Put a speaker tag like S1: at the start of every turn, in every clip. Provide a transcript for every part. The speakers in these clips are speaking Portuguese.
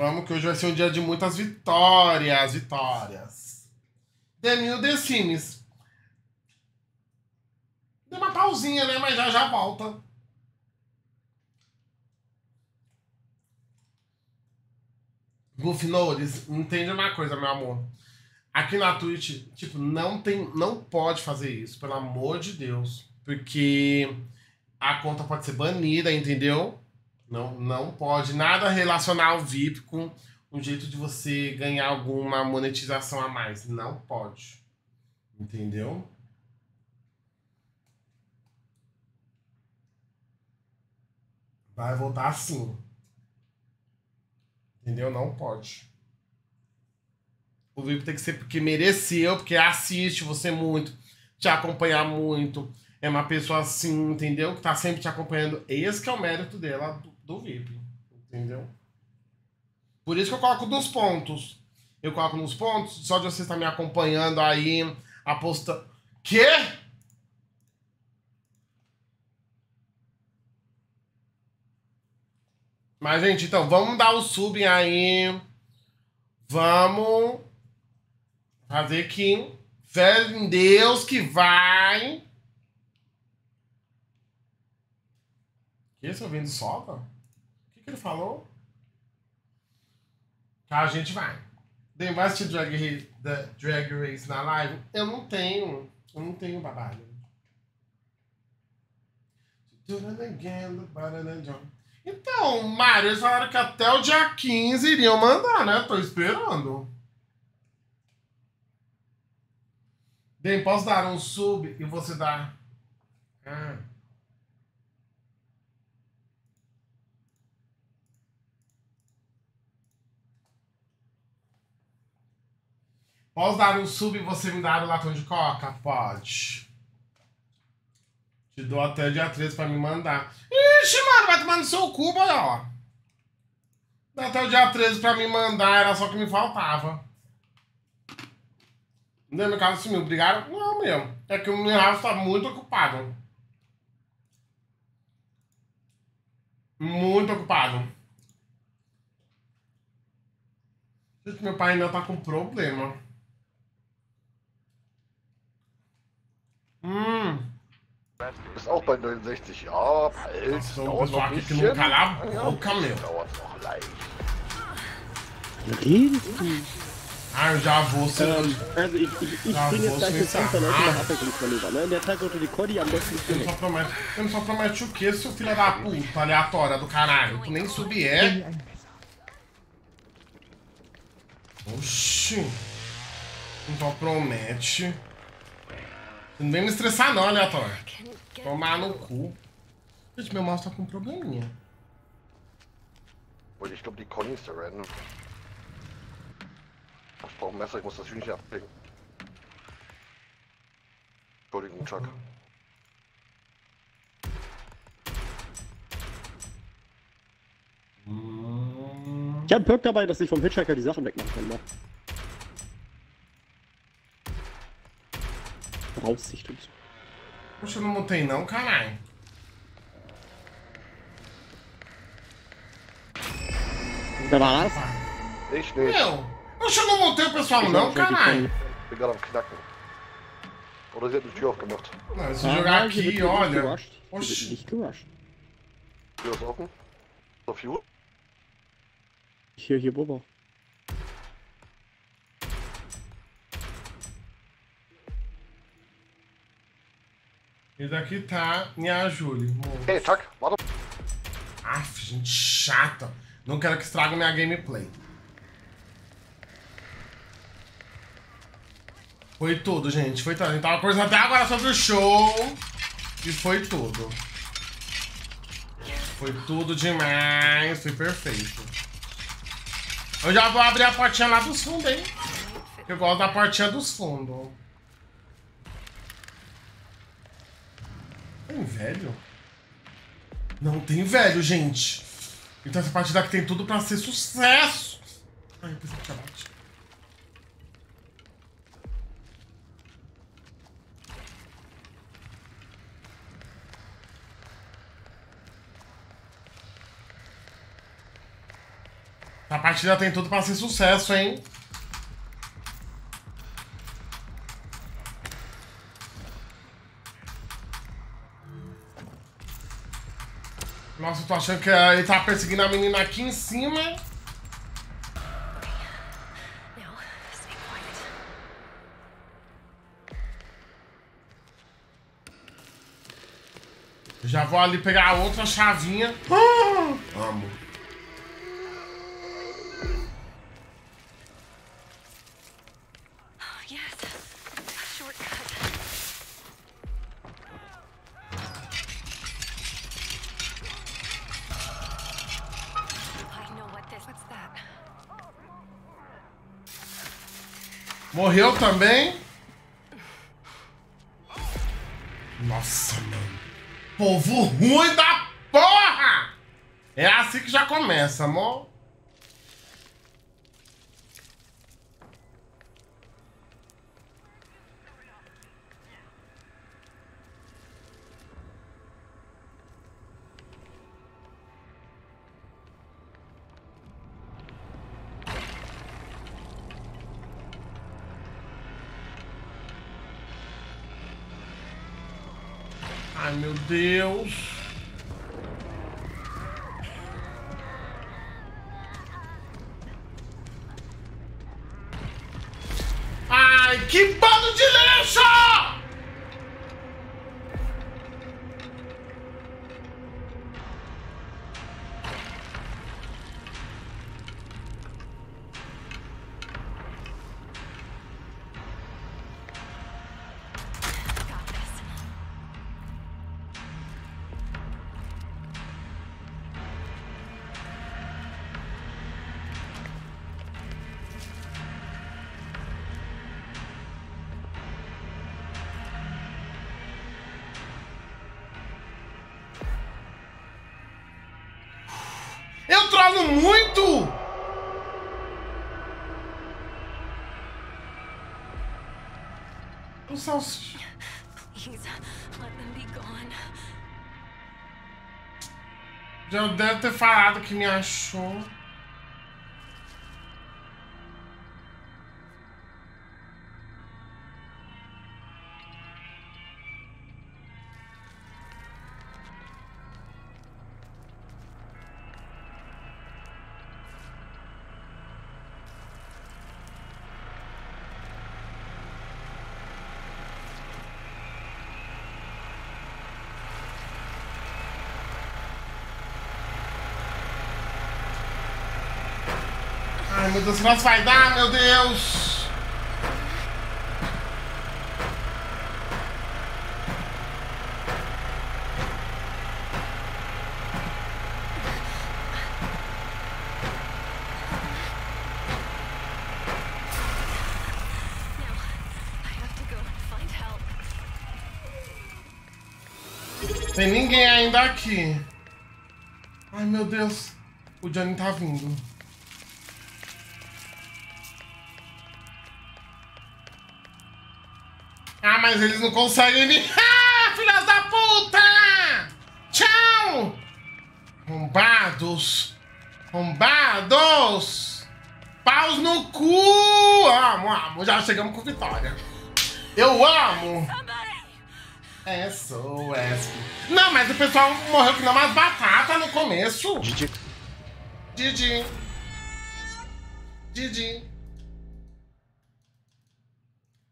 S1: Vamos que hoje vai ser um dia de muitas vitórias, vitórias. Demil The Sims. Deu uma pausinha, né? Mas já já volta. Golfinores, entende uma coisa, meu amor. Aqui na Twitch, tipo, não tem, não pode fazer isso, pelo amor de Deus, porque a conta pode ser banida, entendeu? Não, não pode nada relacionar o VIP com um jeito de você ganhar alguma monetização a mais. Não pode. Entendeu? Vai voltar assim. Entendeu? Não pode. O VIP tem que ser porque mereceu, porque assiste você muito, te acompanhar muito. É uma pessoa assim, entendeu? Que tá sempre te acompanhando. Esse que é o mérito dela do, do VIP. Entendeu? Por isso que eu coloco nos pontos. Eu coloco nos pontos, só de você estar me acompanhando aí, aposta. Quê? Mas, gente, então, vamos dar o sub aí. Vamos fazer que fé em Deus que vai. Que esse ouvindo soca? Ele falou? A gente vai. Tem vai assistir Drag, Race, Drag Race na live? Eu não tenho. Eu não tenho babado. Então, Mário, eles falaram que até o dia 15 iriam mandar, né? Tô esperando. Bem, posso dar um sub e você dá. Ah. Posso dar um sub e você me dar o latão de coca? Pode. Te dou até dia 13 pra me mandar. Ixi, mano, vai tomar no seu cu, ó. Dá até o dia 13 pra me mandar, era só que me faltava. Não, meu carro sumiu. Obrigado? Não, mesmo. É que o meu carro tá muito ocupado. Muito ocupado. Gente, meu pai ainda tá com problema. Hum.
S2: Ist auch bei 69. Ja, halt.
S1: So,
S2: dauert
S1: das
S2: noch
S1: war
S2: ein
S1: genug Kalam.
S2: Ja,
S1: Oh, komm her.
S2: Dauert noch leicht.
S3: Redest du?
S1: Ah, eu já vou ser.
S3: Ähm, also ich, ich, ich
S1: Ja,
S3: bringe
S1: wo
S3: jetzt gleich
S1: ist
S3: mit
S1: jetzt
S3: 10
S1: der
S3: Leute nach
S1: Hahn?
S3: Abwechslungsmanöver. Ne? In der Zeit sollte die Cody am besten
S1: Eu só prometo. Eu só o quê, seu filho da puta, aleatória do caralho? Tu nem subir é. Oxi. Só promete. Não vem me estressar não, aleatório. Tomar no cu. Gente, meu mouse tá com um probleminha.
S2: Wollte ich glaube die Connys da rennen. Ich brauche ein Messer, ich muss das Hühnchen ablegen. Entschuldigung, Chuck.
S3: Ich habe einen Perk dabei, dass ich vom Hitchhiker die Sachen wegmachen kann. Ne? Voraussicht und so.
S1: Poxa, eu não montei não, caralho.
S3: War das?
S2: Ich nicht.
S1: Meu, poxa, eu não montei o pessoal não, caralho.
S2: Ich bin gerade am Knacken. Oder sie hat die Tür aufgemacht.
S1: Não, se jogar aqui, olha. Oxi.
S3: nicht gerusht.
S2: Tür ist offen. So viel.
S3: Hier, hier, Bobo.
S1: Esse daqui tá minha Júlia.
S2: Hey, Chuck, warte.
S1: Aff, gente chata. Não quero que estrague minha gameplay. Foi tudo, gente. Foi tudo. A gente tava conversando até agora sobre o show. E foi tudo. Foi tudo demais. Foi perfeito. Eu já vou abrir a portinha lá dos fundos, hein? Eu gosto da portinha dos fundos. Tem velho? Não tem velho, gente. Então essa partida aqui tem tudo pra ser sucesso. Ai, eu pensei que tinha batido. A partida tem tudo pra ser sucesso, hein? Nossa, eu tô achando que ele tá perseguindo a menina aqui em cima.
S4: Now, stay quiet.
S1: Já vou ali pegar a outra chavinha. Ah, amo. Morreu também. Nossa, mano. Povo ruim da porra! É assim que já começa, amor. Deus. Ai, que salsicha. Já deve ter falado que me achou. Ai, meu Deus, que nós vai dar, meu Deus! Tem ninguém ainda aqui. Ai, meu Deus. O Johnny tá vindo. Mas eles não conseguem me... Ah, filhas da puta! Tchau! Rombados! Rombados! Paus no cu! Amo, amo. Já chegamos com vitória. Eu amo! É, sou Esp. Não, mas o pessoal morreu que não umas batatas no começo.
S3: GG.
S1: Didi. Didi.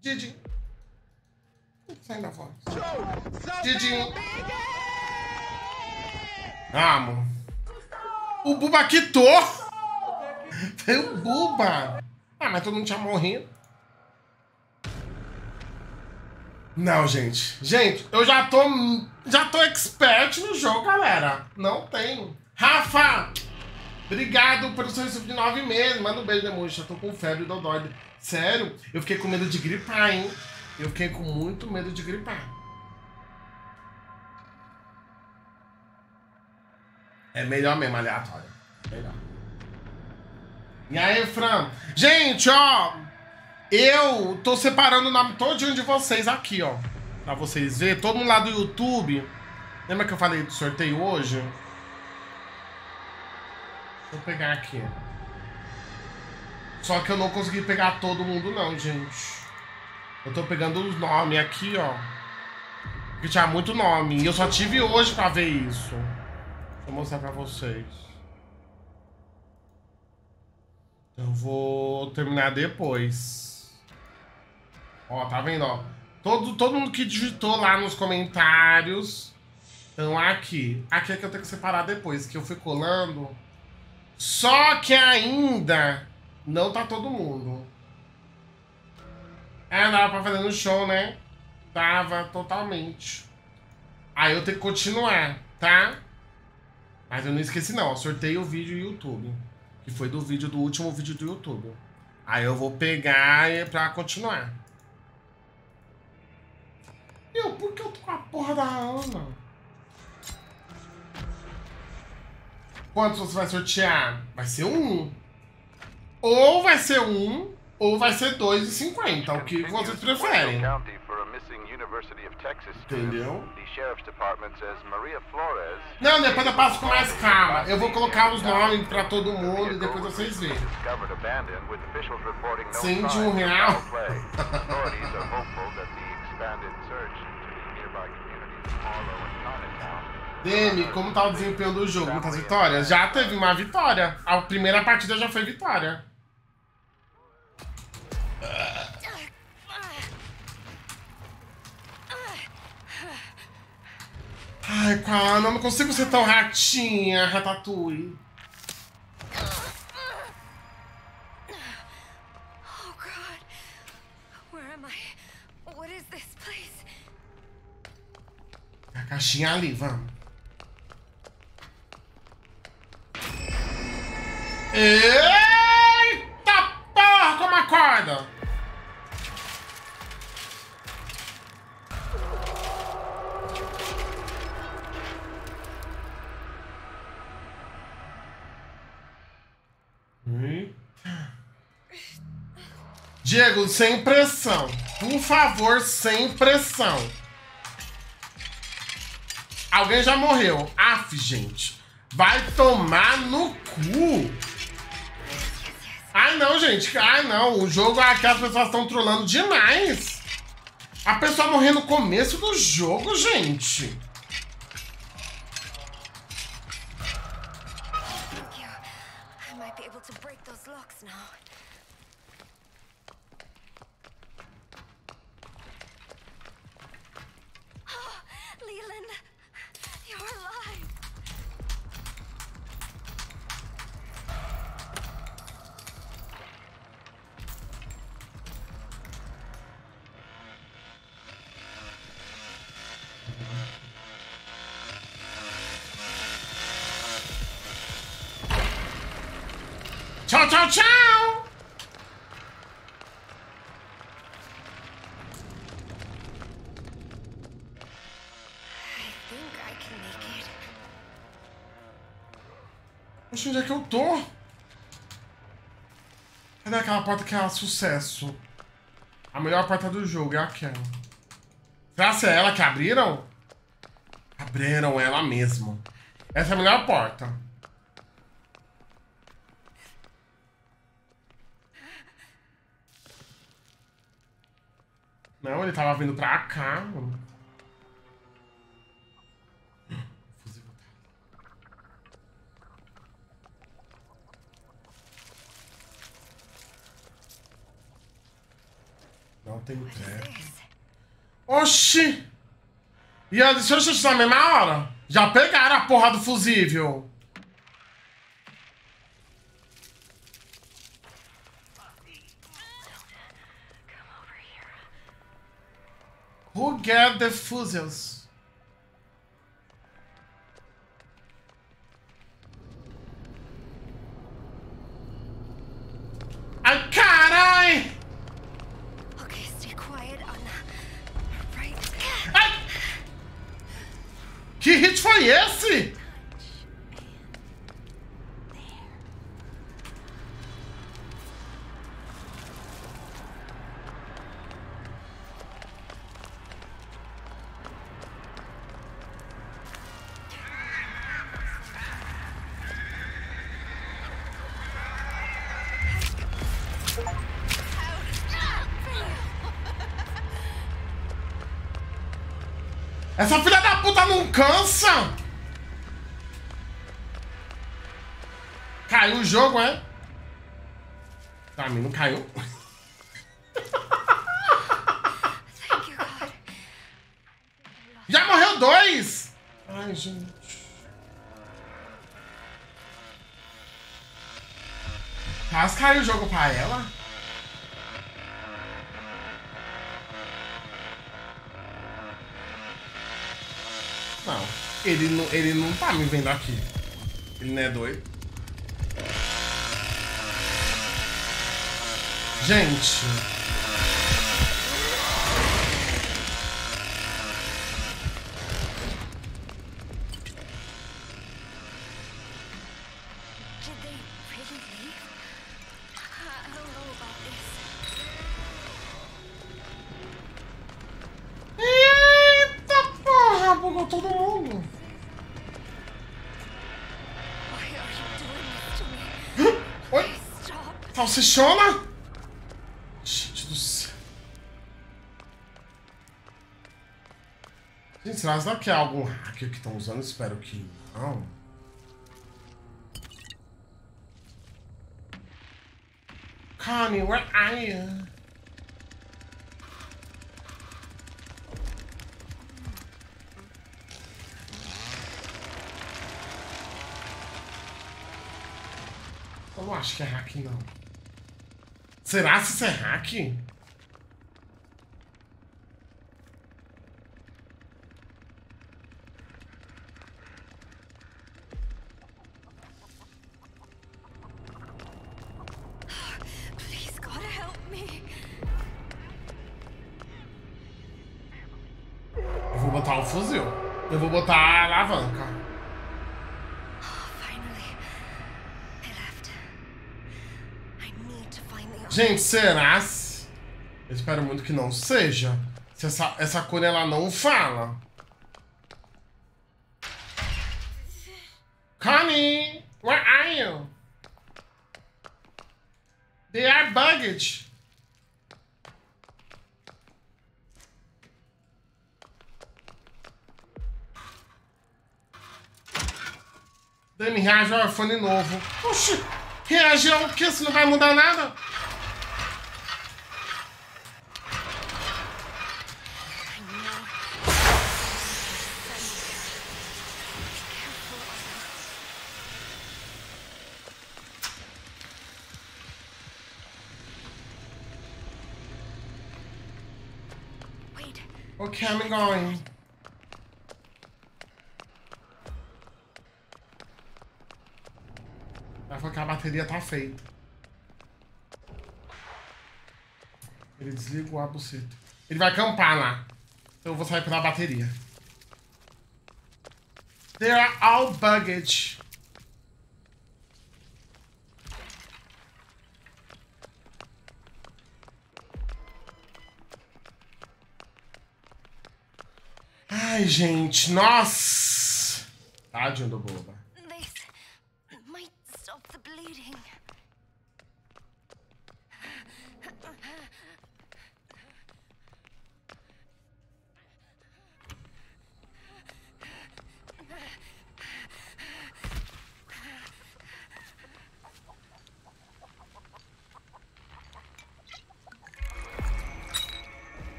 S1: Didi. Sai da voz. Didi. Amo. O Buba quitou. Foi o Buba. Ah, mas todo mundo tinha morrido. Não, gente. Gente, eu já tô. Já tô expert no jogo, galera. Não tem. Rafa! Obrigado pelo seu recibo de nove meses. Manda um beijo, Demuxa. Tô com febre dodóide. Sério, eu fiquei com medo de gripar, hein? Eu fiquei com muito medo de gripar. É melhor mesmo, aleatório. Melhor. E aí, Fran? Gente, ó. Eu tô separando o nome todinho de vocês aqui, ó. Pra vocês verem. Todo mundo lá do YouTube. Lembra que eu falei do sorteio hoje? Eu pegar aqui. Só que eu não consegui pegar todo mundo não, gente. Eu tô pegando os nomes aqui, ó. Porque tinha muito nome. E eu só tive hoje pra ver isso. Eu mostrar pra vocês. Eu vou terminar depois. Ó, tá vendo, ó? Todo, todo mundo que digitou lá nos comentários estão aqui. Aqui é que eu tenho que separar depois, que eu fui colando. Só que ainda não tá todo mundo. É, dava pra fazer no show, né? Tava totalmente. Aí eu tenho que continuar, tá? Mas eu não esqueci não, eu sorteio o vídeo do YouTube. Que foi do vídeo do último vídeo do YouTube. Aí eu vou pegar pra continuar. Meu, por que eu tô com a porra da Ana? Quantos você vai sortear? Vai ser um. Ou vai ser um, ou vai ser dois e cinquenta. O que vocês preferem. Entendeu? Não, depois eu passo com mais calma. Eu vou colocar os nomes pra todo mundo e depois vocês veem.
S2: discovered abandoned with officials reporting no
S1: Cem de
S2: signs
S1: um
S2: of
S1: real. Demi, como tá o desempenho do jogo? Muitas vitórias? Já teve uma vitória. A primeira partida já foi vitória. Ai, qual? Não consigo ser tão ratinha, Ratatouille.
S4: Oh?
S1: A caixinha ali, vamos. Eita porra, como acorda! Diego, sem pressão. Por favor, sem pressão. Alguém já morreu. Aff, gente. Vai tomar no cu. Ai, não, gente. Ai, não. O jogo aqui as pessoas estão trolando demais. A pessoa morrer no começo do jogo, gente. Que eu tô? Cadê aquela porta que é sucesso? A melhor porta do jogo é aquela. Será que é ela que abriram? Abriram ela mesmo. Essa é a melhor porta. Não, ele tava vindo pra cá. mano. Não tem trap. Oxi! E a deixa eu chutar na mesma hora? Já pegaram a porra do fusível. Who get the fusils? Ai, carai! Que hit foi esse? Cansa! Caiu o jogo, é? Pra mim não caiu. Já morreu dois! Ai, gente. Quase caiu o jogo pra ela. Não, ele não, ele não tá me vendo aqui. Ele não é doido. Gente. Eita porra, bugou todo mundo. Salsichona? Gente do céu. Gente, será, que é algum hacker que estão usando? Espero que não. Connie, where are you? Eu não acho que é hack, não. Será se isso é hack? Gente, será? se- Eu espero muito que não seja. Se essa, essa cor ela não fala. Connie, where are you? They are baggage. Dani, reage ao iPhone novo. Oxi, reagir ao que? Se não vai mudar nada?
S4: I know. Careful. Wait,
S1: I'm going. Ela falou que a bateria tá feita. Ele desligou a buceta. Ele vai acampar lá. Então eu vou sair pela bateria. They are all baggage. Gente, nossa! Tadinho do boba.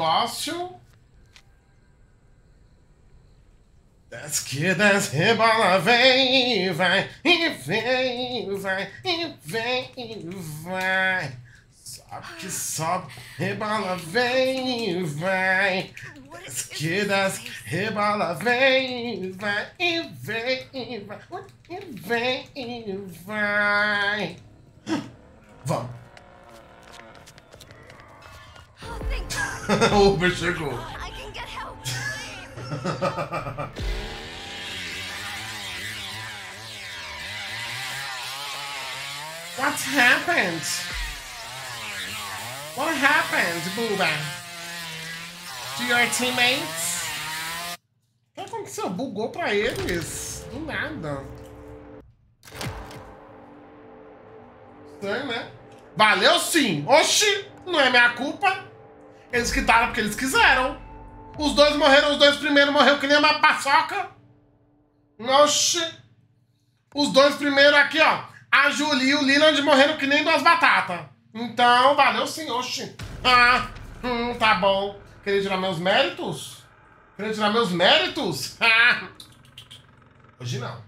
S1: Eu tenho um negócio? Esquerdas rebola, vem, vai, e vem, vai, e vem, e vai. Sobe que sobe, rebola, vem, vai. Esquerdas
S4: this place?
S1: rebola, vem, vai, e vem, e vai, e vem, e vai. Vamos. o Uber chegou.
S4: I can get help. Please.
S1: What happened? What happened, Buba? To your teammates? O que aconteceu? Bugou pra eles? Do nada. Estranho, né? Valeu sim! Oxi! Não é minha culpa. Eles quitaram porque eles quiseram. Os dois morreram, os dois primeiros morreram que nem uma paçoca. Oxi! Os dois primeiros aqui, ó. A Julie e o Leland morreram que nem duas batatas. Então, valeu sim, oxi. Ah, hum, tá bom. Queria tirar meus méritos? Queria tirar meus méritos? Ah. Hoje não.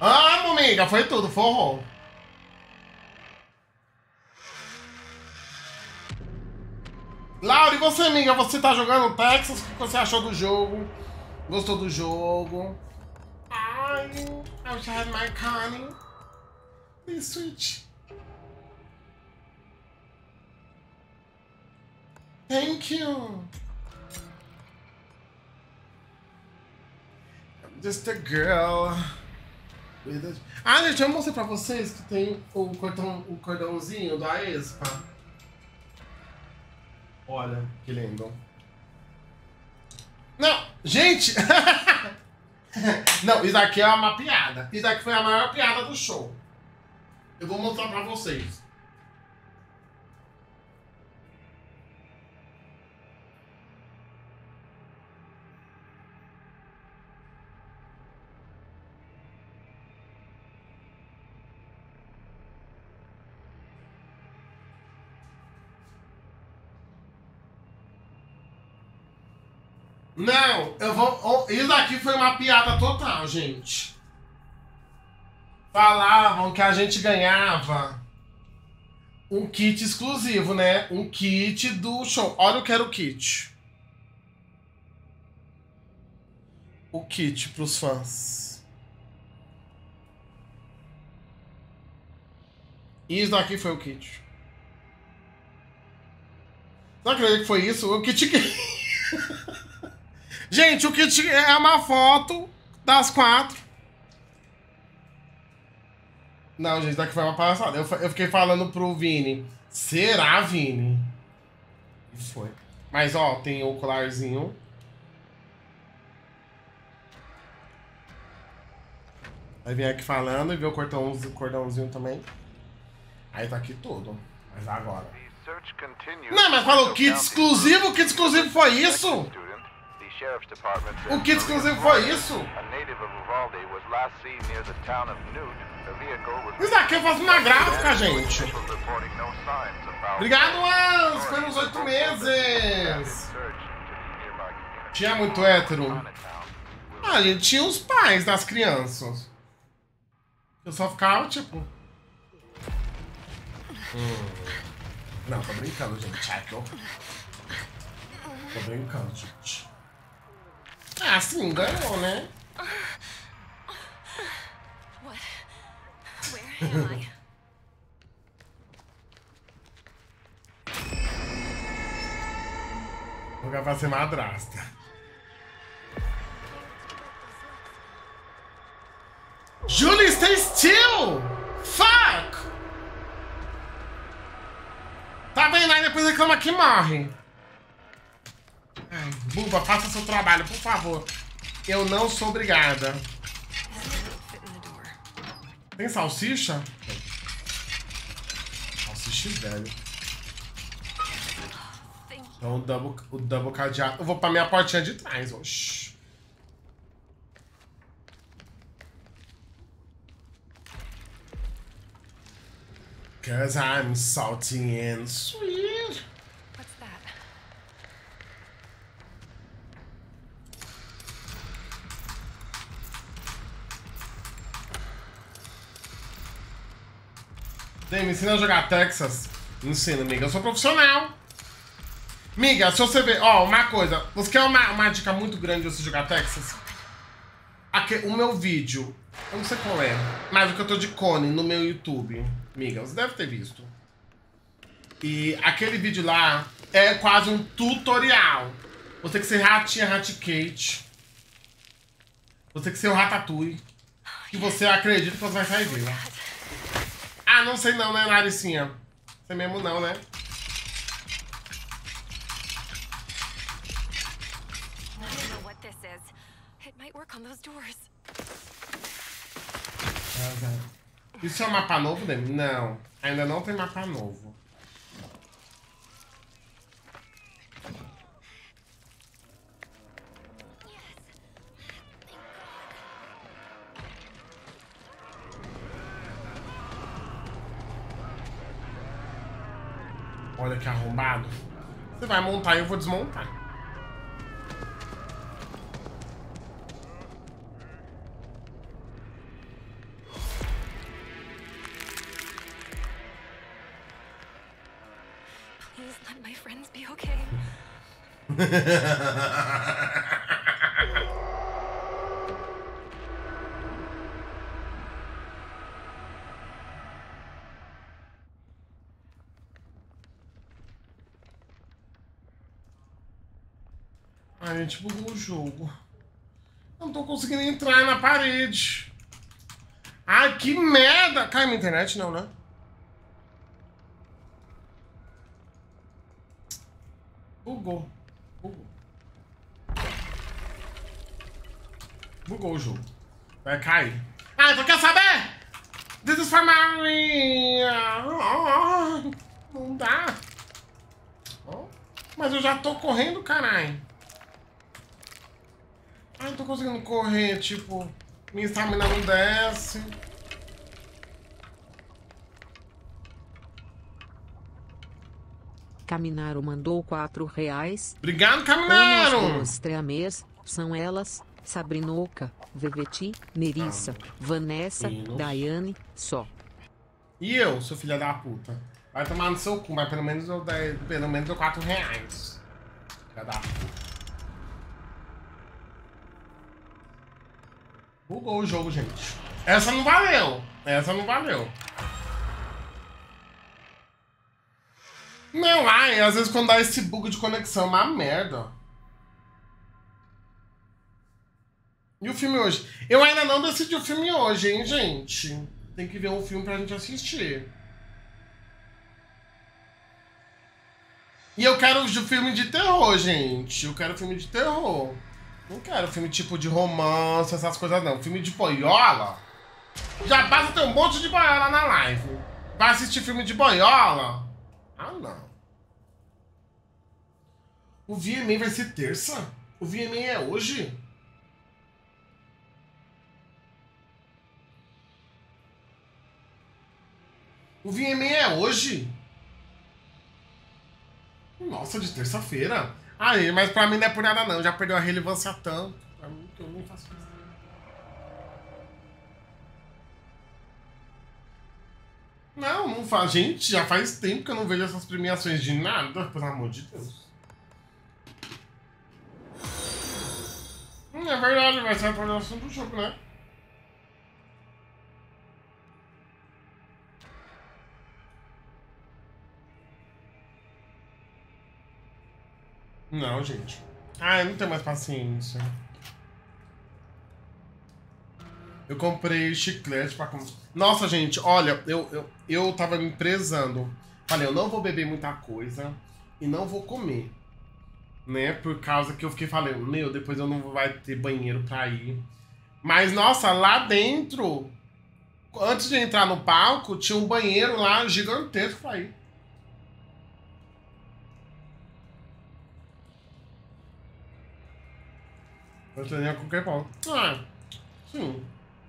S1: Amo, amiga. Foi tudo, forrou. Laura, e você, amiga? Você tá jogando Texas? O que você achou do jogo? Gostou do jogo? Ai, I wish I had my Connie. Please switch. Thank you. I'm just a girl. Ah, gente, eu mostrei pra vocês que tem o, cordão, o cordãozinho da Expa. Olha, que lindo. Não, gente! Não, isso aqui é uma piada. Isso aqui foi a maior piada do show. Eu vou mostrar pra vocês. Não, eu vou. Isso aqui foi uma piada total, gente. Falavam que a gente ganhava um kit exclusivo, né? Um kit do show. Olha o que era o kit. O kit pros fãs. Isso daqui foi o kit. Não acredito que foi isso? O kit que. Gente, o kit é uma foto das quatro. Não, gente, daqui foi uma palhaçada. Eu, eu fiquei falando pro Vini. Será, Vini? E foi. Mas, ó, tem o colarzinho. Aí vem aqui falando e vê o cordãozinho, cordãozinho também. Aí tá aqui tudo. Mas agora. Não, mas falou kit exclusivo? O kit exclusivo foi isso? O
S2: Maria
S1: exclusivo foi isso?
S2: A native of Uvalde was last seen near the town of Newt. The vehicle was
S1: Isso daqui eu faço uma gráfica, gente. Obrigado. Ans, pelos oito meses. Tinha muito hétero? Ah, gente, tinha os pais das crianças. Eu só ficava, tipo... Hum. Não, tô brincando, gente. Ai, que horror. Tô brincando, gente. Ah, sim, ganhou, né?
S4: What? Where am I?
S1: Lugar pra ser madrasta. Julie, stay still! Fuck! Tá vendo? Aí depois reclama que morre. Ai, Buba, faça seu trabalho, por favor. Eu não sou obrigada. Tem salsicha? Salsicha velho. Então o double, o double cadeado. Eu vou pra minha portinha de trás, oxi. Cause I'm salty and sweet. Dei, me ensina a jogar Texas. Ensina, amiga. Eu sou profissional. Miga, se você ver, ó, uma coisa. Você quer uma, uma dica muito grande de você jogar Texas? Aque- o meu vídeo, eu não sei qual é, mas o que eu tô de cone no meu YouTube. Miga, você deve ter visto. E aquele vídeo lá é quase um tutorial. Você tem que ser ratinha, raticate. Você tem que ser o ratatouille. Que você acredita que você vai sair viva. Ah, não sei não, né, Laricinha? Você mesmo não, né? Isso é um mapa novo, Demi? Não. Ainda não tem mapa novo. Olha que arrombado. Você vai montar e eu vou desmontar.
S4: Please let my friends be okay.
S1: A gente bugou o jogo. Eu não tô conseguindo entrar na parede. Ai, que merda! Cai minha internet, não, né? Bugou. Bugou. Bugou o jogo. Vai cair. Ah, tu quer saber? This is for. Oh, não dá. Mas eu já tô correndo, caralho. Ai, não tô conseguindo correr, tipo, minha estamina não desce.
S5: Caminaro mandou quatro reais.
S1: Obrigado, Caminaro!
S5: Treamês, são elas, Sabrinoca, Veveti, Nerissa, Vanessa,
S1: Meninos.
S5: Daiane, só.
S1: E eu, seu filho da puta? Vai tomar no seu cu, mas pelo menos eu dei, pelo menos deu 4 reais. Filha da puta. Bugou o jogo, gente. Essa não valeu. Essa não valeu. Não, ai, às vezes quando dá esse bug de conexão é uma merda. E o filme hoje? Eu ainda não decidi o filme hoje, hein, gente? Tem que ver um filme pra gente assistir. E eu quero filme de terror, gente. Eu quero filme de terror. Não quero filme tipo de romance, essas coisas não. Filme de boiola. Já basta ter um monte de boiola na live. Vai assistir filme de boiola? Ah, não. O VMA vai ser terça? O VMA é hoje? O VMA é hoje? Nossa, de terça-feira. Aí, mas pra mim não é por nada não. Já perdeu a relevância tanto. Pra mim que eu nem faço isso. Não, não faz. Gente, já faz tempo que eu não vejo essas premiações de nada, pelo amor de Deus. Hum, é verdade, vai ser a atualização do jogo, né? Não, gente. Ah, eu não tenho mais paciência. Eu comprei chiclete pra comer. Nossa, gente, olha, eu, eu, eu tava me prezando. Falei, eu não vou beber muita coisa e não vou comer. Né? Por causa que eu fiquei falando, meu, depois eu não vai ter banheiro pra ir. Mas, nossa, lá dentro, antes de entrar no palco, tinha um banheiro lá gigantesco pra ir. Eu treinei com K-pop. Ah, sim.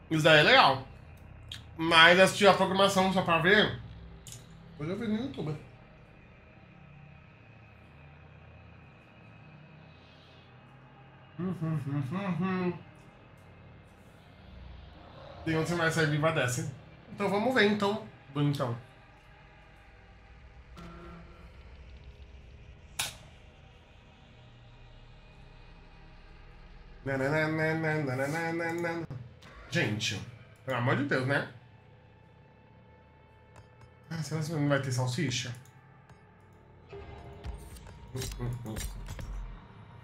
S1: Isso daí é legal. Mas assistir a programação só pra ver, depois eu vi no YouTube. Tem onde você vai sair viva dessa. Então vamos ver então. Bonitão. Nananana. Gente, pelo amor de Deus, né? Ah, será que não vai ter salsicha?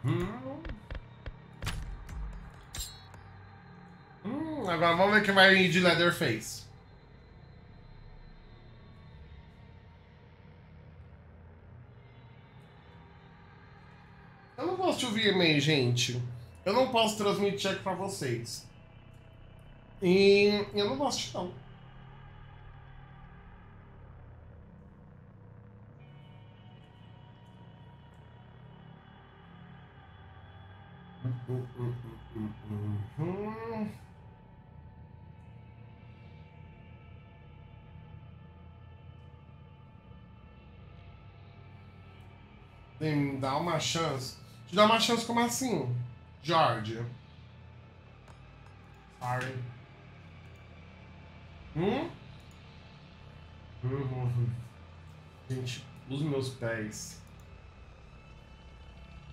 S1: Hum. hum agora vamos ver que vai ir de Leatherface. Eu não posso ouvir o VMA, gente. Eu não posso transmitir aqui pra vocês. E eu não assistir, não. Tem, dá uma chance. Te dá uma chance como assim? George. Sorry. Hum? Uhum. Gente, os meus pés.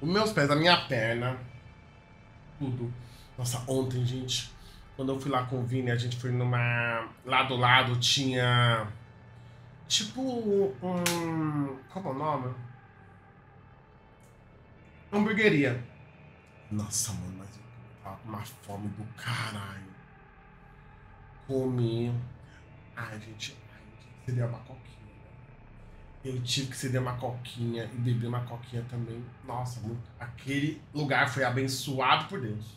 S1: Os meus pés, a minha perna. Tudo. Nossa, ontem, gente, quando eu fui lá com o Vini, a gente foi numa. Lá do lado tinha. Tipo. Um. Como é o nome? Hamburgueria. Nossa, mano, mas eu tava com uma fome do caralho. Comi. Ai, gente, ai, gente, seria uma coquinha. Eu tive que ceder uma coquinha e beber uma coquinha também. Nossa, muito. Aquele lugar foi abençoado por Deus.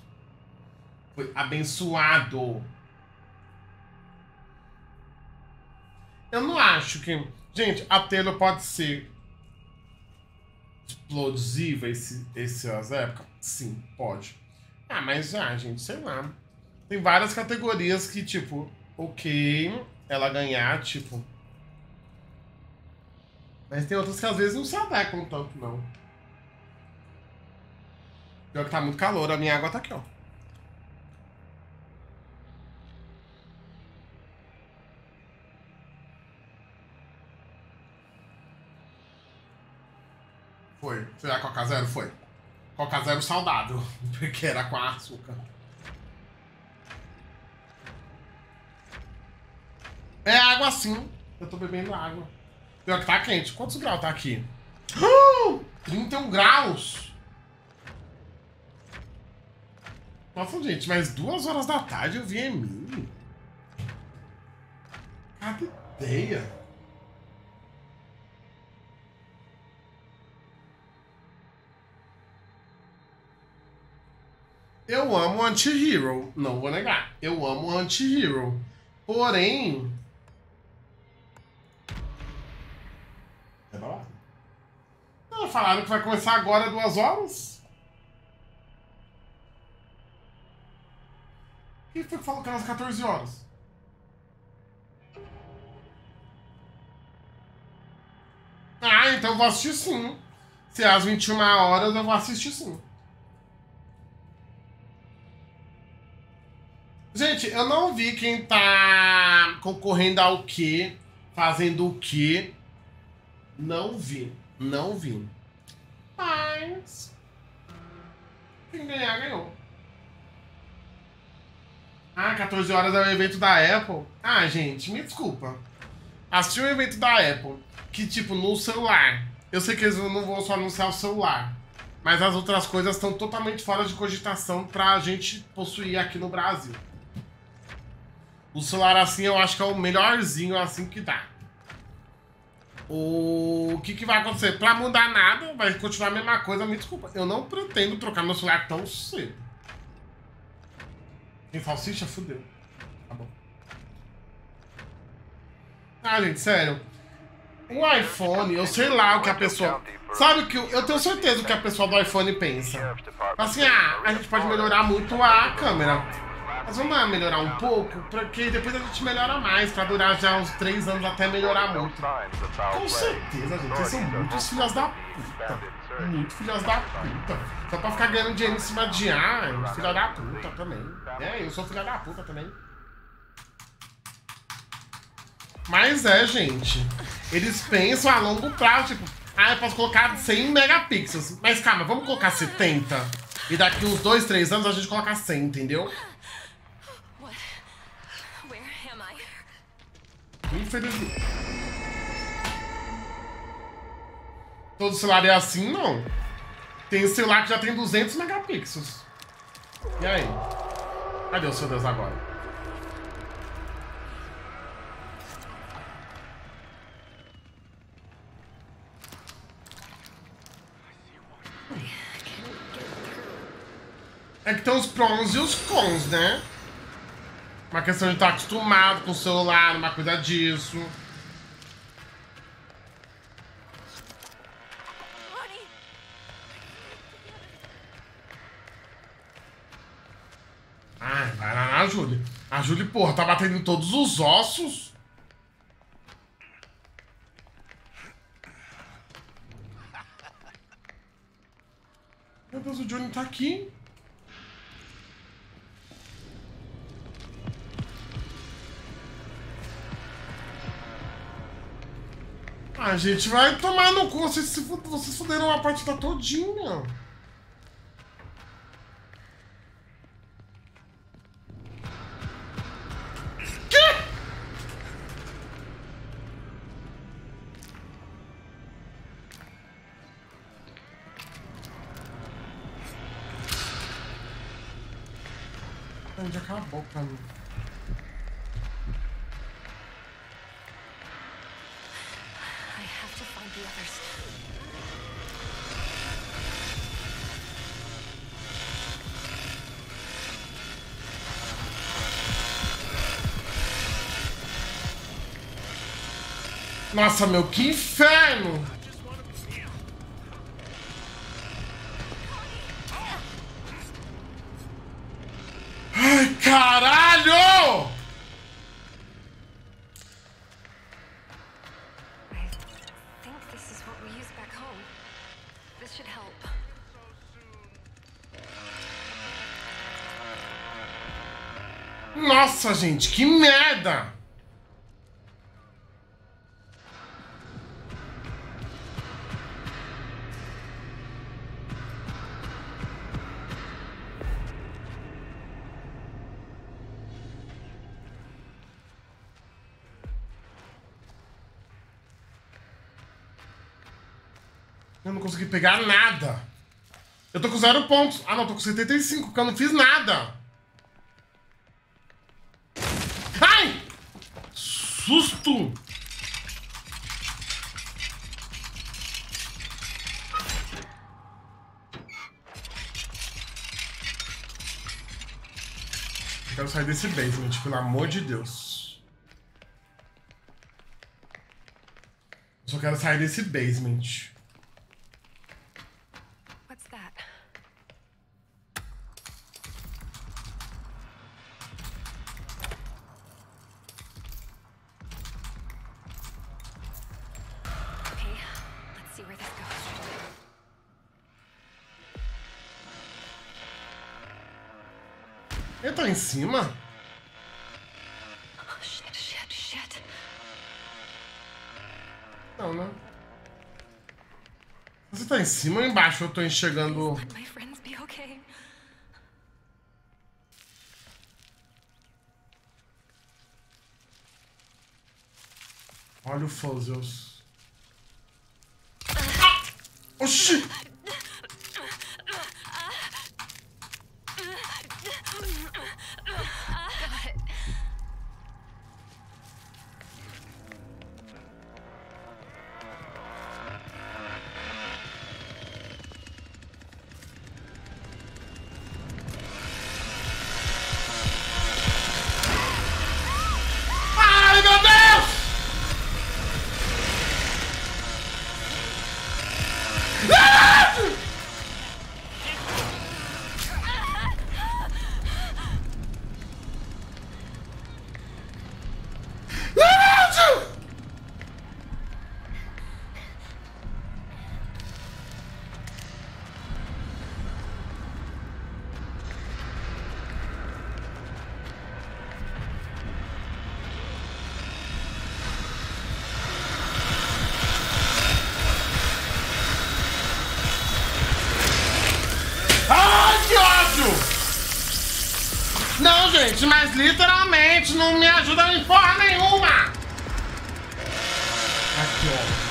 S1: Foi abençoado. Eu não acho que. Gente, a Taylor pode ser explosiva esse, essas épocas? Sim, pode. Ah, mas ah, gente, sei lá. Tem várias categorias que, tipo, ok, ela ganhar, tipo. Mas tem outras que às vezes não se adequam tanto, não. Pior que tá muito calor, a minha água tá aqui, ó. Foi. Foi a Coca Zero? Foi. Coca Zero saudável. Porque era com açúcar. É água sim. Eu tô bebendo água. Pior que tá quente. Quantos graus tá aqui? 31 graus! Nossa, gente, mas duas horas da tarde eu vi em mim. Cada ideia. Eu amo anti-hero, não vou negar. Eu amo anti-hero. Porém. É balada. Ah, falaram que vai começar agora duas horas. Quem foi que falou que era às 14 horas? Ah, então eu vou assistir sim. Se é às 21 horas, eu vou assistir sim. Gente, eu não vi quem tá concorrendo ao que, fazendo o que. Não vi. Não vi. Mas. Quem ganhar, ganhou. Ah, 14 horas é o evento da Apple. Ah, gente, me desculpa. Assistir o evento da Apple, que tipo, no celular. Eu sei que eles não vão só anunciar o celular. Mas as outras coisas estão totalmente fora de cogitação pra gente possuir aqui no Brasil. O celular assim eu acho que é o melhorzinho assim que dá. O que, que vai acontecer? Pra mudar nada, vai continuar a mesma coisa, me desculpa. Eu não pretendo trocar meu celular tão cedo. Tem salsicha? Fudeu. Tá bom. Ah, gente, sério. Um iPhone, eu sei lá o que a pessoa. Sabe que eu, eu tenho certeza o que a pessoa do iPhone pensa. Assim, ah, a gente pode melhorar muito a câmera. Mas vamos lá melhorar um pouco, porque depois a gente melhora mais, pra durar já uns 3 anos até melhorar muito. Com certeza, gente, vocês são muitos filhos da puta. Muito filhos da puta. Só pra ficar ganhando dinheiro em cima de ah, filha da puta também. É, eu sou filha da puta também. Mas é, gente. Eles pensam a longo prazo, tipo, ah, eu posso colocar 100 megapixels. Mas calma, vamos colocar 70. E daqui uns 2, 3 anos a gente coloca 100, entendeu?
S4: What? Where am I?
S1: Infelizmente. Todo celular é assim, não. Tem celular que já tem 200 megapixels. E aí? Cadê o seu Deus agora? É que tem os prós e os cons, né? Uma questão de estar acostumado com o celular, uma coisa disso. Ai, vai lá na Júlia. A Júlia, porra, tá batendo em todos os ossos. Meu Deus, o Johnny tá aqui. A gente vai tomar no cu. Vocês, se vocês fuderam a partida todinha. Nossa, meu, que inferno! Ai, caralho! Nossa, gente, que merda! Consegui pegar nada. Eu tô com zero pontos. Ah, não, tô com 75, porque eu não fiz nada. Ai! Susto! Eu quero sair desse basement, pelo amor de Deus. Eu só quero sair desse basement. Cima?
S4: Oh, shit, shit, shit.
S1: Não, né? Você tá em cima ou embaixo? Eu tô enxergando. Olha o Fuzzles. Não me ajuda em porra nenhuma! Que ódio.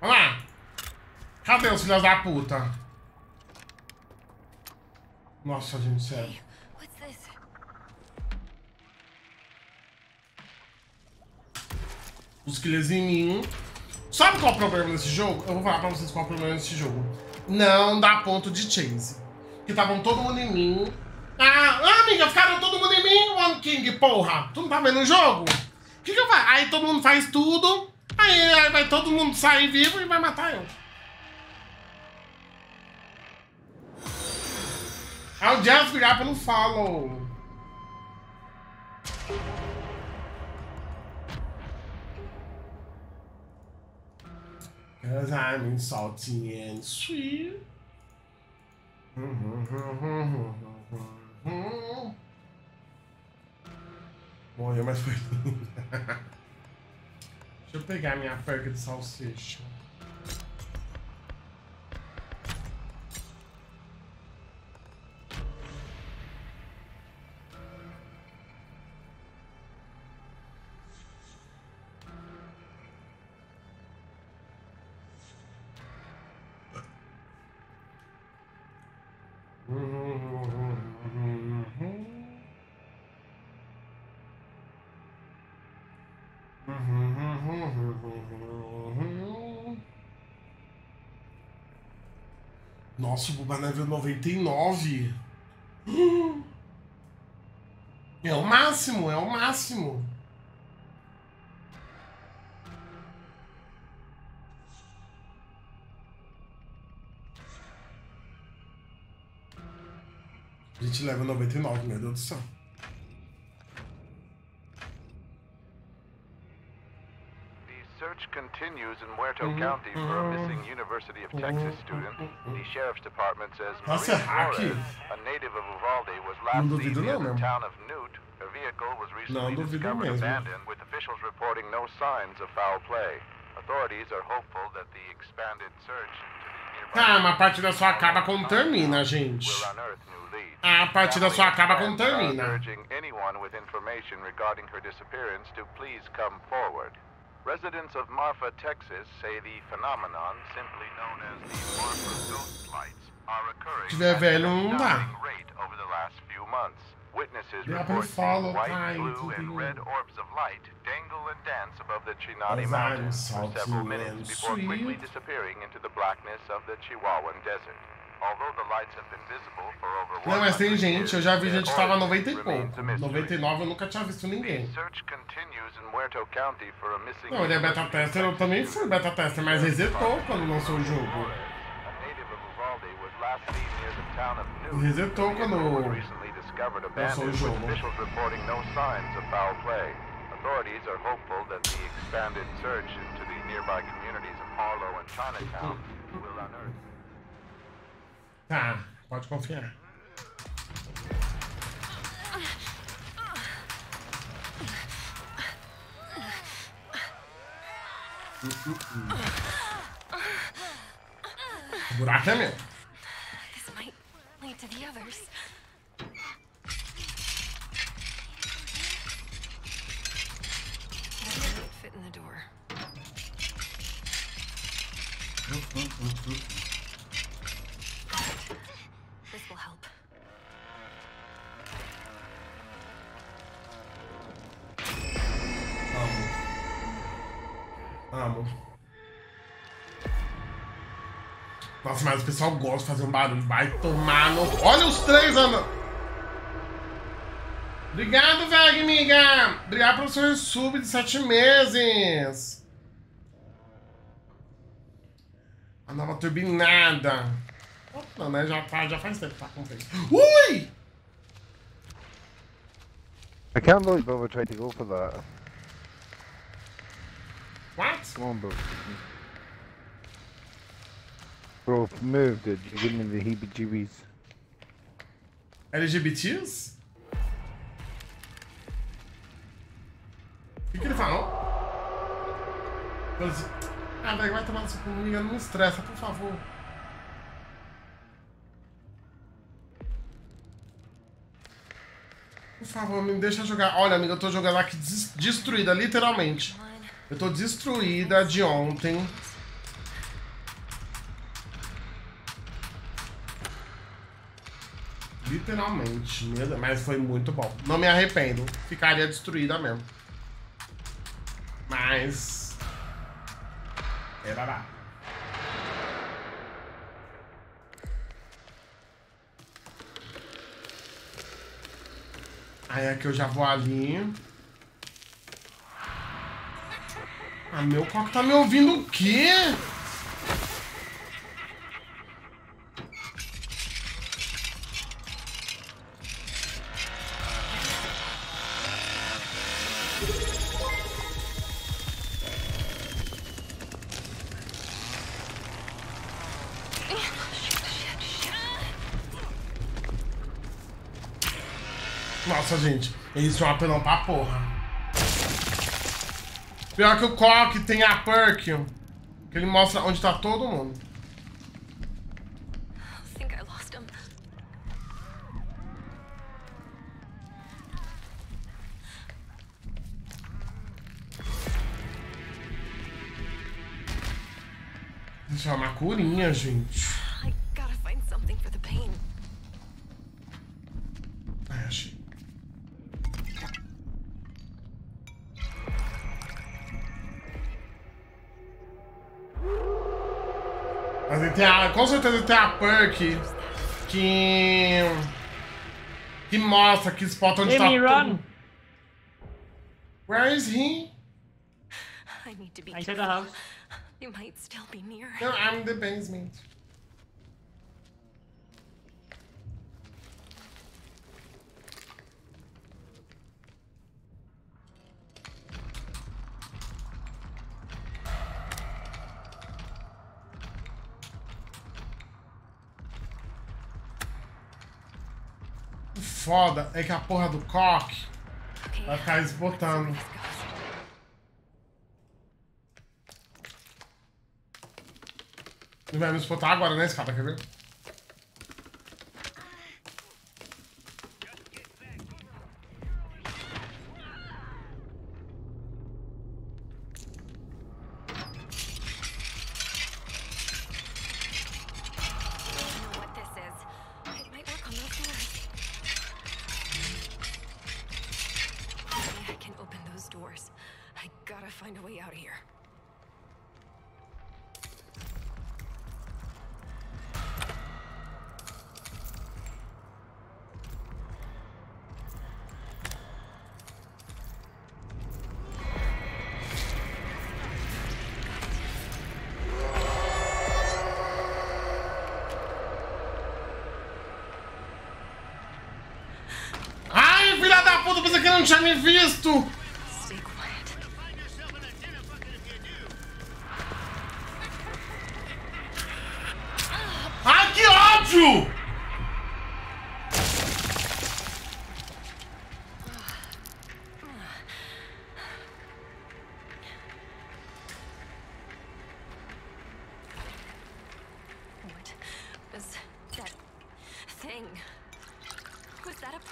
S1: Vamos lá! Cadê os filhos da puta? Nossa, gente, sério.
S4: What's this?
S1: Os kills em mim. Sabe qual é o problema desse jogo? Eu vou falar pra vocês qual é o problema desse jogo. Não dá ponto de chase. Que estavam todo mundo em mim. Ah, ah, amiga, ficaram todo mundo em mim, One King, porra. Tu não tá vendo o jogo? O que que eu faço? Aí todo mundo faz tudo. Aí, aí vai todo mundo sair vivo e vai matar eu. O Jazz virar pelo follow. Cause I'm salty and sweet. Morreu, mas foi. Deixa eu pegar minha perca de salsicha. Nossa, o Buba nível 99. É o máximo, é o máximo. A gente leva 99, meu Deus do céu.
S2: Continues in Muerto mm-hmm. County for a missing mm-hmm. University of Texas mm-hmm. student. The sheriff's department says Maria. Flores, a native of Uvalde, was last seen near the town of Newt. Her vehicle was recently discovered
S1: mesmo.
S2: abandoned, with officials reporting no signs of foul play. Authorities are hopeful that the expanded search nearby ah,
S1: Calma, a partida só acaba quando termina, gente.
S2: will unearth new leads.
S1: Ah, a acaba quando
S2: Families are
S1: termina.
S2: urging anyone with information regarding her disappearance to please come forward. Residents of Marfa, Texas say the phenomenon, simply known as the Marfa ghost lights, are occurring at an astounding rate over the last few months. Witnesses
S1: pra
S2: report seeing white, blue, and red orbs of light dangle and dance above the Chinati Mountains for several minutes before quickly disappearing into the blackness of the Chihuahuan Desert.
S1: Não, mas tem
S2: 100
S1: gente, eu já vi gente que tava
S2: origin
S1: 90 e pouco.
S2: a mystery.
S1: 99 eu nunca tinha visto ninguém. Não, ele é beta tester, eu também fui beta tester, mas resetou quando lançou o jogo. Resetou quando lançou o jogo.
S2: Authorities are hopeful that the expanded search into the nearby communities of Harlow and Chinatown will unearth.
S1: Tá, pode confiar. O buraco é meu.
S4: This might lead to the others. Fit in the door. Mm,
S1: mm, mm, Nossa, mas o pessoal gosta de fazer um barulho. Vai tomar no. Olha os três, Ana! Obrigado, Veg, amiga! Obrigado pelo seu sub de sete meses! A nova turbinada. Não, né? Já, tá, já faz tempo que tá comprei. Ui!
S6: I can't believe Boba tried to go for that.
S1: What?
S6: Come on. Bro, if you moved it, you give me the heebie-jeebies.
S1: LGBTs? O que, que ele falou? Coisa- Ah, velho, vai tomar no seu cu, amiga, não estressa, por favor. Por favor, me deixa jogar. Olha, amiga, eu tô jogando aqui des- destruída, literalmente. Eu tô destruída de ontem. Literalmente, meu Deus, mas foi muito bom. Não me arrependo. Ficaria destruída mesmo. Mas. Perará. Aí aqui eu já vou ali. Ah, meu coque tá me ouvindo o quê? Eles são apelão pra porra. Pior que o Coque tem a perk, que ele mostra onde tá todo mundo.
S4: Him.
S1: Isso é uma curinha, gente. Com certeza tem a perk que. que mostra que spot onde tá
S7: Amy, run!
S1: Where is he?
S4: I need to be
S7: the house.
S4: You might still be near.
S1: No, I'm in the basement. Foda é que a porra do coque vai ficar esbotando. Ele vai me esbotar agora na escada, quer ver?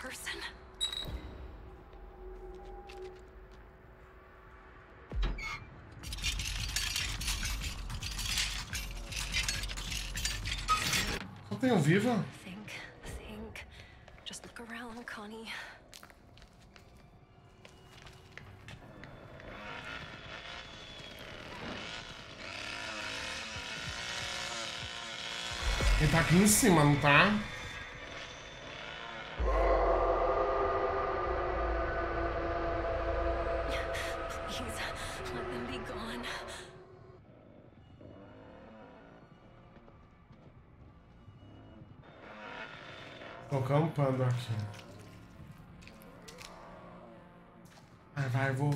S4: Person?
S1: Só tenho viva?
S4: Think, think. Just look around, Connie.
S1: Ele tá aqui em cima, não tá? Tô campando aqui. Ai, vai, vou.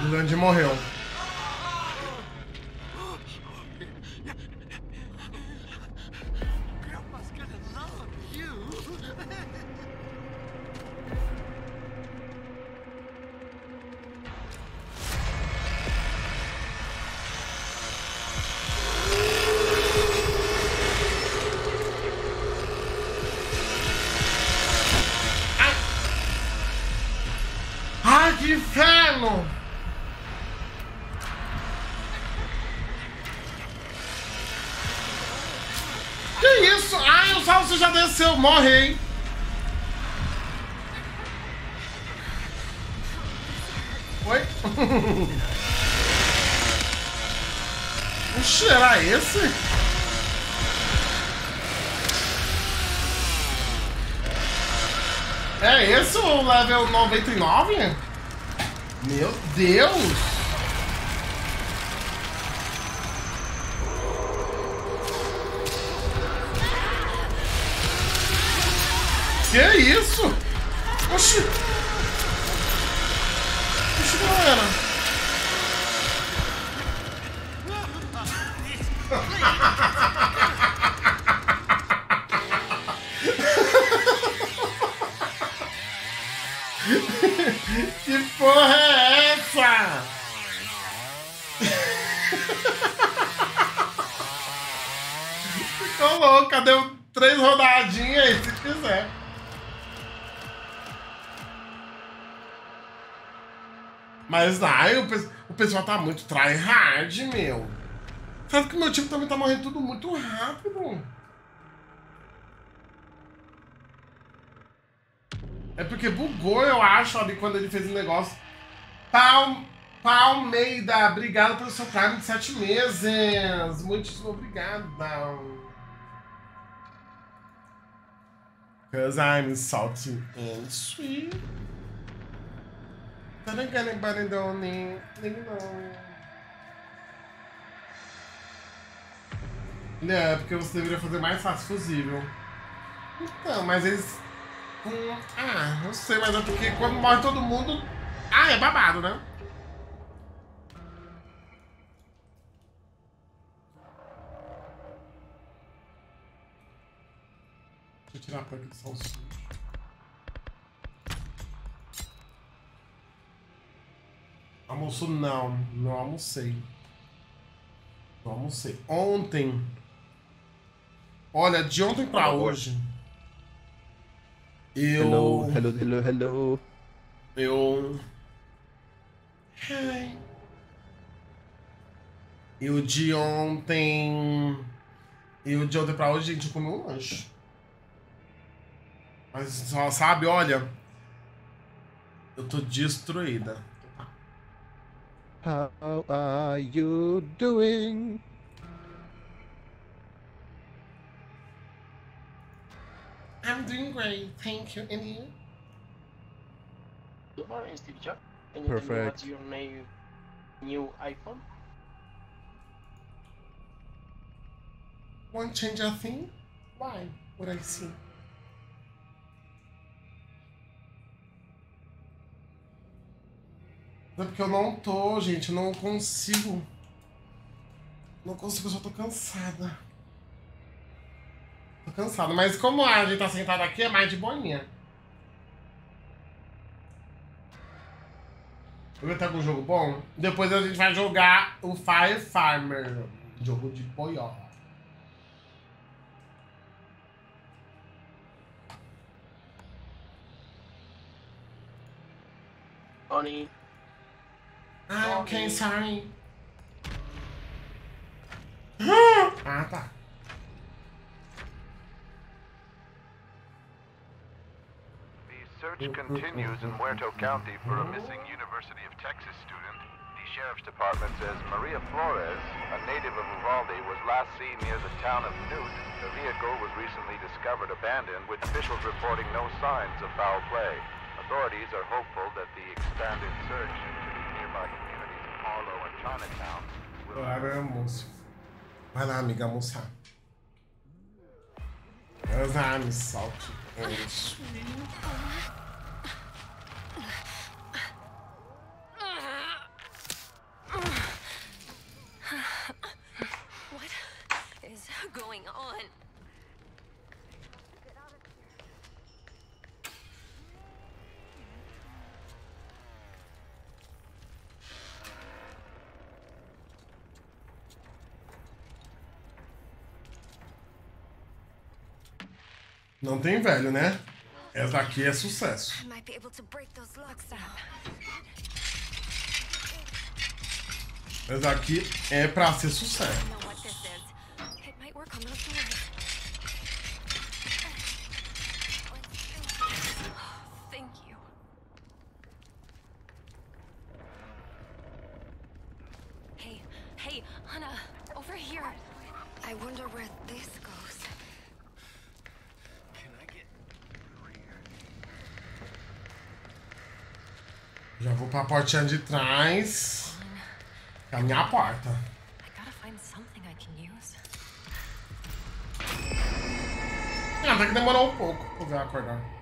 S1: O Landy morreu. Morre, hein? Oi? Oxi, era esse? É esse o level 99? Meu Deus! Que isso? Ai, o, pe- o pessoal tá muito tryhard, meu. Sabe que meu time também tá morrendo tudo muito rápido. É porque bugou, eu acho, ali quando ele fez o negócio. Pal, Palmeida, obrigado pelo seu Prime de 7 meses. Muitíssimo obrigado. Cause I'm salty and sweet. Tá ligado, Baridone? Não, é porque você deveria fazer mais fácil possível. Então, mas eles. Hum, ah, não sei, mas é porque quando morre todo mundo. Ah, é babado, né? Deixa eu tirar a placa de salsicha. Almoço não, não almocei. Não almocei. Ontem. Olha, de ontem pra hoje. Eu.
S3: Hello, hello, hello, hello.
S1: Eu. Hi. Eu de ontem. Eu de ontem pra hoje, gente, eu comi um lanche. Mas só sabe, olha. Eu tô destruída.
S6: How are you doing?
S1: I'm doing great, thank you. And you?
S7: Good morning, Steve Jobs. Can you tell me what's your new, new iPhone?
S1: Want change a thing? Why would I see? É porque eu não tô, gente, eu não consigo. Não consigo, eu só tô cansada. Tô cansada, mas como a gente tá sentado aqui, é mais de boinha. Eu ver tem algum jogo bom. Depois a gente vai jogar o Fire Farmer. Jogo de boió.
S7: Honey,
S1: Ah, ok,
S7: Ok.
S1: sorry. Ah, tá.
S2: The search continues in Muerto County for a missing University of Texas student. The sheriff's department says Maria Flores, a native of Uvalde, was last seen near the town of Newt. The vehicle was recently discovered abandoned, with officials reporting no signs of foul play. Authorities are hopeful that the expanded search into the nearby
S1: Horário é almoço. Vai lá, amiga, almoçar. Mas, ah, me salte. Isso.
S4: What is going on?
S1: Não tem velho, né? Essa daqui é sucesso. Essa daqui é pra ser sucesso.
S4: I know what this is. It might work on those doors. Hey, Anna, over here. I wonder where this goes.
S1: Já vou pra portinha de trás. É a minha porta. Ah, até que demorou um pouco pra eu acordar.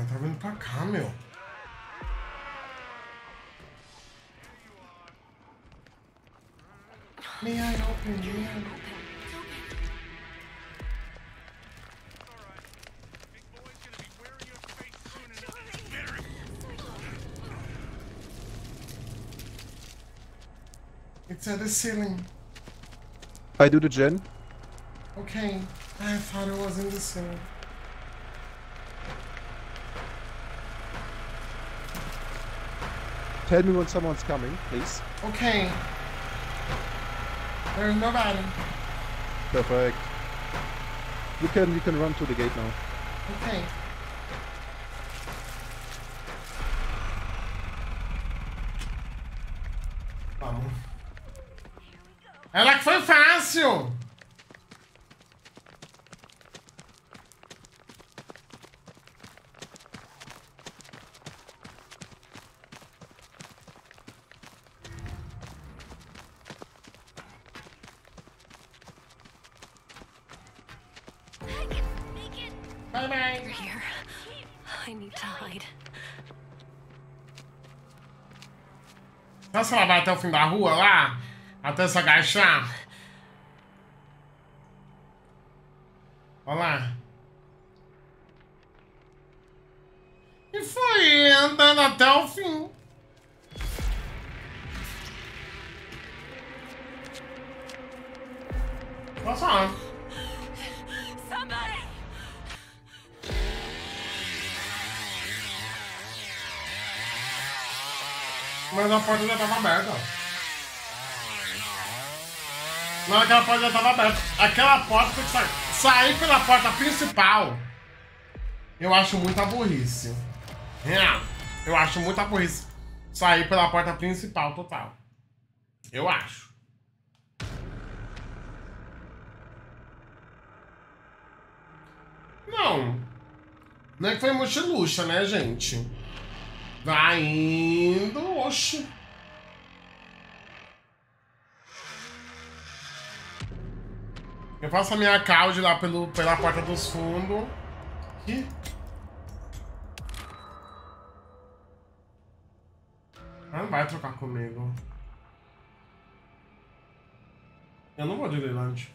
S1: Ah, tá vindo pra cá, meu. May I open? May I open? It's at the ceiling.
S6: I do the gen.
S1: Okay. I thought it was in the ceiling.
S6: Tell me when someone's coming, please.
S1: Okay. There's nobody.
S6: Perfect. You can you can run to the gate now.
S1: Okay. Vai até o fim da rua lá? Até se agachar? Porta já tava aberta. Não, aquela porta já tava aberta. Aquela porta tem que sair. Sair pela porta principal. Eu acho muita burrice. Real. Eu acho muita burrice. Sair pela porta principal, total. Eu acho. Não. Não é que foi mochiluxa, né, gente? Vai indo, oxe. Eu faço a minha caude lá pelo, pela porta dos fundos. Ih. Ela não vai trocar comigo. Eu não vou de Leland.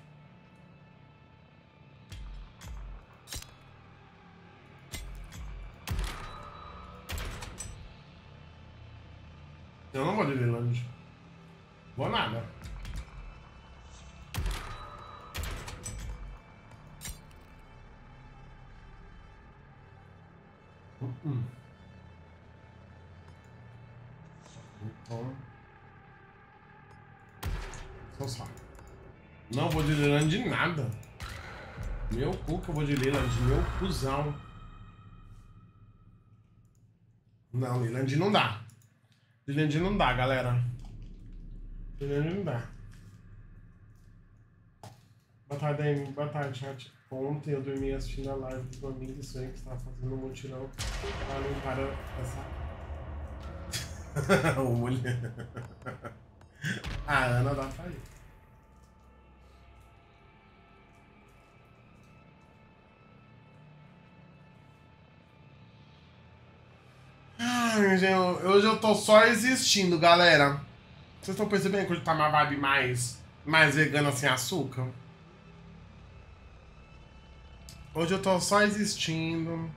S1: Cu que eu vou de Leland, meu cuzão. Não, Leland não dá. Leland não dá, galera. Leland não dá. Boa tarde, Amy. Boa tarde, chat. Ontem eu dormi assistindo a live do amigo do sonho que estava fazendo um mutirão para limpar essa. Ô, mulher. A Ana dá pra ir. Gente, eu- hoje eu tô só existindo, galera. Vocês estão percebendo que hoje tá uma vibe mais, mais vegana sem açúcar? Hoje eu tô só existindo.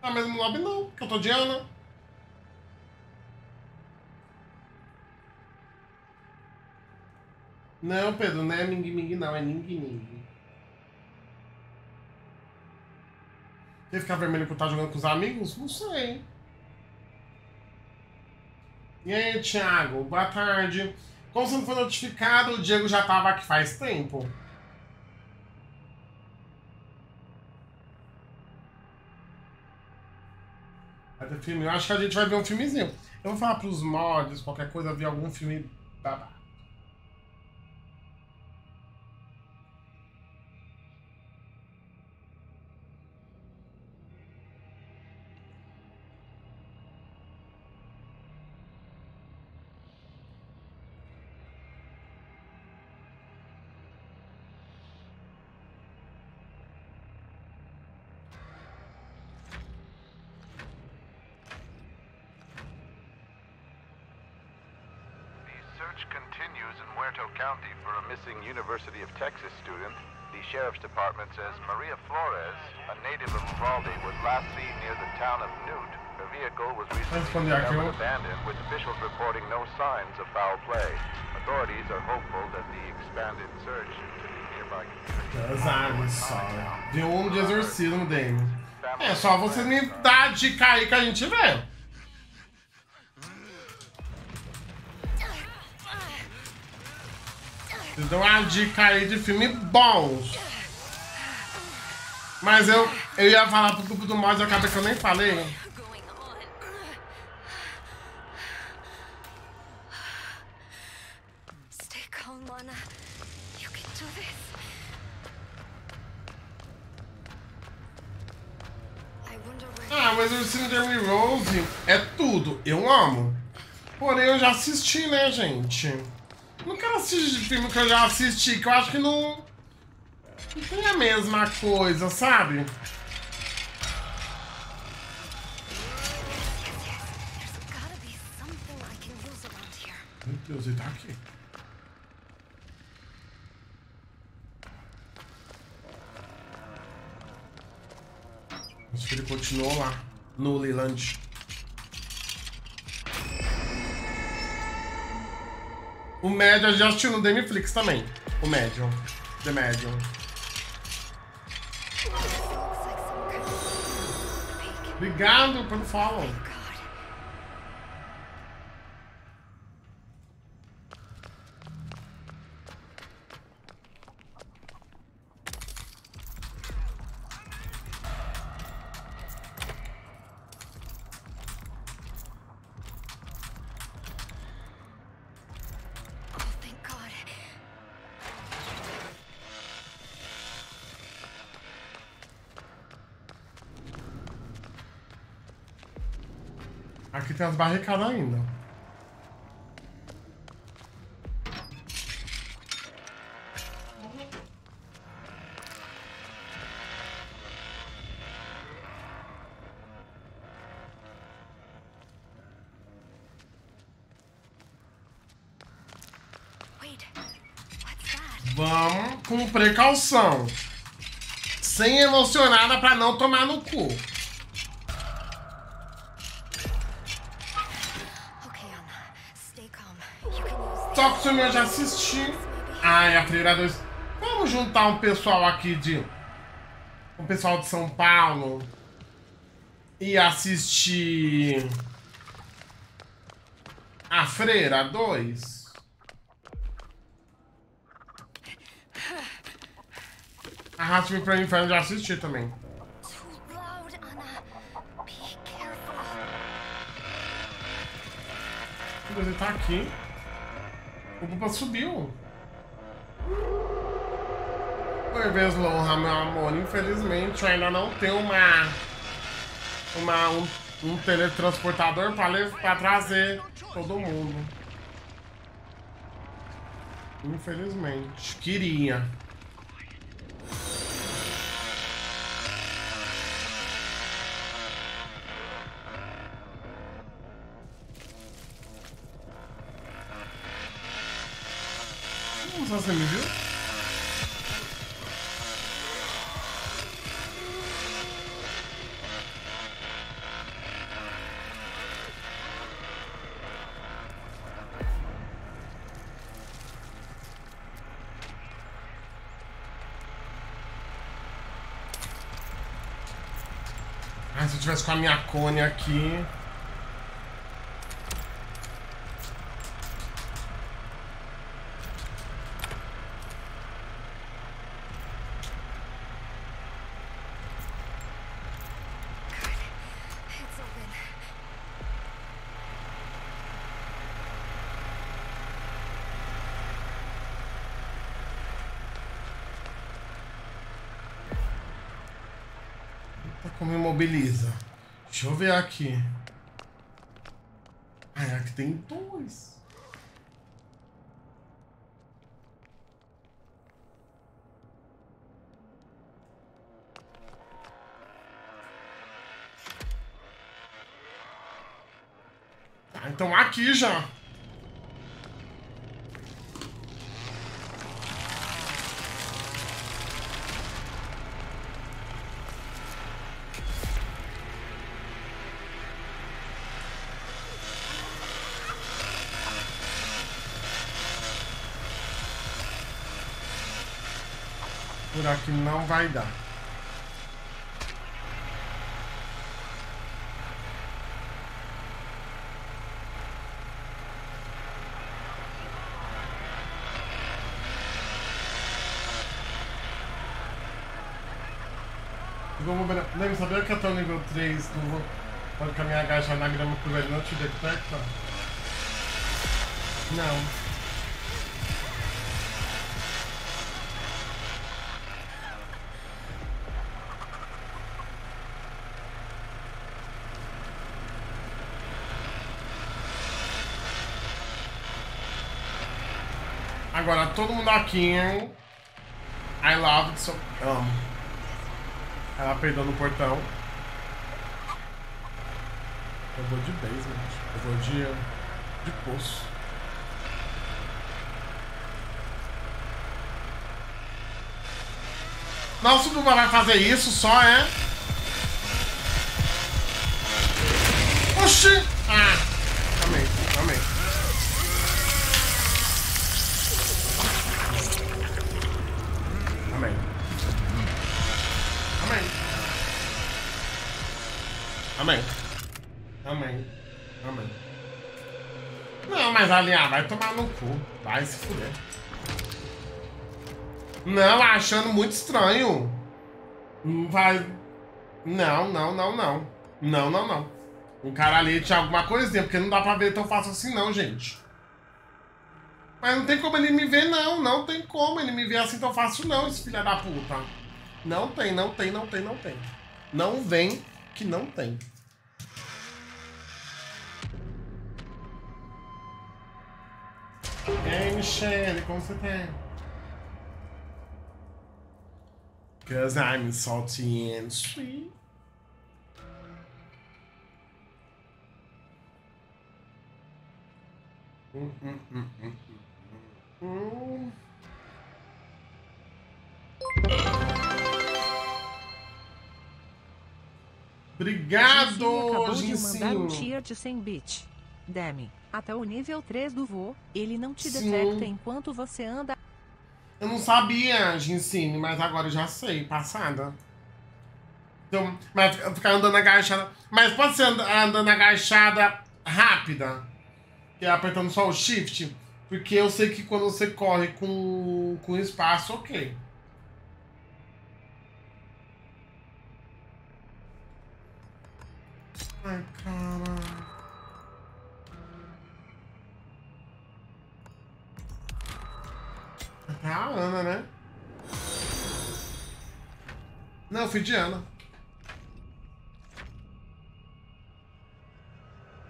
S1: Tá mesmo no lobby não, que eu tô de Ana. Não, Pedro, não é Ming Ming não, é Ning Ning. Você ficar vermelho por estar jogando com os amigos? Não sei. E aí, Thiago? Boa tarde. Como você não foi notificado, o Diego já tava aqui faz tempo. Filme? Eu acho que a gente vai ver um filmezinho. Eu vou falar pros mods, qualquer coisa, ver algum filme babado.
S2: Texas student. The sheriff's department says Maria Flores, a native of Uvalde, was last seen near the town of Newt. Her vehicle was recently
S1: Responder aqui,
S2: discovered
S1: ó.
S2: abandoned, with officials reporting no signs of foul play. Authorities are hopeful that the expanded search into the nearby community
S1: Das águas só. De um de exorcismo dele. É só vocês me dar dica aí que a gente vê. Vocês dão uma dica aí de filme bons. Mas eu, eu ia falar pro grupo do mod, acaba que eu nem falei. Ah, mas o Emily Rose é tudo. Eu amo. Porém, eu já assisti, né, gente? Não quero assistir filme que eu já assisti, que eu acho que não. Não tem a mesma coisa, sabe? Meu Deus, ele tá aqui. Acho que ele continuou lá, no Leland. O Médium, já assistiu no Demiflix também. O Médium. The Medium. Obrigado pelo follow. Barricadas ainda. Vamos com precaução. Sem emocionada pra não tomar no cu. O filme eu já assisti. Ai, a Freira 2. Vamos juntar um pessoal aqui de. Um pessoal de São Paulo. E assistir. A Freira 2. Arraste-me pro inferno eu já assisti também. Ele tá aqui. O Pupa subiu. Oi, Veslonra, meu amor. Infelizmente, ainda não tenho uma. uma um, um teletransportador pra trazer todo mundo. Infelizmente. Queria. você me viu? Ah, se eu tivesse com a minha cone aqui. Imobiliza. Deixa eu ver aqui. Ai, aqui tem dois. Tá, então aqui já. Aqui não vai dar. Lembra, sabia que até o nível 3 não vou. Pode caminhar agachar na grama pro velho não te detecta? Não. Todo mundo aqui, hein? I love it so. Amo. Ela peidou no portão. Eu vou de basement. Eu vou de. de poço. Nossa, o Duba vai fazer isso só, é? Oxi! Vai tomar no cu. Vai se fuder. Não, achando muito estranho. Vai. Não, não, não, não. Não, não, não. Um cara ali tinha alguma coisinha, porque não dá pra ver tão fácil assim, não, gente. Mas não tem como ele me ver, não. Não tem como ele me ver assim tão fácil, não, esse filho da puta. Não tem, não tem, não tem, não tem. Não vem que não tem. Michelle, como você tá? Cause I'm salty and sweet. Hum, hum, hum. Obrigado,
S8: acabou de mandar um
S1: Gincinho.
S8: tier de 100 bit. Demi, até o nível 3 do voo, ele não te
S1: Sim.
S8: detecta enquanto você anda.
S1: Eu não sabia, Gincine, mas agora eu já sei, passada. Então, mas ficar andando agachada. Mas pode ser and- andando agachada rápida. Que é apertando só o shift. Porque eu sei que quando você corre com, com espaço, ok. Ai, cara. É a Ana, né? Não, eu fui de Ana.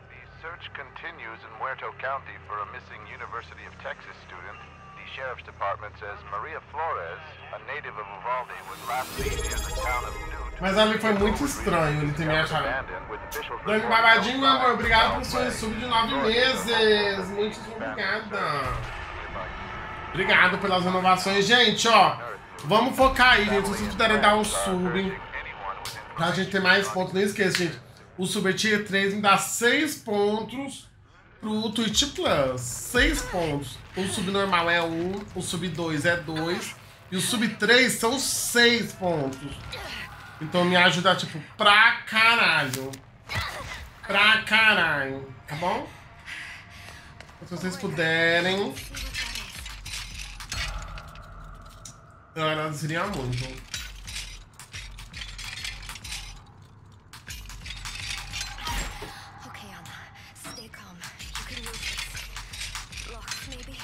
S2: The search continues in Muerto County for a missing University of Texas student. The sheriff's department says Maria Flores, a native of Uvalde, was last seen near the town of Newt.
S1: Mas ali foi muito estranho ele ter me achado. Dani Babadinho, meu amor, obrigado pelo seu sub de nove meses. Muito obrigada. Obrigado pelas renovações. Gente, ó, vamos focar aí, gente. Se vocês puderem dar um sub, pra gente ter mais pontos. Não esqueça, gente. O Super Tier 3 me dá 6 pontos pro Twitch Plus. 6 pontos. O sub normal é 1, o sub 2 é 2 e o sub 3 são 6 pontos. Então me ajuda, tipo, pra caralho. Pra caralho. Tá bom? Se vocês puderem. Muito.
S4: Okay, Anna. Stay calm. You can this. Locks, maybe?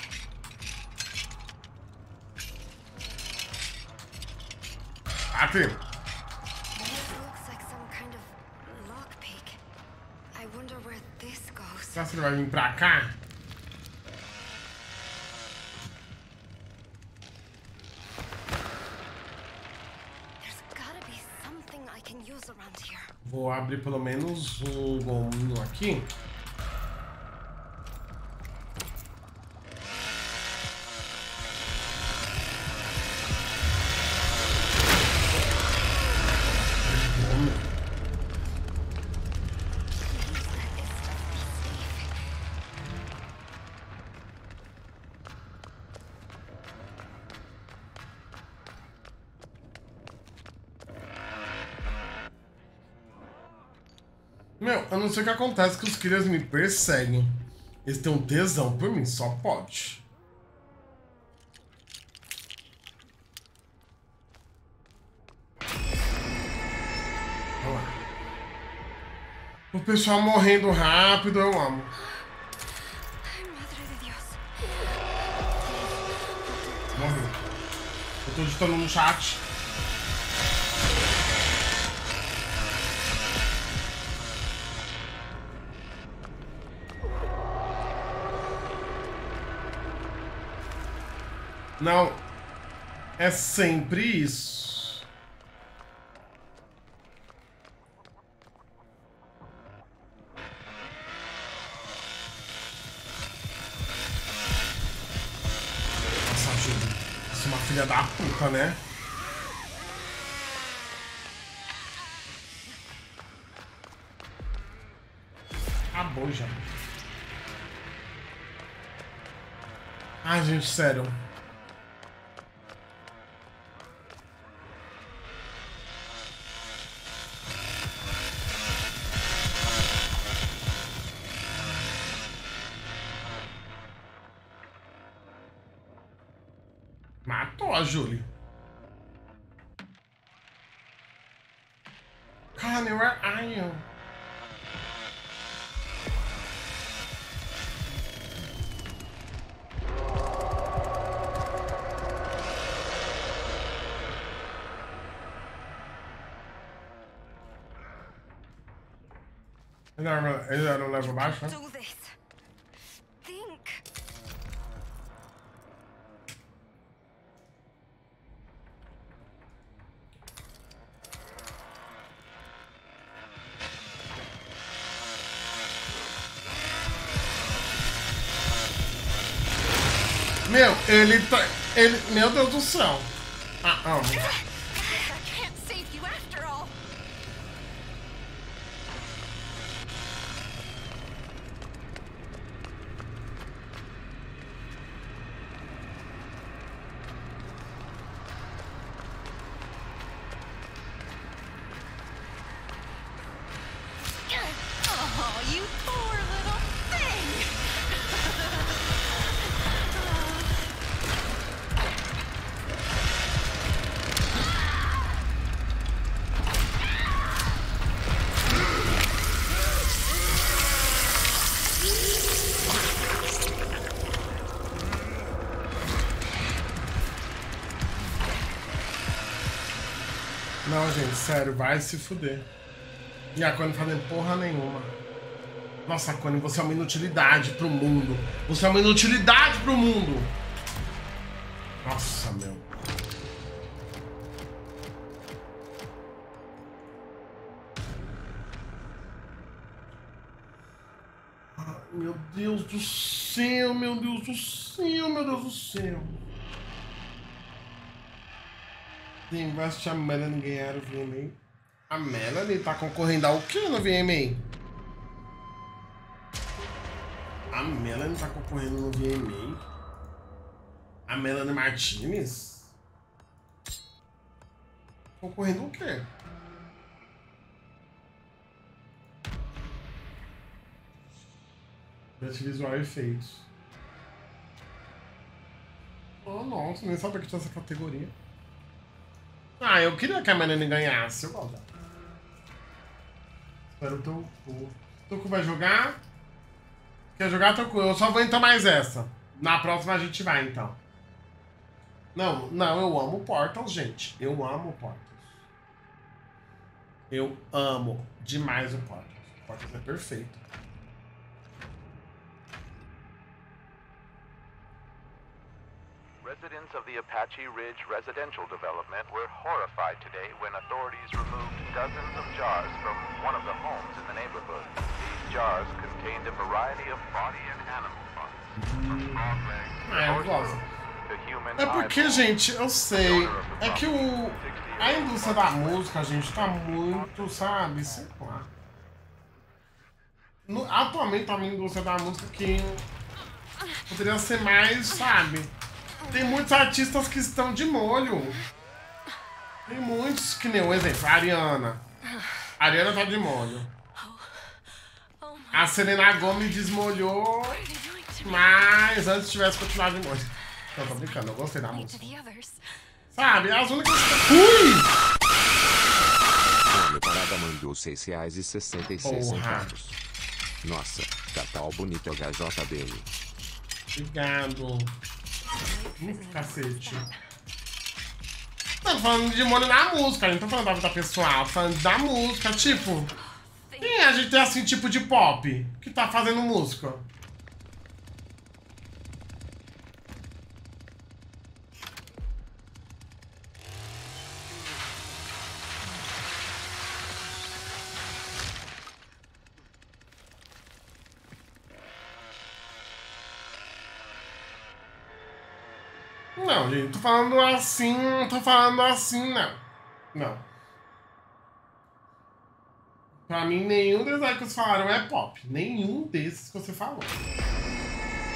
S4: Of lockpick. I wonder where this goes.
S1: Será que ele vai vir pra cá?
S4: There's gotta be something I can use around here.
S1: Vou abrir pelo menos um gominho aqui. Eu não sei o que acontece que os crias me perseguem. Eles têm um tesão por mim, só pode. Olha lá. O pessoal morrendo rápido, eu amo. Morreu. Eu tô digitando no chat. Não. É sempre isso. Nossa, Júlio. Você é uma filha da puta, né? Acabou já. Ai, gente, sério. Ele era, ele era no level baixo, né?
S4: Do this. Think.
S1: Meu, ele tá. Ele. Meu Deus do céu. Ah, amo. Sério, vai se fuder. E a Connie fazendo porra nenhuma. Nossa, Connie, você é uma inutilidade pro mundo. Você é uma inutilidade pro mundo. Quem vai assistir a Melanie ganhar o VMA? A Melanie tá concorrendo ao que no VMA? A Melanie tá concorrendo no VMA? A Melanie Martinez? Concorrendo o quê? Best Visual Efeitos. Oh, nossa, nem sabe que tinha essa categoria. Ah, eu queria que a Marina ganhasse. Eu gosto. Espero o Toku. Toku vai jogar? Quer jogar, Toku? Eu só vou então mais essa. Na próxima a gente vai, então. Não, não, eu amo Portals, gente. Eu amo Portals. Eu amo demais o Portals. O Portals é perfeito.
S2: Residents of the Apache Ridge residential development were horrified today when authorities removed dozens of jars from one of the homes in the neighborhood. These jars contained a variety of body and animal parts, from frog legs to human
S1: É porque, gente, eu sei. É que o. A indústria da música, gente, tá muito, sabe? Sei lá. No- atualmente tá uma indústria da música que poderia ser mais, sabe? Tem muitos artistas que estão de molho. Tem muitos, que nem o exemplo, a Ariana. A Ariana tá de molho. A Selena Gomez desmolhou, mas antes tivesse continuado de molho. Não, tô brincando, eu gostei da música. Sabe, as únicas. Ui!
S9: Parada mandou 6 reais e 66
S1: Porra.
S9: centavos. Nossa, tá tal bonito o HJ dele.
S1: Obrigado. Cacete. Tô falando de molho na música, não tô falando da vida pessoal, falando da música, tipo. Quem a gente tem assim, tipo de pop, que tá fazendo música? Não, gente, tô falando assim, tô falando assim, não. Não. Pra mim, nenhum desses que vocês falaram é pop. Nenhum desses que você falou.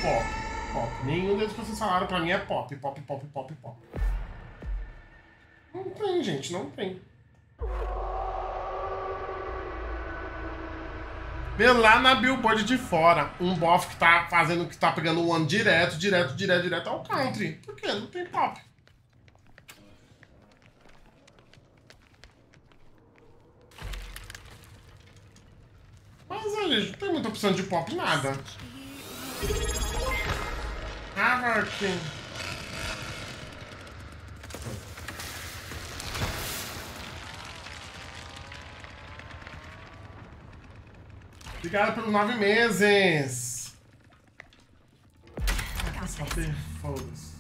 S1: Pop, pop. Nenhum desses que vocês falaram pra mim é pop. Pop, pop, pop, pop. Não tem, gente, não tem. Vê lá na Billboard de fora, um bof que tá fazendo, que tá pegando o ano direto, direto, direto, direto é o country. Por quê? Não tem pop. Mas a gente não tem muita opção de pop nada. Harvard. Obrigado pelos nove meses. Saber? Foda-se.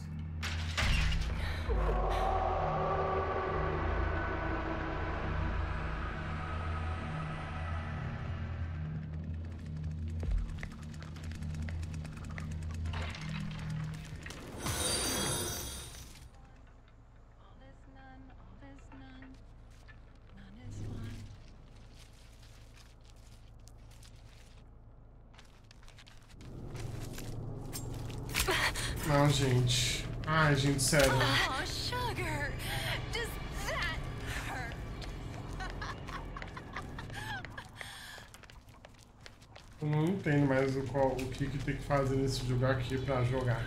S1: Gente, sério.
S4: Hurt?
S1: Eu não entendo mais o, qual, o que, que tem que fazer nesse jogo aqui pra jogar.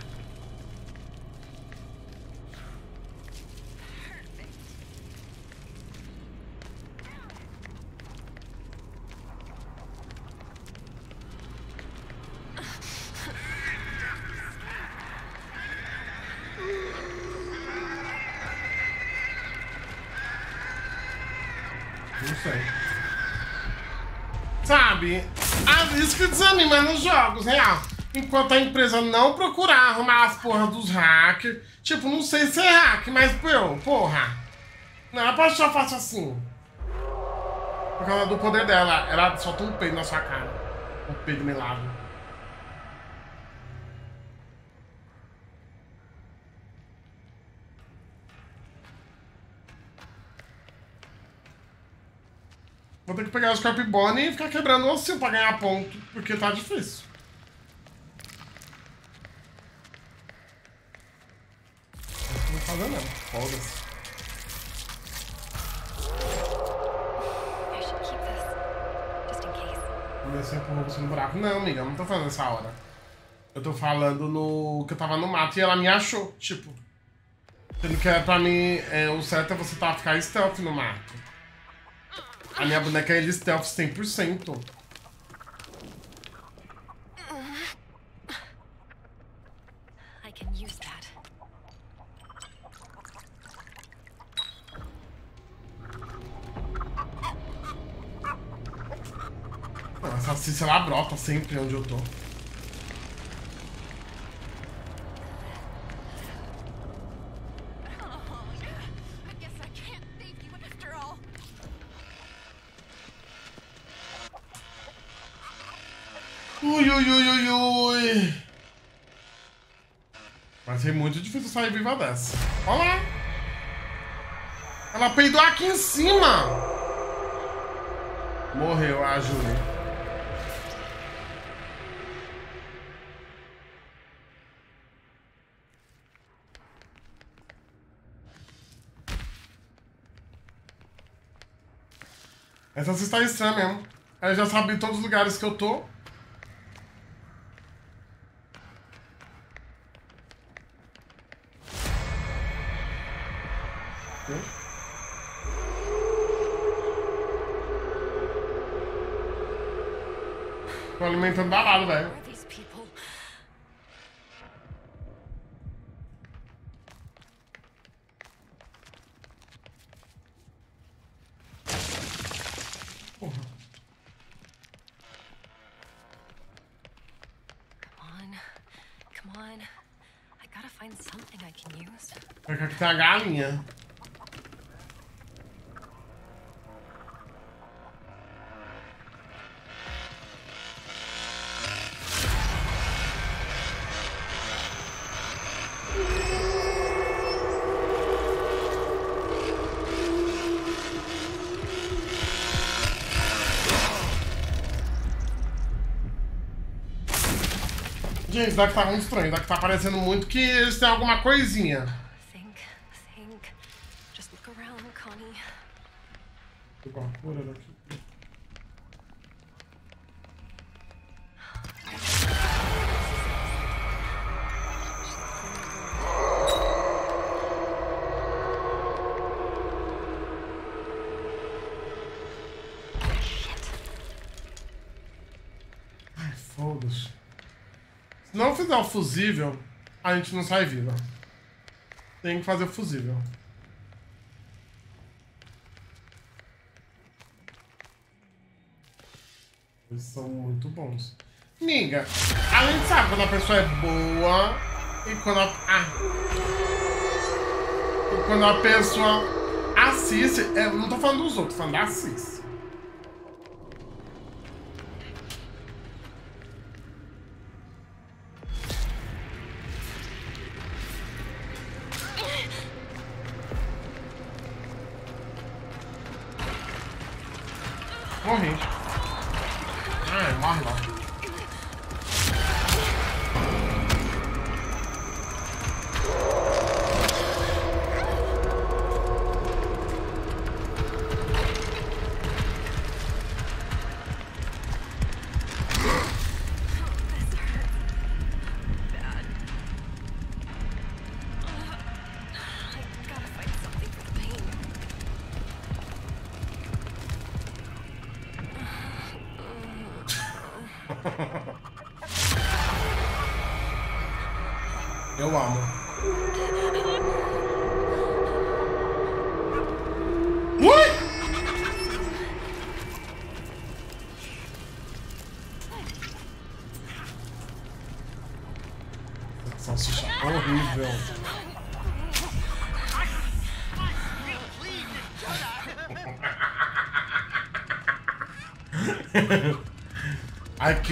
S1: Não sei. Sabe? Ah, Isso que desanima nos jogos, real. Enquanto a empresa não procurar arrumar as porra dos hackers. Tipo, não sei se é hack, mas, pô, porra. Não, ela pode achar fácil assim. Por causa do poder dela. Ela solta um peido na sua cara. Um peido melado. Vou ter que pegar o Scorpibone e ficar quebrando o ossinho pra ganhar ponto, porque tá difícil. Não vou fazer não, foda-se.
S4: I should keep this. Just in case.
S1: Comecei a empurrar você no buraco. Não, amiga, eu não tô falando nessa hora. Eu tô falando no. que eu tava no mato e ela me achou, tipo. Sendo que é pra mim, é, o certo é você tá, ficar stealth no mato. A minha boneca é ele stealth 100%.
S4: I can use that.
S1: Cícia ela brota sempre onde eu tô. Ui, ui, ui, ui, ui. Vai ser muito difícil sair viva dessa. Olha lá. Ela peidou aqui em cima. Morreu a Julie. Essa você está estranha mesmo. Ela já sabe todos os lugares que eu tô. Tô alimentando balado, velho. A galinha. Gente, daqui tá muito estranho. Daqui tá parecendo muito que eles têm alguma coisinha. Se fizer o fusível, a gente não sai viva. Tem que fazer o fusível. Eles são muito bons. Miga, a gente sabe quando a pessoa é boa e quando a. Ah. E quando a pessoa assiste. é, Eu não tô falando dos outros, tô falando da assiste.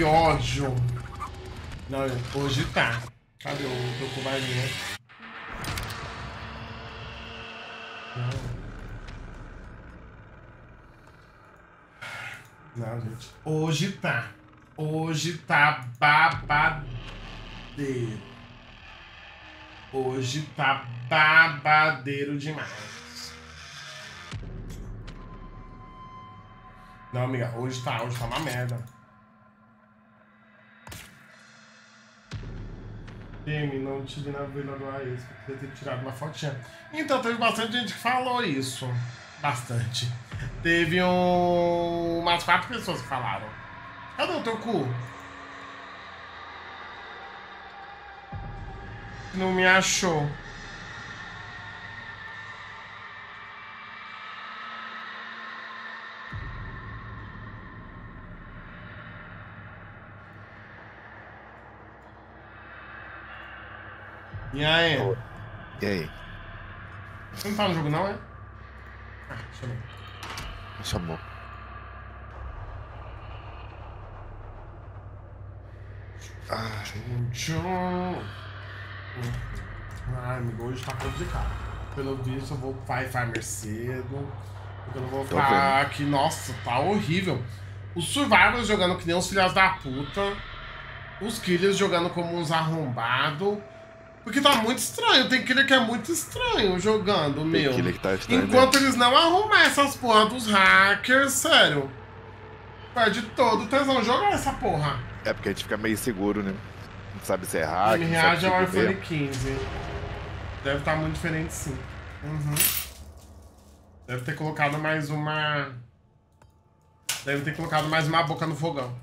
S1: Que ódio. Não, hoje tá. Cadê o teu covardia? Não, gente. Hoje tá. Hoje tá babadeiro. Hoje tá babadeiro demais. Não, amiga, hoje tá, hoje tá uma merda. Demi, não te vi na Vila do Aes, que eu queria ter tirado uma fotinha. Então, teve bastante gente que falou isso. Bastante. Teve um... umas quatro pessoas que falaram. Cadê o teu cu? Não me achou. E aí?
S10: E aí?
S1: Você não tá no jogo não, é? Ah, chamei.
S10: Chamou. Ah,
S1: Tchum. Ai, amigo, hoje tá complicado. Pelo visto, eu vou pai farmer cedo. Porque eu não vou ficar aqui. Nossa, tá horrível. Os survivors jogando que nem os filhos da puta. Os killers jogando como uns arrombados. Porque tá muito estranho. Tem killer que é muito estranho jogando, meu.
S10: killer que tá estranho
S1: Enquanto eles não arrumar essas porra dos hackers, sério. Perde todo o tesão jogar essa porra.
S10: é porque a gente fica meio seguro, né? Não sabe se é hack,
S1: Ele
S10: não
S1: reage ao
S10: é
S1: iPhone
S10: ver.
S1: 15. Deve estar muito diferente, sim. Uhum. Deve ter colocado mais uma. Deve ter colocado mais uma boca no fogão.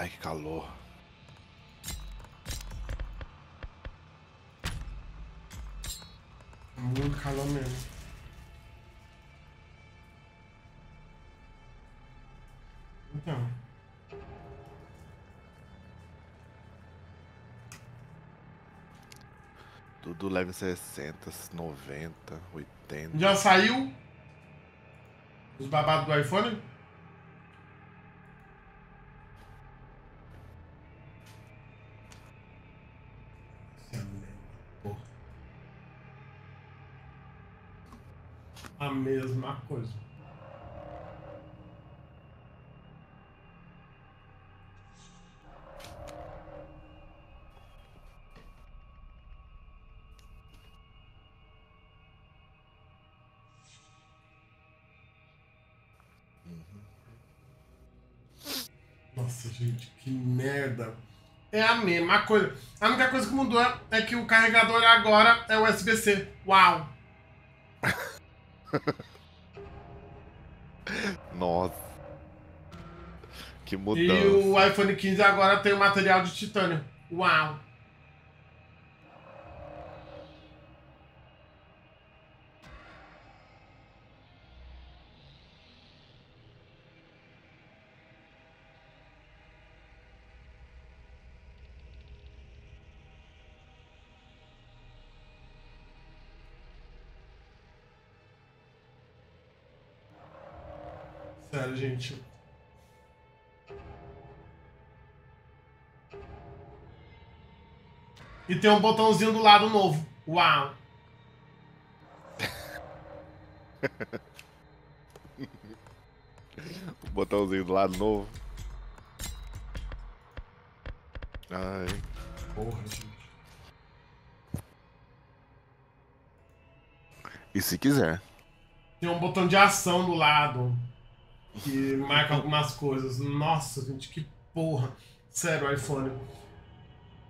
S10: Ai, que calor.
S1: Muito calor mesmo. Então.
S10: Tudo leve 60, 90, 80.
S1: Já saiu? Os babados do iPhone? A mesma coisa. Nossa, gente, que merda. É a mesma coisa. A única coisa que mudou é- que o carregador agora é USB-C. Uau!
S10: Nossa. Que
S1: E
S10: mudança.
S1: o iPhone 15 agora tem o material de titânio. Uau! Sério, gente. E tem um botãozinho do lado novo. Uau!
S10: O botãozinho do lado novo. Ai.
S1: Porra, gente.
S10: E se quiser.
S1: Tem um botão de ação do lado. Que marca algumas coisas. Nossa, gente, que porra. Sério, iPhone.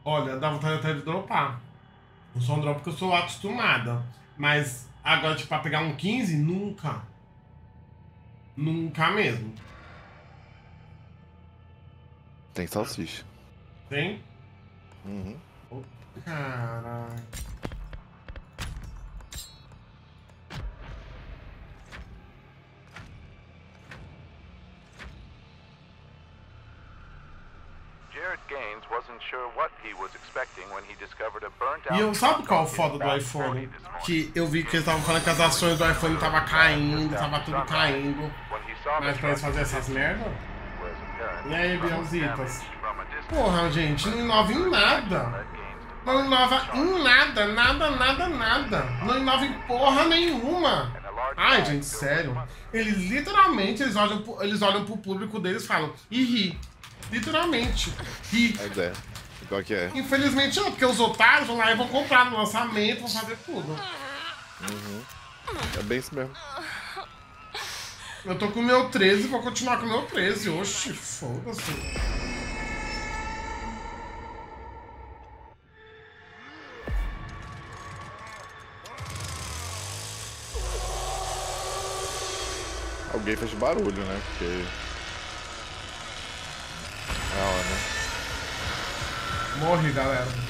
S1: Olha, dá vontade até de dropar. Não sou um drop porque eu sou acostumada. Mas agora, tipo, pra pegar um 15, nunca. Nunca mesmo.
S10: Tem salsicha.
S1: Tem?
S10: Uhum.
S1: Caralho. E eu sabe qual é o foda do iPhone? Que eu vi que eles estavam falando que as ações do iPhone tava caindo, tava tudo caindo. Mas pra eles fazerem essas merda? E aí,
S2: from
S1: Bielzitas? Porra, gente, não inova em nada. Não inova em nada, nada, nada, nada. Não inova em porra nenhuma. Ai, gente, sério. Eles literalmente, eles olham, pro- eles olham pro público deles e falam, e ri. Literalmente. Ri.
S10: Mas é. Qual que é?
S1: Infelizmente não, porque os otários vão lá e vão comprar no lançamento, vão fazer tudo.
S10: Uhum. É bem isso mesmo.
S1: Eu tô com o meu 13 vou continuar com o meu 13. Oxi, foda-se.
S10: Alguém fez barulho, né? Porque. É hora.
S1: Morre, galera.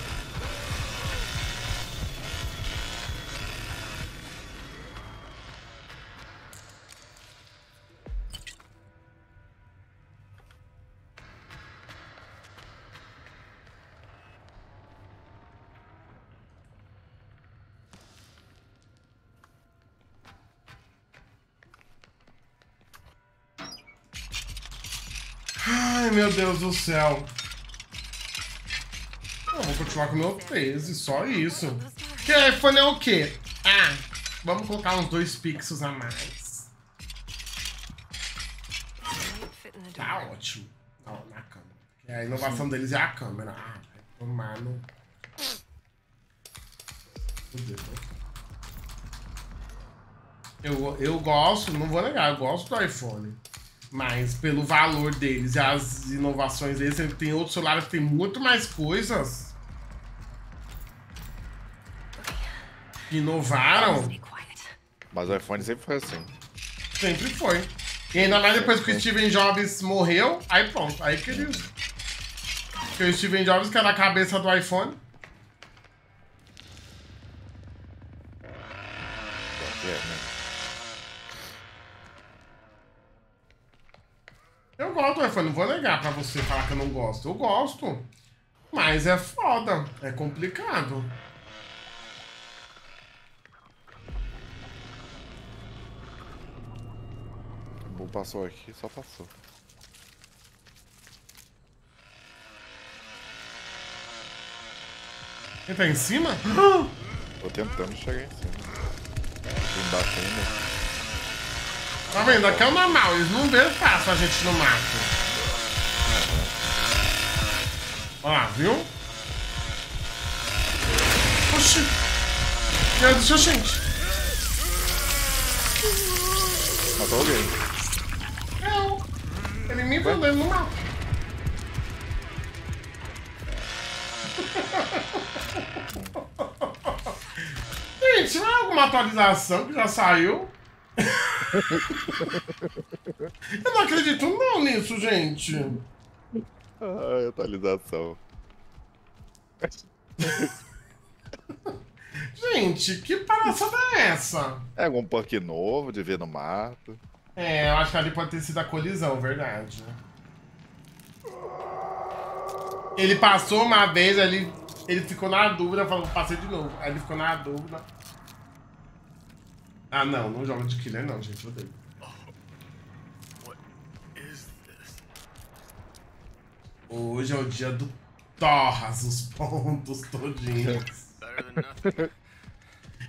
S1: Meu Deus do céu. Eu vou continuar com o meu 13, só isso. Que iPhone é o quê? Ah, vamos colocar uns dois pixels a mais. Tá ótimo. Na câmera. A inovação deles é a câmera. Ah, vai tomar no... Fudeu. Eu, eu gosto, não vou negar, eu gosto do iPhone. Mas pelo valor deles e as inovações deles, ele tem outros celulares que tem muito mais coisas. que Inovaram.
S10: Mas o iPhone sempre foi assim.
S1: Sempre foi. E ainda mais depois que o Steven Jobs morreu, aí pronto, aí que eles. Porque o Steven Jobs, que era a cabeça do iPhone.
S10: É, né?
S1: IPhone, não vou negar pra você falar que eu não gosto. Eu gosto. Mas é foda, é complicado.
S10: O passou aqui, só passou.
S1: Ele tá em cima?
S10: Tô tentando chegar em cima. Embaixo ainda.
S1: Tá vendo? Aqui é o normal, eles não vê fácil a gente no mato. Lá, viu? Oxi! Meu Deus, gente!
S10: Matou alguém.
S1: Não! Ele me dentro no mato. Gente, não é alguma atualização que já saiu? Eu não acredito não nisso, gente.
S10: Ai, atualização.
S1: Gente, que palhaçada é essa?
S10: É algum punk novo de ver no mato.
S1: É, eu acho que ali pode ter sido a colisão, verdade. Ele passou uma vez, ele, ele ficou na dúvida, falou, passei de novo. Aí ele ficou na dúvida. Ah, não, não joga de killer não, gente, odeio. Hoje é o dia do torras, os pontos todinhos.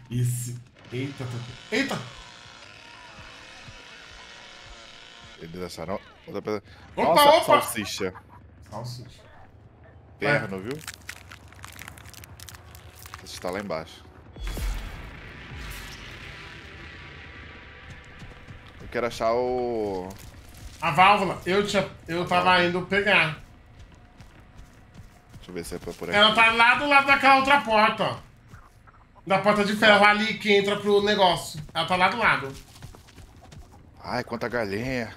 S1: Esse... Eita, tô... Eita!
S10: Eles acharam. outra pedra-
S1: Opa,
S10: Nossa,
S1: opa!
S10: salsicha.
S1: Salsicha.
S10: Terno, viu? Esse está lá embaixo. Eu quero achar o.
S1: A válvula, eu, tinha, eu tava indo pegar.
S10: Deixa eu ver se é pra por aqui.
S1: Ela tá lá do lado daquela outra porta, ó. Da porta de ferro ali que entra pro negócio. Ela tá lá do lado.
S10: Ai, quanta galinha.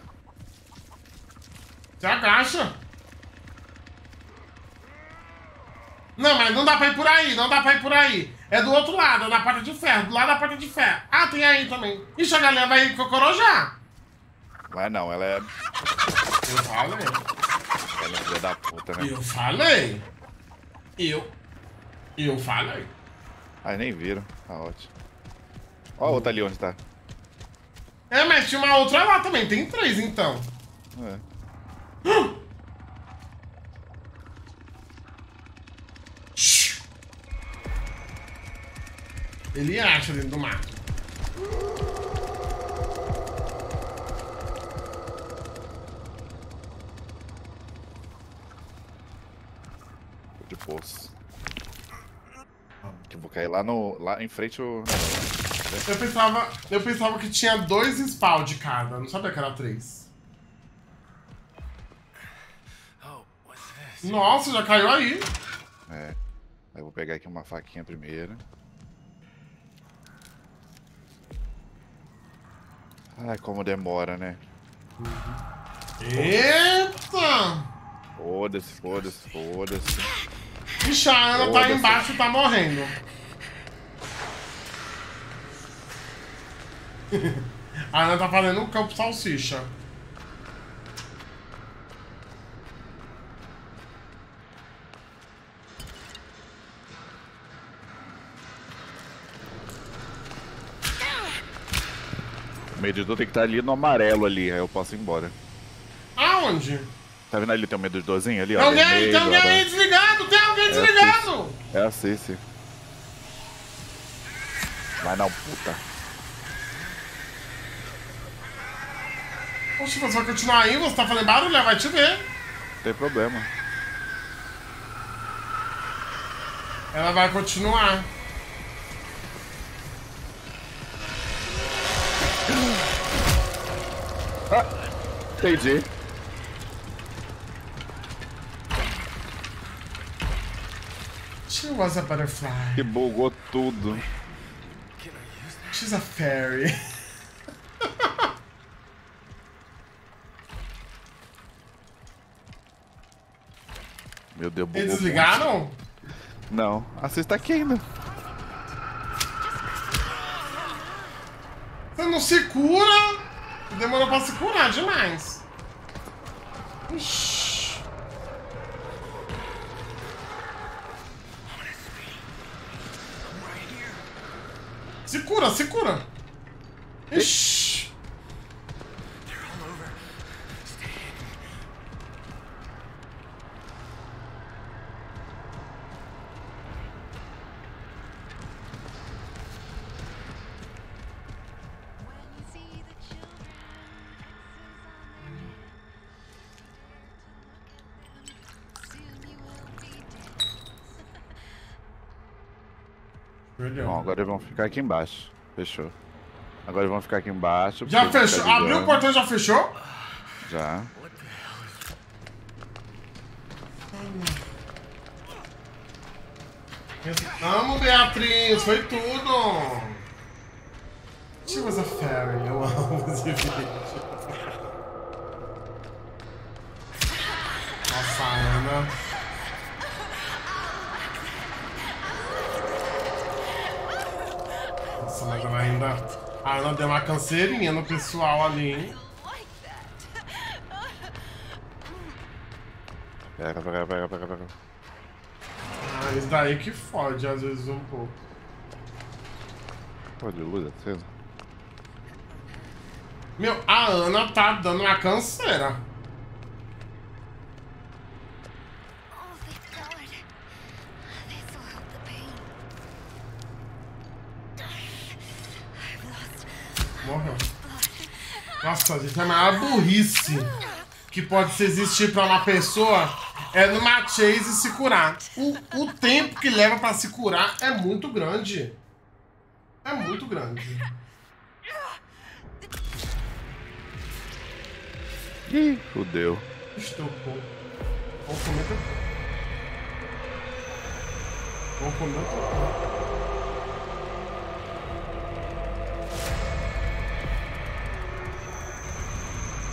S1: Você agacha. Não, mas não dá pra ir por aí, não dá pra ir por aí. É do outro lado, na porta de ferro, do lado da porta de ferro. Ah, tem aí também. Ixi, a galinha vai cocorojar.
S10: Não é não, ela é.
S1: Eu falei.
S10: Ela é filha da puta, né?
S1: Eu falei. Eu. Eu falei.
S10: Ai, nem viram. Tá ótimo. Ó a outra ali onde tá.
S1: É, mas tinha uma outra lá também. Tem três, então.
S10: É.
S1: Ele acha dentro do mato.
S10: Poço. Que eu vou cair lá, no, lá em frente o.
S1: Eu pensava, eu pensava que tinha dois spawn de cada, não sabia que era três. Nossa, já caiu aí.
S10: É. Aí eu vou pegar aqui uma faquinha primeiro. Ai, como demora, né?
S1: Eita!
S10: Foda-se, foda-se, foda-se.
S1: Ixi, a Ana tá embaixo e tá morrendo. a Ana tá fazendo um campo salsicha.
S10: O medidor tem que estar ali no amarelo ali, aí eu posso ir embora.
S1: Aonde?
S10: Tá vendo ali, tem um medidorzinho ali, ó.
S1: Alguém,
S10: vermelho,
S1: tem alguém aí. Desligado, alguém
S10: É a Cici. Vai não, puta.
S1: Poxa, você vai continuar aí, você tá fazendo barulho, ela vai te ver.
S10: Não tem problema.
S1: Ela vai continuar.
S10: Entendi.
S1: She was a butterfly.
S10: Que bugou tudo.
S1: She's a fairy.
S10: Meu Deus, bugou
S1: Eles desligaram?
S10: Não, a tá aqui ainda.
S1: Você não se cura? Demorou pra se curar demais. Ixi. Se cura, se cura. Ixi.
S10: Agora vão ficar aqui embaixo. Fechou. Agora vão ficar aqui embaixo.
S1: Já fechou?
S10: ficar
S1: Abriu o portão e já fechou?
S10: Já.
S1: Amo, Beatriz, foi tudo. She was a fairy, eu amo esse vídeo. Nossa, Ana. A Ana deu uma canseirinha no pessoal ali, hein?
S10: Pega, pega, pega, pega, pega.
S1: Ah, isso daí que fode às vezes um pouco.
S10: Pô, de luz acesa.
S1: Meu, a Ana tá dando uma canseira. Nossa, gente, a maior burrice que pode existir pra uma pessoa é numa chase se curar. O, o tempo que leva pra se curar é muito grande. É muito grande.
S10: Ih, fudeu.
S1: Estocou. Vamos comer Vamos comer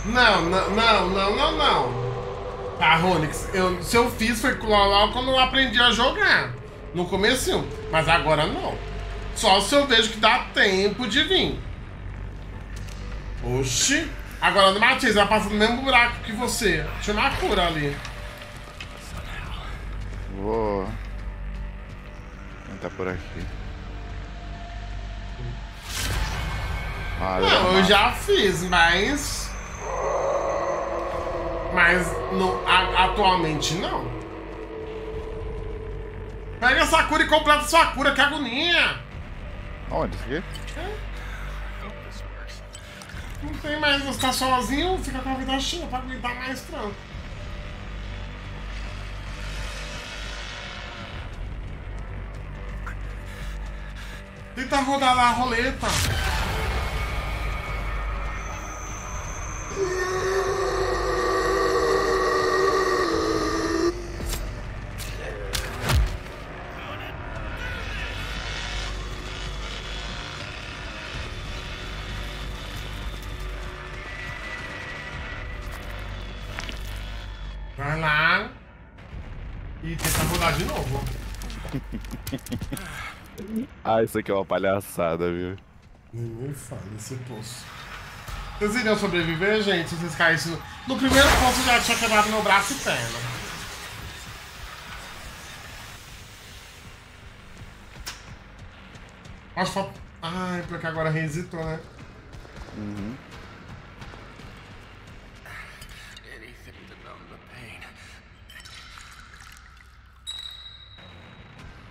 S1: Não, não, não, não, não, não. Tá, Ronix, eu, se eu fiz foi lá, lá quando eu aprendi a jogar. No começo, mas agora não. Só se eu vejo que dá tempo de vir. Oxi. Agora, Matias, ela passa no mesmo buraco que você. Tinha uma cura ali.
S10: Vou. Tentar por aqui. Ah,
S1: Não, eu já fiz, mas. Mas no, a- atualmente não. Pega essa cura e completa sua cura, que agonia!
S10: Onde? Aqui?
S1: Não tem mais, você tá sozinho, fica com a vida cheia pra aguentar mais tranco. Tenta rodar lá a roleta. Vai lá. E tenta rodar de novo.
S10: Ah, isso aqui é uma palhaçada, viu?
S1: Nem me fala esse poço. Vocês iriam sobreviver, gente, se vocês caíssem no... No primeiro eu já tinha quebrado meu braço e perna. Acho que. Ai, porque agora reisitou, né?
S10: Uhum.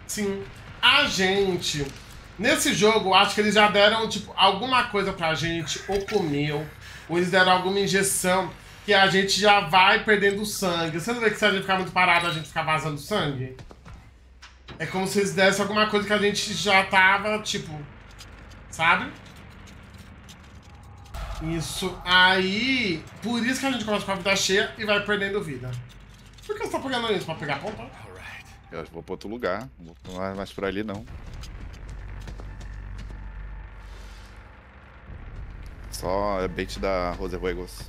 S1: Sim. A gente. Nesse jogo, acho que eles já deram, tipo, alguma coisa pra gente, ou comeu, ou eles deram alguma injeção, que a gente já vai perdendo sangue. Você não vê que se a gente ficar muito parado, a gente fica vazando sangue? É como se eles dessem alguma coisa que a gente já tava, tipo. Sabe? Isso. Aí. Por isso que a gente começa com a vida cheia e vai perdendo vida. Por que você tá pegando isso? Pra pegar ponta?
S10: Eu vou pra outro lugar. Não vou mais por ali, não. Só é bait da Rose Ruegos.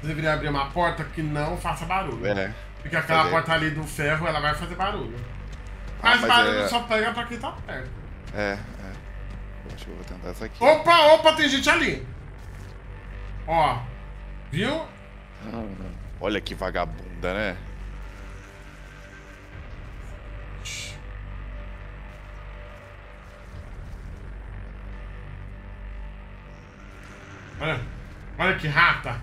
S1: Você deveria abrir uma porta que não faça barulho.
S10: É.
S1: Porque aquela
S10: Fazer-
S1: porta ali do ferro, ela vai fazer barulho.
S10: Ah,
S1: Mas,
S10: mas
S1: barulho
S10: é-
S1: só pega pra quem tá perto.
S10: É, é. Eu acho que eu vou tentar essa aqui.
S1: Opa, opa, tem gente ali. Ó. Viu?
S10: Olha que vagabunda, né?
S1: Olha. Olha que rata.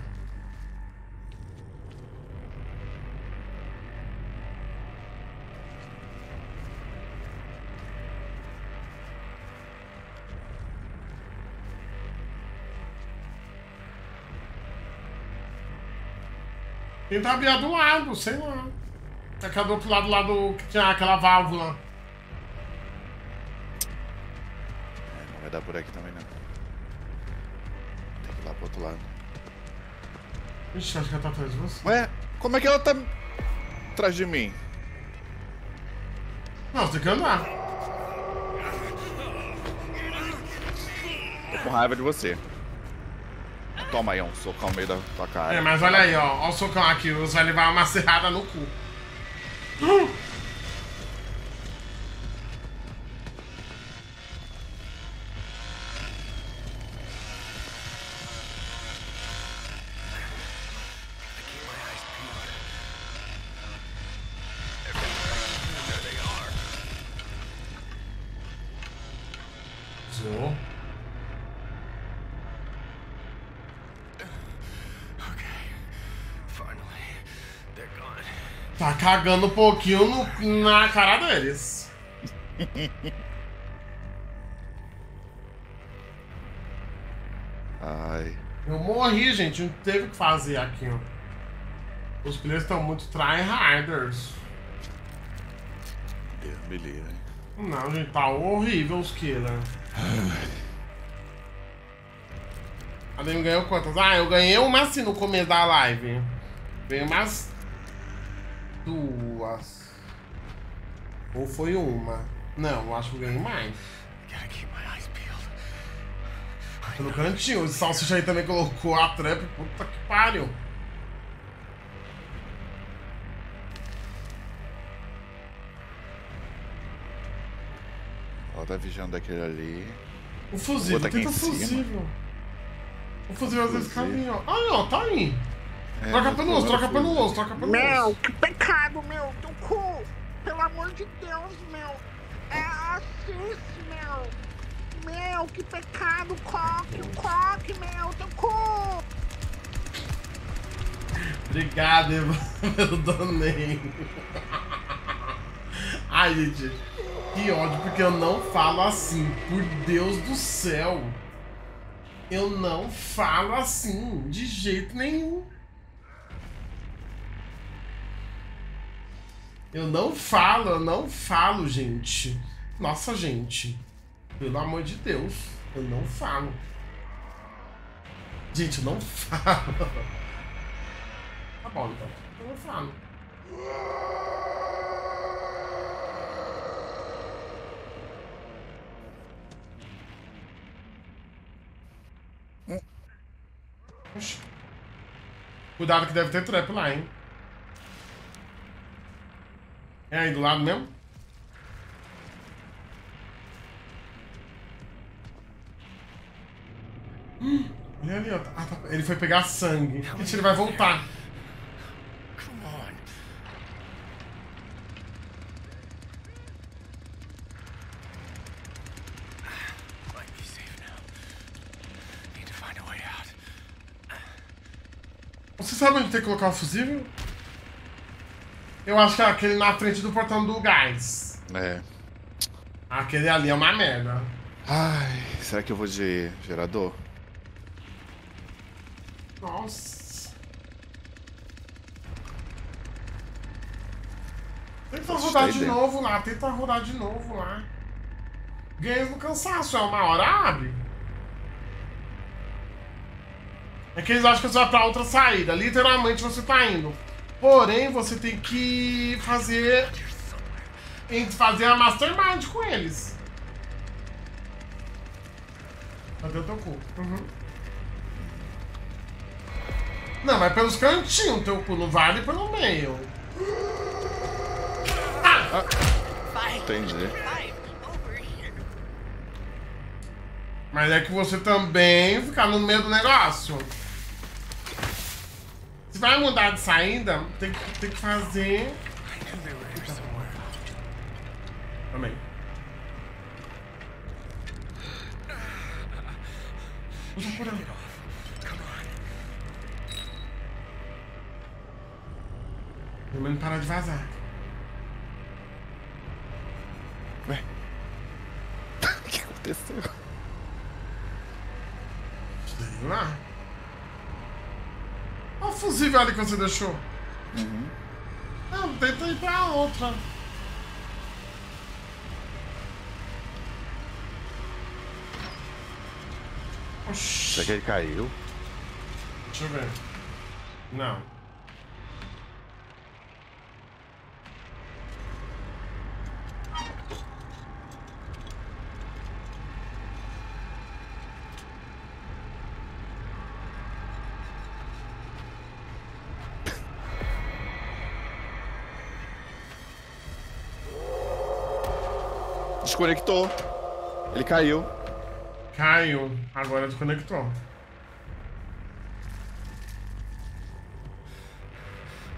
S1: Tenta abrir a do lado, sei lá. Aquela do outro lado, lá do que tinha aquela válvula.
S10: É, não vai dar por aqui também, não. Pro outro lado.
S1: Ixi, acho que ela tá atrás de você.
S10: Ué, como é que ela tá atrás de mim?
S1: Não, você tem que andar.
S10: Tô com raiva de você. Toma aí um socão no meio da tua cara.
S1: É, mas olha aí, ó. Ó o socão aqui. Você vai levar uma serrada no cu. Zoou. Cagando um pouquinho no- na cara deles.
S10: Ai.
S1: Eu morri, gente. Não teve o que fazer aqui, ó. Os players estão muito tryharders.
S10: Deus me livre.
S1: Não, gente, tá horrível os killer. A Demi ganhou quantas? Ah, eu ganhei uma assim no começo da live. Ganhei umas duas. Ou foi uma? Não, eu acho que eu ganhei mais. Tô no cantinho. Esse salsicha aí também colocou a trap. Puta que pariu.
S10: Ela tá vigiando aquele ali.
S1: O fusível,
S10: Bota aqui
S1: tenta o fusível. O fusível às vezes
S10: Fusível.
S1: caminha, ó. Aí, ó, tá aí.
S10: É,
S1: troca pelo osso, troca pelo osso, troca pelo
S11: Meu,
S1: osso.
S11: que pecado, meu, teu cu! Pelo amor de Deus, meu! É assim, meu! Meu, que pecado, coque, coque, meu, teu cu!
S1: Obrigado, Eva, pelo donei. Ai, gente, que ódio, porque eu não falo assim, por Deus do céu. Eu não falo assim, de jeito nenhum. Eu não falo, eu não falo, gente. Nossa, gente. Pelo amor de Deus. Eu não falo. Gente, eu não falo. Tá bom, então. Eu não falo. Oxi. Cuidado que deve ter trap lá, hein? É aí do lado mesmo? Hum, olha ali, ó. Ah, tá- Ele foi pegar sangue. Gente, ele vai voltar. Você sabe onde tem que colocar o fusível? Eu acho que é aquele na frente do portão do gás.
S10: É.
S1: Aquele ali é uma merda.
S10: Ai, será que eu vou de gerador?
S1: Nossa. Tenta
S10: Posso
S1: rodar de
S10: dentro.
S1: novo lá, tenta rodar de novo lá. Ganha no cansaço, é uma hora abre. É que eles acham que você vai pra outra saída. Literalmente você tá indo. Porém, você tem que fazer. Tem que fazer a mastermind com eles. Cadê o teu cu? Uhum. Não, vai pelos cantinhos teu cu, não vale pelo meio.
S10: Entendi.
S1: Mas é que você também fica no meio do negócio. Se vai mudar de saída, tem que, tem que fazer. Por aí. Pelo menos parar de vazar.
S10: Ué? O que aconteceu?
S1: Sei lá. Olha o fusível ali que você deixou.
S10: Uhum.
S1: Não, tenta ir pra outra. Oxi.
S10: Será que ele caiu?
S1: Deixa eu ver. Não.
S10: Desconectou. Ele caiu.
S1: Caiu. Agora desconectou.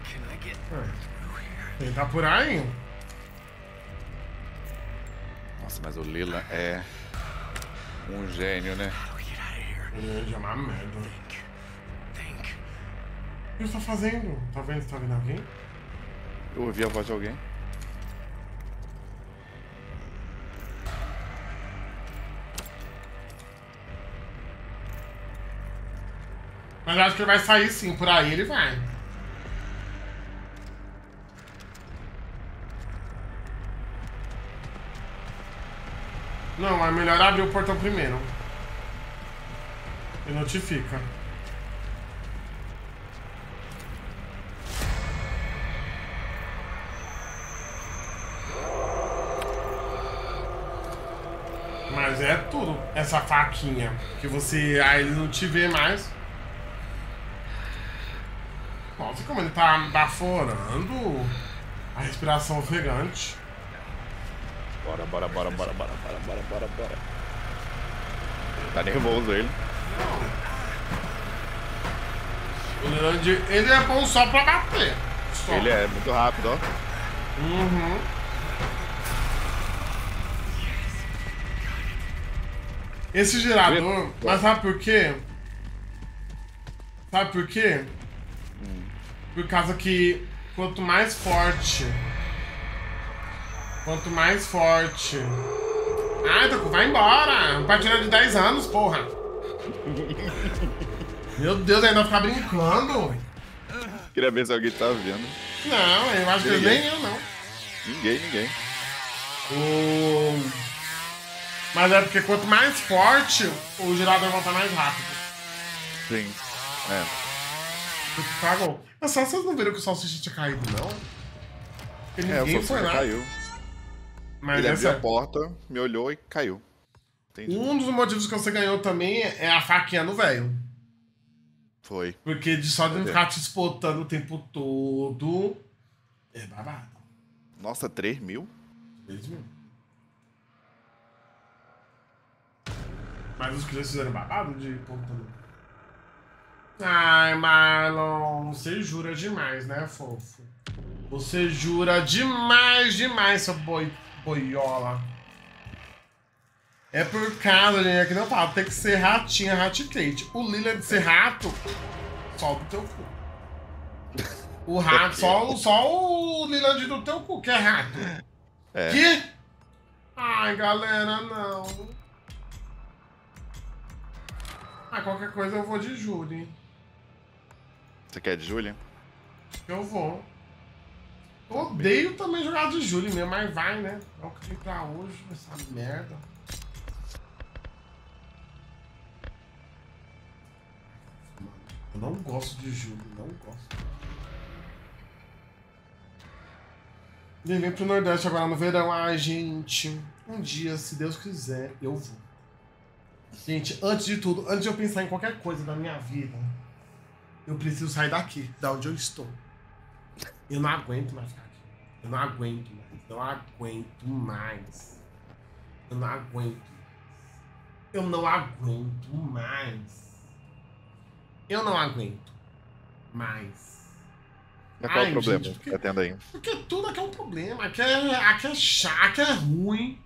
S12: Can I get.
S1: Ele tá por aí.
S10: Nossa, mas o Lila é um gênio, né?
S1: Ele é uma merda. O que ele tá fazendo? Tá vendo? Tá vendo alguém?
S10: Eu ouvi a voz de alguém.
S1: Mas acho que ele vai sair sim, por aí ele vai. Não, é melhor abrir o portão primeiro. E notifica. Mas é tudo, essa faquinha. Que você. Aí ele não te vê mais. Nossa, como ele tá baforando a respiração ofegante.
S10: Bora, bora, bora, bora, bora, bora, bora, bora, bora. Tá nervoso ele.
S1: Ele, ele é bom só pra bater. Só.
S10: Ele é muito rápido, ó.
S1: Uhum. Esse gerador, mas sabe por quê? Sabe por quê? Por causa que quanto mais forte. Quanto mais forte. Ai, Taku, vai embora! Partida de 10 anos, porra! Meu Deus, ainda ficar brincando?
S10: Queria ver se alguém tá vendo.
S1: Não, eu acho que
S10: Ninguém.
S1: nem eu não.
S10: Ninguém, ninguém.
S1: O... Mas é porque quanto mais forte, o girador volta mais rápido.
S10: Sim. É.
S1: Cagou. Mas só vocês não viram que o salsicha tinha caído, não? Porque
S10: É, o
S1: ninguém foi lá.
S10: caiu.
S1: Mas
S10: Ele abriu
S1: essa-
S10: a porta, me olhou e caiu. Entendi.
S1: um dos motivos que você ganhou também é a faquinha no velho.
S10: Foi.
S1: Porque de só de ficar te espotando o tempo todo. É babado.
S10: Nossa, 3 mil?
S1: 3 mil. Mas os crianças fizeram babado de computador. Ai, Marlon, você jura demais, né, fofo? Você jura demais, demais, seu boi, boiola. É por causa, gente, é que não fala, tem que ser ratinha, raticate. O Lila de ser rato, solta o teu cu. O rato, só, o- só o Lila do teu cu, que é rato.
S10: É.
S1: Que? Ai, galera, não. Ah, qualquer coisa eu vou de Júri.
S10: Você quer de Julia?
S1: Eu vou. Eu odeio também jogar de Júri mesmo, mas vai, né? É o que tem pra hoje, essa merda. Eu não gosto de Júri, não gosto. Ele vem pro Nordeste agora no verão. Ai, gente. Um dia, se Deus quiser, eu vou. Gente, antes de tudo, antes de eu pensar em qualquer coisa da minha vida, eu preciso sair daqui, da onde eu estou. Eu não aguento mais ficar aqui. Eu não aguento mais. Não aguento mais. Eu não aguento mais. Eu não aguento mais. Eu não aguento mais.
S10: Mas qual
S1: Ai,
S10: o problema
S1: gente,
S10: que tá tendo aí?
S1: Porque tudo aqui é um problema. Aqui é, aqui é chato, aqui é ruim.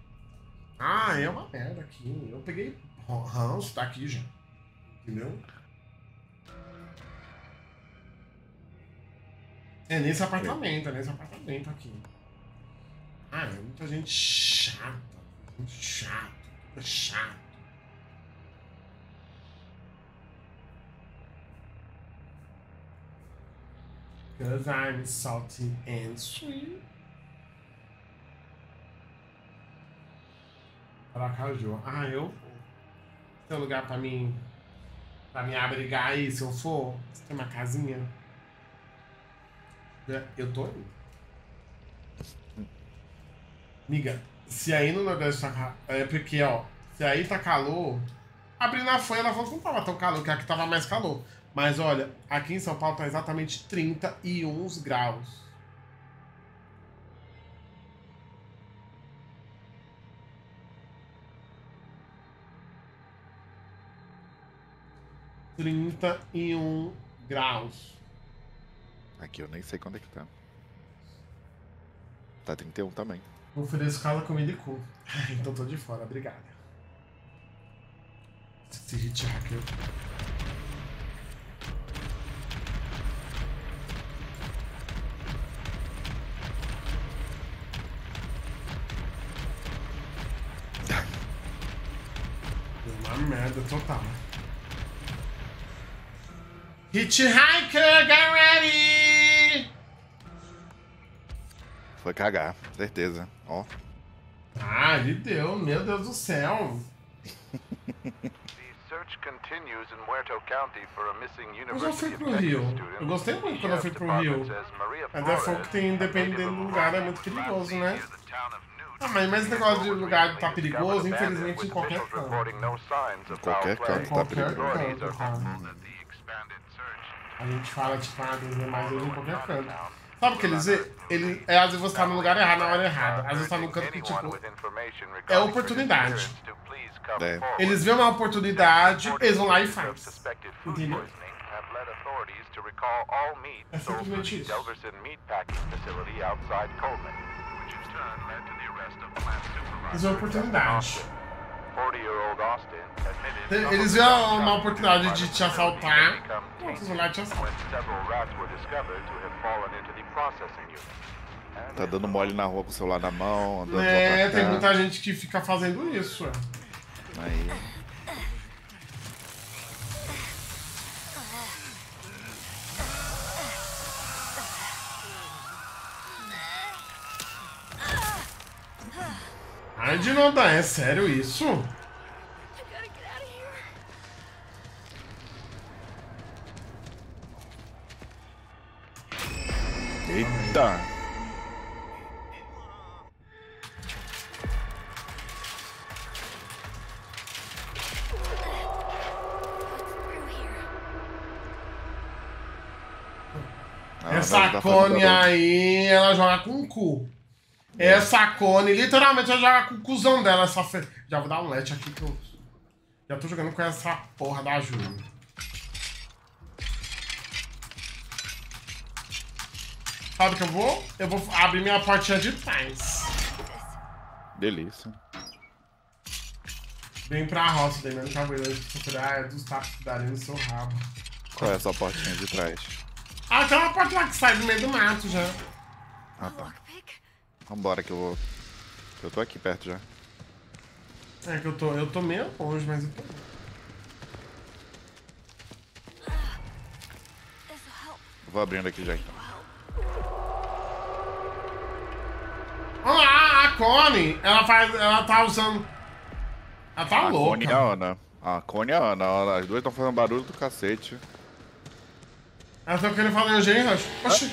S1: Ah, é uma merda aqui. Eu peguei ranço daqui já. Entendeu? É nesse apartamento, é nesse apartamento aqui. Ah, é muita gente chata. Muito chato. É chato. Cause I'm salty and sweet. Aracaju. Ah, eu. Tem um lugar pra mim. Pra me abrigar aí, se eu for? Você tem uma casinha? É, Eu tô indo. Miga, se aí no Nordeste tá ca- É porque, ó. Se aí tá calor. A Brina foi, ela falou que não tava tão calor, que aqui tava mais calor. Mas olha, aqui em São Paulo tá exatamente 31 graus. Trinta e um graus.
S10: Aqui eu nem sei quando é que tá. Tá 31 também.
S1: Ofereço casa, comida e cu. então tô de fora, obrigada. Esse hitchhiker. Deu uma merda total. Hitchhiker, get ready!
S10: Foi cagar, certeza. Ó.
S1: Ah, ele deu, meu Deus do céu.
S2: Search continues in Muerto County for a missing
S1: Eu já fui pro Rio. Eu gostei muito quando eu fui pro Rio. Mas é fogo
S2: Flores,
S1: que tem, dependendo do lugar, é muito perigoso, né? Ah, mas, mas esse negócio de lugar tá perigoso, infelizmente, em qualquer canto.
S2: no signs of
S10: Qualquer canto tá
S1: Qualquer
S10: perigoso.
S1: A gente fala, tipo, ah, mais hoje em qualquer canto. Sabe o que eles dizem? Ele, é, às vezes você tá no lugar errado na hora errada. Às vezes tá no canto que, tipo, é oportunidade.
S10: É.
S1: Eles veem uma oportunidade, eles vão lá e fazem. Entendeu? É simplesmente isso. Eles veem uma oportunidade.
S2: 40-year-old Austin admitted
S1: Eles veem uma oportunidade de te assaltar, eles vão lá e te assaltam.
S2: when several rats were discovered to have fallen into the processing unit.
S10: Tá dando mole na rua com o celular na mão, andando
S1: É, tem muita gente que fica fazendo isso. é.
S10: Aí.
S1: Ai, de Nodan, é sério isso?
S10: Eita! Ah,
S1: Essa
S10: pra
S1: Cone aí, ela joga com o cu. Essa Cone, literalmente, ela joga com o cuzão dela. Essa fe... Já vou dar um let aqui que eu. Já tô jogando com essa porra da Júlia. Sabe o que eu vou? Eu vou abrir minha portinha de trás.
S10: Delícia.
S1: Vem pra roça, Damiano Cavaleiro, de procurar é dos tapas que darem no seu rabo.
S10: Qual é essa portinha de trás?
S1: Ah, tem uma porta lá que sai do meio do mato já.
S10: Ah, tá. Vambora que eu vou. Eu tô aqui perto já.
S1: É que eu tô, eu tô meio longe, mas eu tô.
S10: Vou abrindo aqui já então.
S1: Olha lá, a Connie, ela faz. Ela tá usando. Ela tá
S10: a Cone e a
S1: louca.
S10: Ana. A Cone e a Ana. As duas estão fazendo barulho do cacete.
S1: Ela tá querendo falar em Rush. Oxi.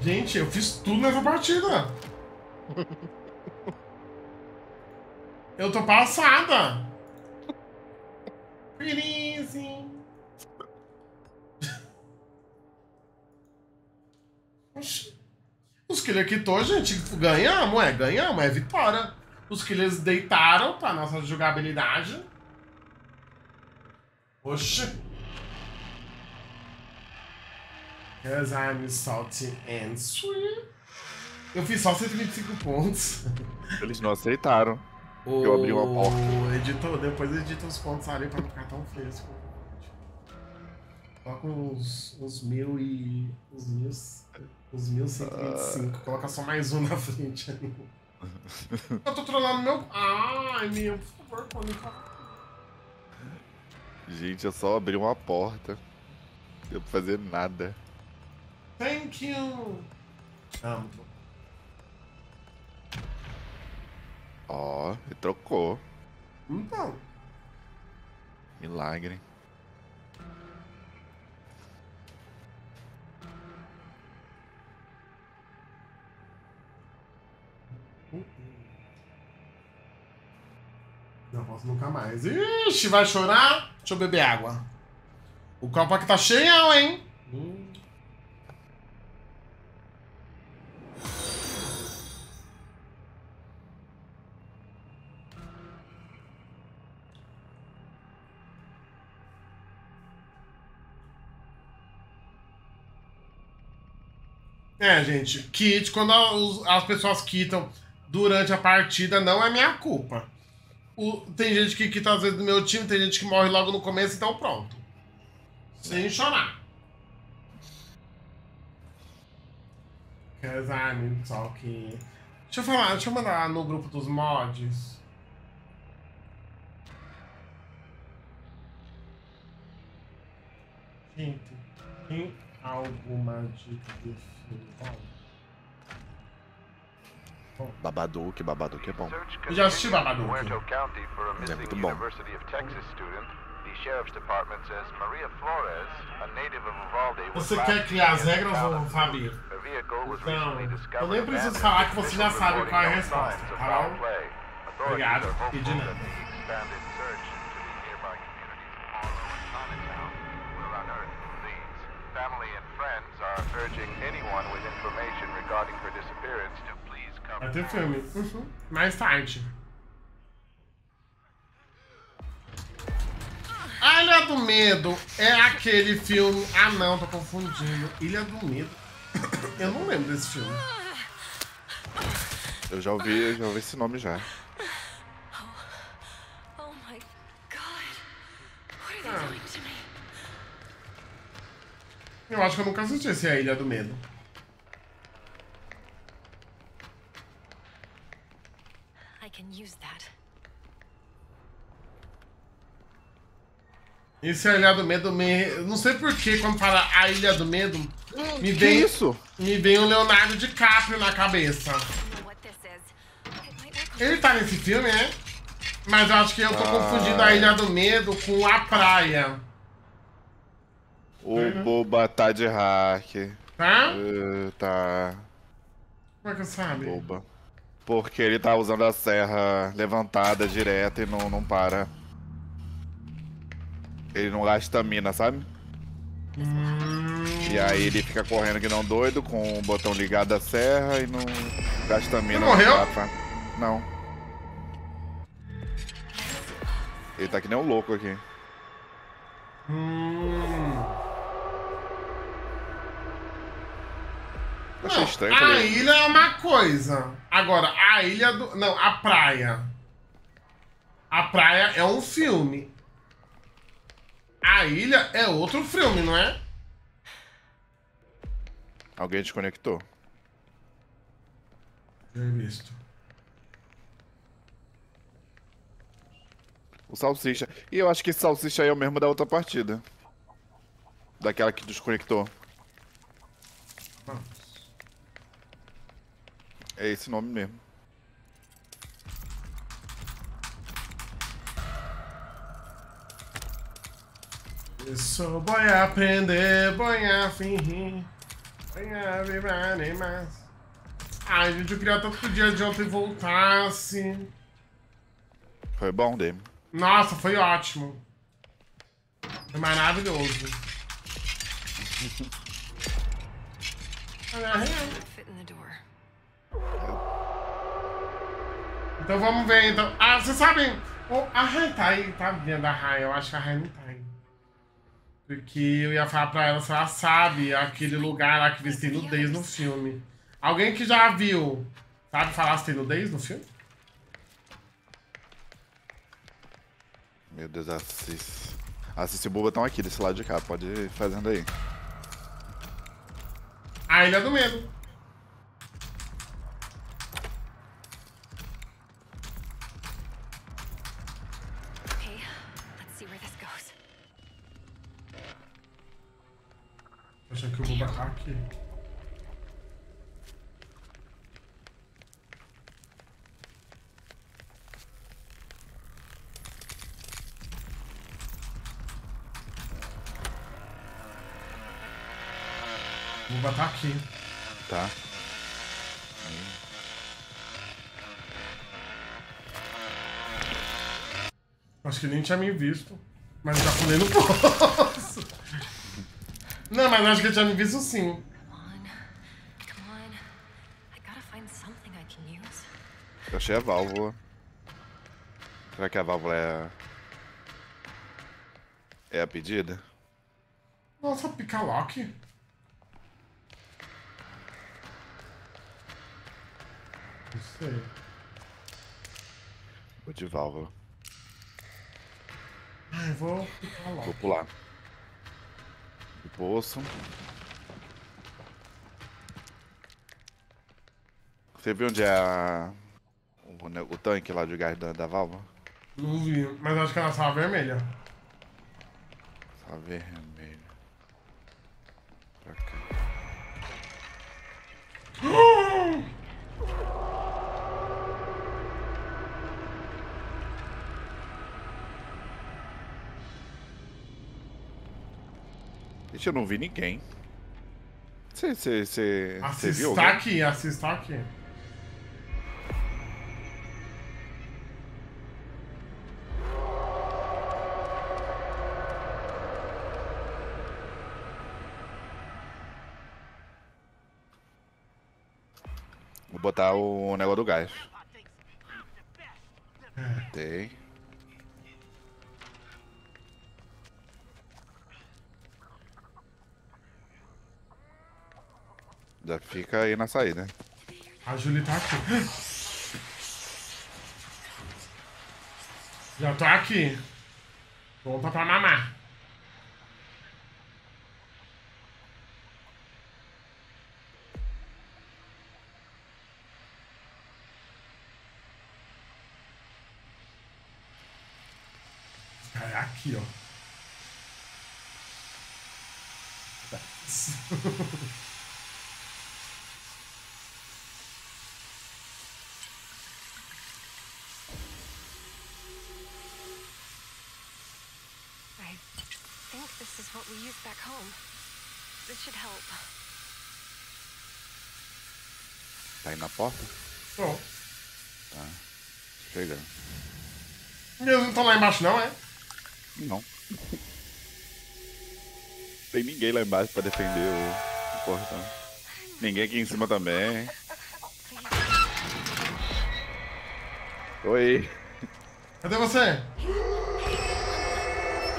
S1: Gente, eu fiz tudo nessa partida. Eu tô passada. Freeze. Oxi. Os killers quitou, gente, ganhamos, é, ganhamos, é vitória. Os killers deitaram pra nossa jogabilidade. Oxi. Cause I'm salty and sweet. Eu fiz só 125 pontos.
S10: Eles não aceitaram. Eu abri uma porta.
S1: O editor, depois edita os pontos ali pra não ficar tão fresco. Coloca uns, uns mil e. Uns mil. Uns mil cento vinte e cinco. Coloca só mais um na frente ali. Eu tô trolando meu. Ai, meu, por favor, pode
S10: Gente, eu só abri uma porta. Não deu pra fazer nada.
S1: Thank you! Amo.
S10: Ó, ele trocou.
S1: Então.
S10: Milagre.
S1: Não posso nunca mais. Ixi, vai chorar? Deixa eu beber água. O copo aqui tá cheião, hein? Hum. É, gente, kit, quando a- os- as pessoas quitam durante a partida, não é minha culpa. O- tem gente que quita às vezes do meu time, tem gente que morre logo no começo, então pronto. Sem chorar. Cause I'm talking. Deixa eu falar, deixa eu mandar no grupo dos mods. Gente, tem alguma dica de?
S10: Babadook, Babadook é bom.
S1: Eu já assisti Babadook.
S10: É muito bom.
S2: University of Texas student. The sheriff's department says Maria Flores, a native of Uvalde, was
S1: Você quer criar as regras,
S2: town.
S1: ô Fabi?
S2: Her vehicle was
S1: Então, eu nem preciso falar que você já sabe qual é a resposta,
S2: of
S1: tá Obrigado. E de nada.
S2: Family and friends are urging anyone with information regarding her disappearance to please come
S1: Vai ter filme. Uhum. Mais tarde. A Ilha do Medo é aquele filme. Ah, não, tô confundindo. Ilha do Medo. Eu não lembro desse filme.
S10: Eu já ouvi, eu já ouvi esse nome já.
S4: Oh my god. What are they
S1: Ah.
S4: doing to me?
S1: Eu acho que eu nunca assisti esse A Ilha do Medo.
S4: I can use that.
S1: Esse é a Ilha do Medo me. Não sei porquê, quando fala a Ilha do Medo, me
S10: que
S1: vem.
S10: isso?
S1: Me vem o Leonardo DiCaprio na cabeça. Ele tá nesse filme, né? Mas eu acho que eu tô
S10: Ah.
S1: confundindo a Ilha do Medo com a praia.
S10: O Boba tá de hack.
S1: Tá?
S10: Eh, tá.
S1: Como é que sabe?
S10: Boba. Porque ele tá usando a serra levantada direto e não, não para. Ele não gasta mina, sabe? E aí ele fica correndo que não doido, com o botão ligado à serra e não gasta mina. no
S1: morreu?
S10: Não. Ele tá que nem um louco aqui.
S1: Hum.
S10: Achei
S1: Não,
S10: estranho.
S1: a
S10: falei,
S1: ilha é uma coisa. Agora, a ilha do. Não, a praia. A praia é um filme. A ilha é outro filme, não é?
S10: Alguém desconectou.
S1: Já visto.
S10: O Salsicha. E eu acho que esse Salsicha aí é o mesmo da outra partida. Daquela que desconectou. É esse nome mesmo.
S1: Isso, boi aprender, boi a fingir. Boi a vibrar nem mais. Ai, gente, eu queria tanto que o dia de ontem voltasse.
S10: Foi bom, Demi.
S1: Nossa, foi ótimo. Foi maravilhoso. Então vamos ver, então. Ah, vocês sabem. o- A Rai tá aí, tá vendo a Rai? Eu acho que a Rai não tá aí. Porque eu ia falar pra ela se ela sabe aquele lugar lá que eles têm nudez no filme. Alguém que já viu, sabe falar se tem nudez no filme?
S10: Meu Deus, Assis. Assis e Buba estão aqui desse lado de cá. Pode ir fazendo aí.
S1: A Ilha do Medo. Acho que eu vou baixar aqui. Vou botar aqui.
S10: Tá.
S1: Acho que nem tinha me visto. Mas já pulei no poço. Não, mas acho que eu tinha me visto sim.
S10: Eu achei a válvula. Será que a válvula é. É a pedida?
S1: Nossa, pica-lock. Não sei.
S10: Vou de válvula.
S1: Ai, vou pica-lock.
S10: Vou pular. O poço. Você viu onde é a... o, o tanque lá de gás da, da válvula?
S1: Não vi, mas acho que é na sala vermelha.
S10: Tá vermelho. Pra cá. Gente, eu não vi ninguém. Você, você, você, você viu
S1: Assista
S10: alguém?
S1: aqui, assista aqui.
S10: Vou botar o negócio do gás. Tem. Já fica aí na saída.
S1: A Julie tá aqui. Já tô aqui. Volta pra mamar. É aqui, ó.
S4: I think this is what we use back home. This should help.
S10: Tá aí na porta?
S1: Tô.
S10: Tá. Chega.
S1: Eles não estão lá embaixo, não, é?
S10: Não. Tem ninguém lá embaixo pra defender o, o portão. Ninguém aqui em cima também. Oi.
S1: Cadê você?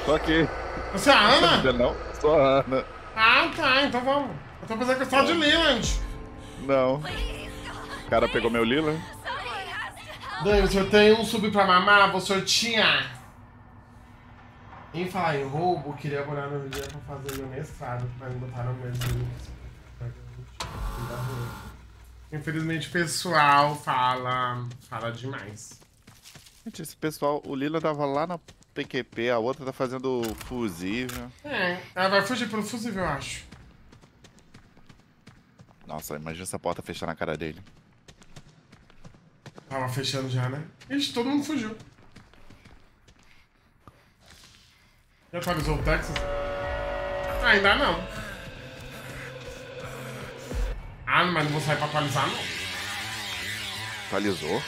S10: Tô aqui.
S1: Você é a Ana?
S10: Não, não. Sou a Ana.
S1: Ah, tá, então vamos. Eu tô pensando que eu sou de Leland.
S10: Não. O cara pegou meu lila.
S1: Davis, eu tenho um sub pra mamar, vou sortear. Em falar em roubo, queria morar no dia pra fazer meu mestrado, mas me botaram mesmo. Infelizmente o pessoal fala. fala demais.
S10: Gente, esse pessoal, o Lila tava lá na PQP, a outra tá fazendo fusível.
S1: É, ela vai fugir pelo fusível, eu acho.
S10: Nossa, imagina essa porta fechar na cara dele.
S1: Tava fechando já, né? Ixi, todo mundo fugiu. Já atualizou o Texas? Ah, ainda não. Ah, mas não vou sair pra atualizar, não.
S10: Atualizou?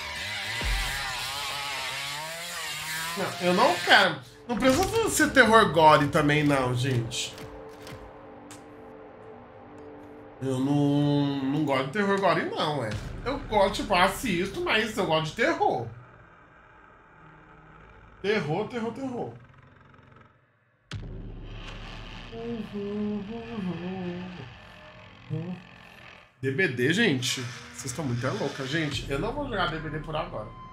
S1: Não, eu não quero. Não precisa ser terror gore também, não, gente. Eu não, não gosto de terror gore, não, é. Eu gosto, tipo, assisto, mas eu gosto de terror. Terror, terror, terror. DBD, gente. Vocês estão muito loucas, gente. Eu não vou jogar DBD por agora.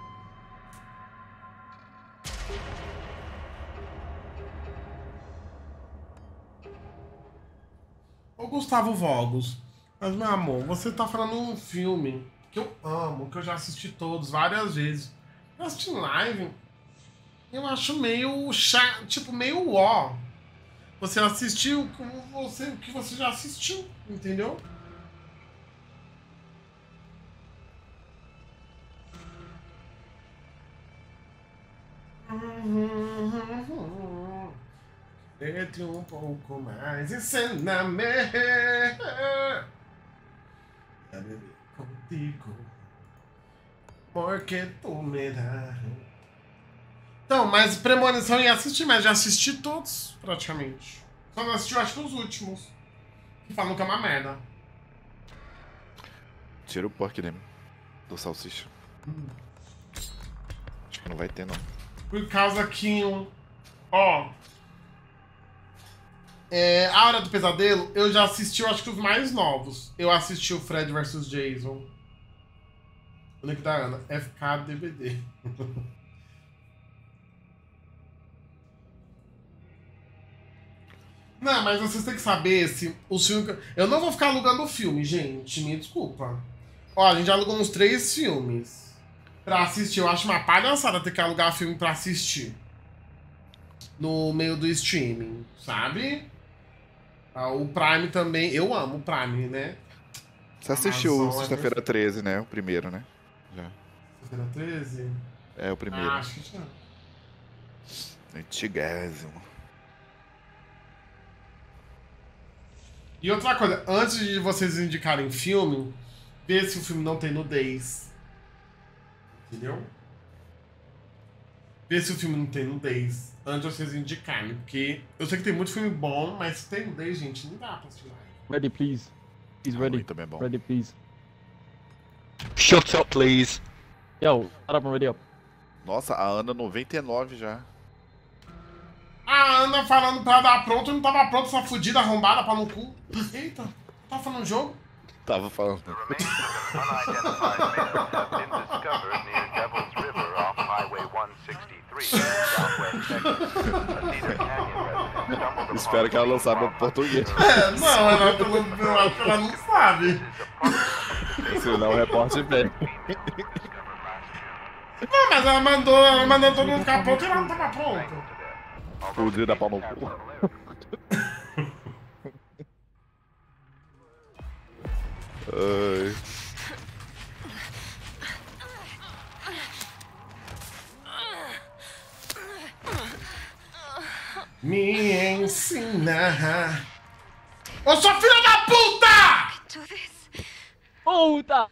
S1: Ô Gustavo Vogos, mas meu amor, você tá falando um filme que eu amo, que eu já assisti todos várias vezes. Eu assisti em live, eu acho meio chato, tipo, meio ó. Você assistiu o que você já assistiu, entendeu? Entre um pouco mais, a beber contigo, porque tu me dá. Então, mas Premonição ia assistir, mas já assisti todos, praticamente. Só não assisti, acho que os últimos. Que falam que é uma merda.
S10: Tira o pork dele. Do salsicha. Acho que não vai ter, não.
S1: Por causa que. Ó. É, a Hora do Pesadelo, eu já assisti, eu acho que os mais novos. Eu assisti o Fred vs Jason. O link da Ana. FKDBD. Não, mas vocês têm que saber se o filme. Eu não vou ficar alugando filme, gente. Me desculpa. Ó, a gente já alugou uns três filmes pra assistir. Eu acho uma palhaçada ter que alugar filme pra assistir. No meio do streaming, sabe? Ah, o Prime também. Eu amo o Prime, né?
S10: Você assistiu
S1: é
S10: Sexta-feira 13, né? O primeiro, né? Já.
S1: Sexta-feira 13?
S10: É o primeiro.
S1: Ah, acho que já.
S10: Antigésimo.
S1: E outra coisa, antes de vocês indicarem filme, vê se o filme não tem nudez. Entendeu? Vê se o filme não tem nudez. Antes de vocês indicarem. Porque eu sei que tem muito filme bom, mas se tem nudez, gente, não dá pra assistir live.
S6: Ready, please. He's ready.
S10: também é bom.
S6: Ready, please.
S3: Shut up, please.
S6: Yo, shut up and ready up.
S10: Nossa, a Ana 99 já.
S1: A Ana falando pra dar pronto, não tava pronto essa fudida arrombada pra no cu. Eita, tá falando jogo?
S10: Tava falando. Espero que ela não saiba português.
S1: É, não, ela, eu acho que ela não sabe.
S10: Senão o repórter vem.
S1: Não, mas ela mandou, ela mandou todo mundo ficar pronto e ela não tava pronto.
S10: Fudida pau no cu. Ai.
S1: Me ensina. Ô, sua filha da puta!
S8: Puta!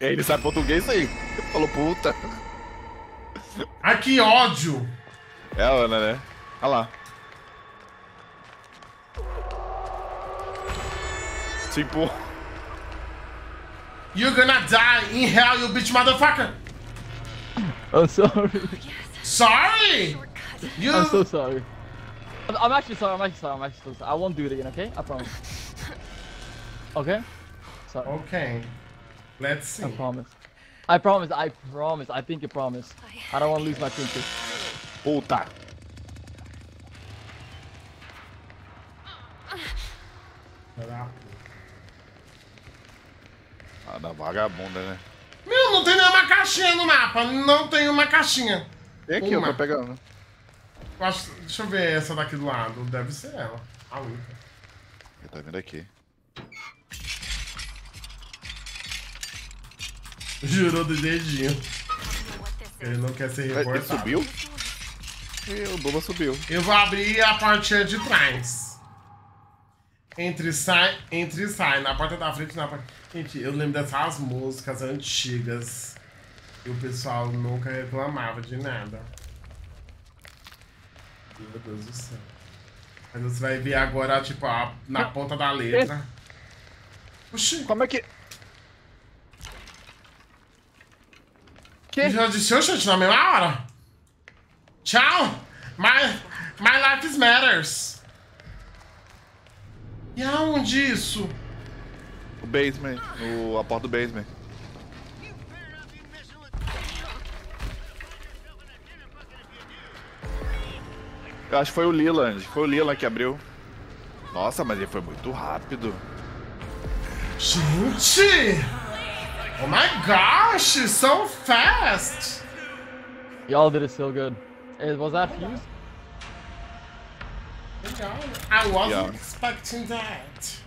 S10: Ele sabe português aí. Falou puta.
S1: Ai, que ódio!
S10: É a Ana, né? Olha lá. Tipo.
S1: You're gonna die in hell, you bitch motherfucker!
S8: I'm sorry.
S1: Sorry! You...
S8: I'm so sorry. I'm, I'm actually sorry. I'm actually sorry. I'm actually sorry. I won't do it again. Okay? I promise. Okay? Sorry.
S1: Okay. Let's see.
S8: I promise. I promise. I promise. I think you promise. I don't want to lose my princess.
S10: Puta. Ah, da vagabunda, né?
S1: Meu, não tem nenhuma caixinha no mapa. Não tem uma caixinha.
S10: Tem aqui, ó,
S1: Uma.
S10: pra pegar. né?
S1: Eu acho- Deixa eu ver essa daqui do lado. Deve ser ela. A única.
S10: Ele tá vindo aqui.
S1: Jurou do dedinho. Ele não quer ser
S10: Ele
S1: reportado.
S10: subiu? E o Boba subiu.
S1: Eu vou abrir a portinha de trás. Entre sai, entre e sai. Na porta da frente, na porta... Gente, eu lembro dessas músicas antigas. E o pessoal nunca reclamava de nada. Meu Deus do céu. Mas você vai ver agora, tipo, a- na ponta da letra. Oxi.
S10: Como é que...
S1: Que? Já disse, oxe, na mesma hora. Tchau. My, my life is matters. E aonde isso?
S10: O basement. O, a porta do basement. Eu acho que foi o Leland. Foi o Leland que abriu. Nossa, mas ele foi muito rápido.
S1: Gente! Oh my gosh, so fast!
S8: Y'all did it so good. Was that fused?
S1: I wasn't
S10: Yeah.
S1: expecting that.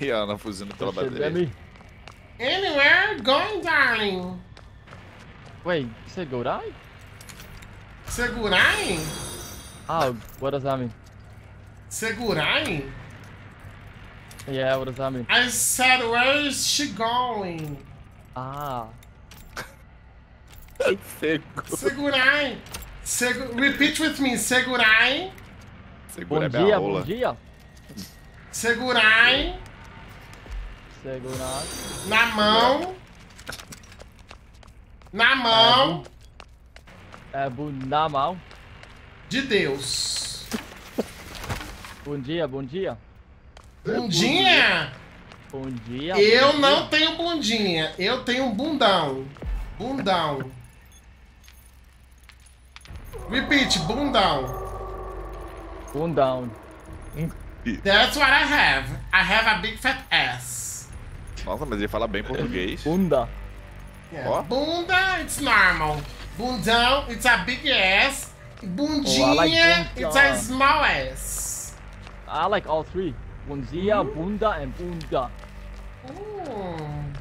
S10: E a Ana fuzilando pela.
S8: Demi.
S1: Anywhere going, darling?
S8: Wait, you said go die?
S1: Segurai?
S8: Oh, what does that mean?
S1: Segurai?
S8: Yeah, what does that mean?
S1: I said, where is she going?
S8: Ah.
S1: Segurai. Segu repeat with me. Segurai.
S10: Segura
S8: Bom dia, bom dia.
S1: Segurai.
S8: Segurar.
S1: Na mão. Na mão
S8: É bunda mal.
S1: De Deus.
S8: Bom dia, bom dia.
S1: Bundinha?
S8: Bom dia.
S1: Eu
S8: bom
S1: não tenho bundinha. Eu tenho um bundão. Bundão. Repeat, bundão.
S8: Bundão.
S1: That's what I have. I have a big fat ass.
S10: Nossa, mas ele fala bem português.
S8: Bunda.
S1: Yeah.
S10: Ó.
S1: Bunda, it's normal. Bundão, it's a big ass. Bundinha,
S8: Oh, like
S1: it's a small ass.
S8: I like all three. Bom dia, bunda, and bunda.
S1: Hum.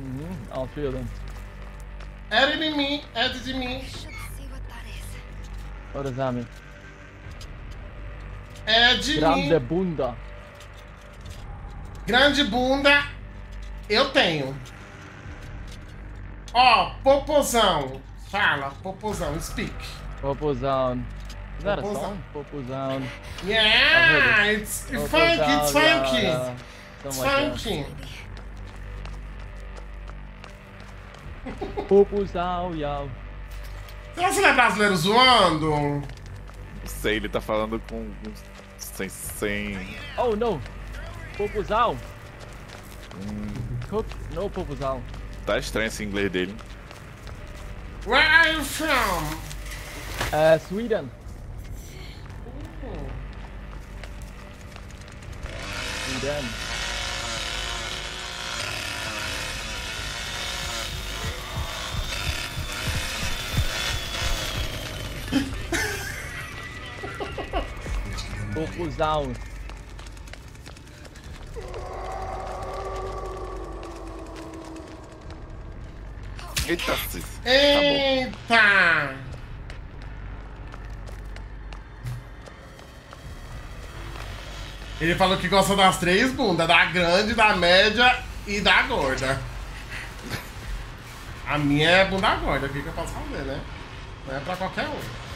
S8: Mhm, all three of them.
S1: Edit em mim, edit em mim.
S8: What does that mean?
S1: De
S8: Grande bunda.
S1: Grande bunda, eu tenho. Ó, popozão. Fala, popozão, speak.
S8: Popozão. Is that a
S1: Popozão.
S8: song? Popozão.
S1: Yeah,
S8: it.
S1: it's
S8: Popozão,
S1: funky, it's funky.
S8: yeah.
S1: It's
S8: like
S1: funky.
S8: Popozão, yeah.
S1: Será que ele é brasileiro zoando?
S10: Não sei, ele tá falando com. sem. sem.
S8: Oh no! Popozão! Cook, no popozão.
S10: Tá estranho esse inglês dele.
S1: Where are you from?
S8: Äh, Sweden. Oh. Sweden. Focus
S10: down. Eita!
S1: Eita! Ele falou que gosta das três bundas, da grande, da média e da gorda. A minha é bunda gorda, o que, que eu posso fazer, né? Não é pra qualquer um.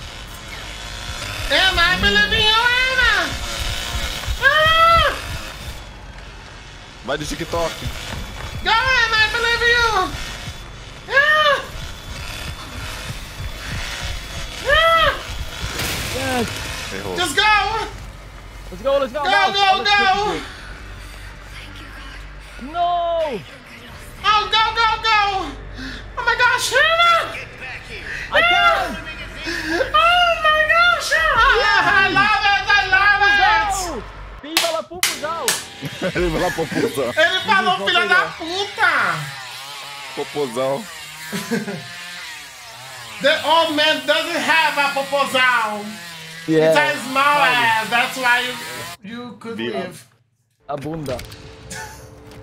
S1: É mais belevinho, Ana! Ah!
S10: Vai de TikTok.
S1: Go, Ana, you! Ah! Ah!
S8: Yes.
S10: Errou.
S1: Just go!
S8: Let's go, let's go.
S1: Go,
S8: now.
S1: go,
S8: Let's
S1: go!
S8: No!
S1: Oh, go, go, go! Oh my gosh, Hannah!
S8: I can't!
S1: Oh my gosh! I love it, I love it!
S8: Viva la
S10: lá, popozão.
S1: Ele falou filha da puta!
S10: Popozão.
S1: The old man doesn't have a proposal.
S8: Yeah.
S1: It's a small ass. That's why you, you could live.
S8: A bunda.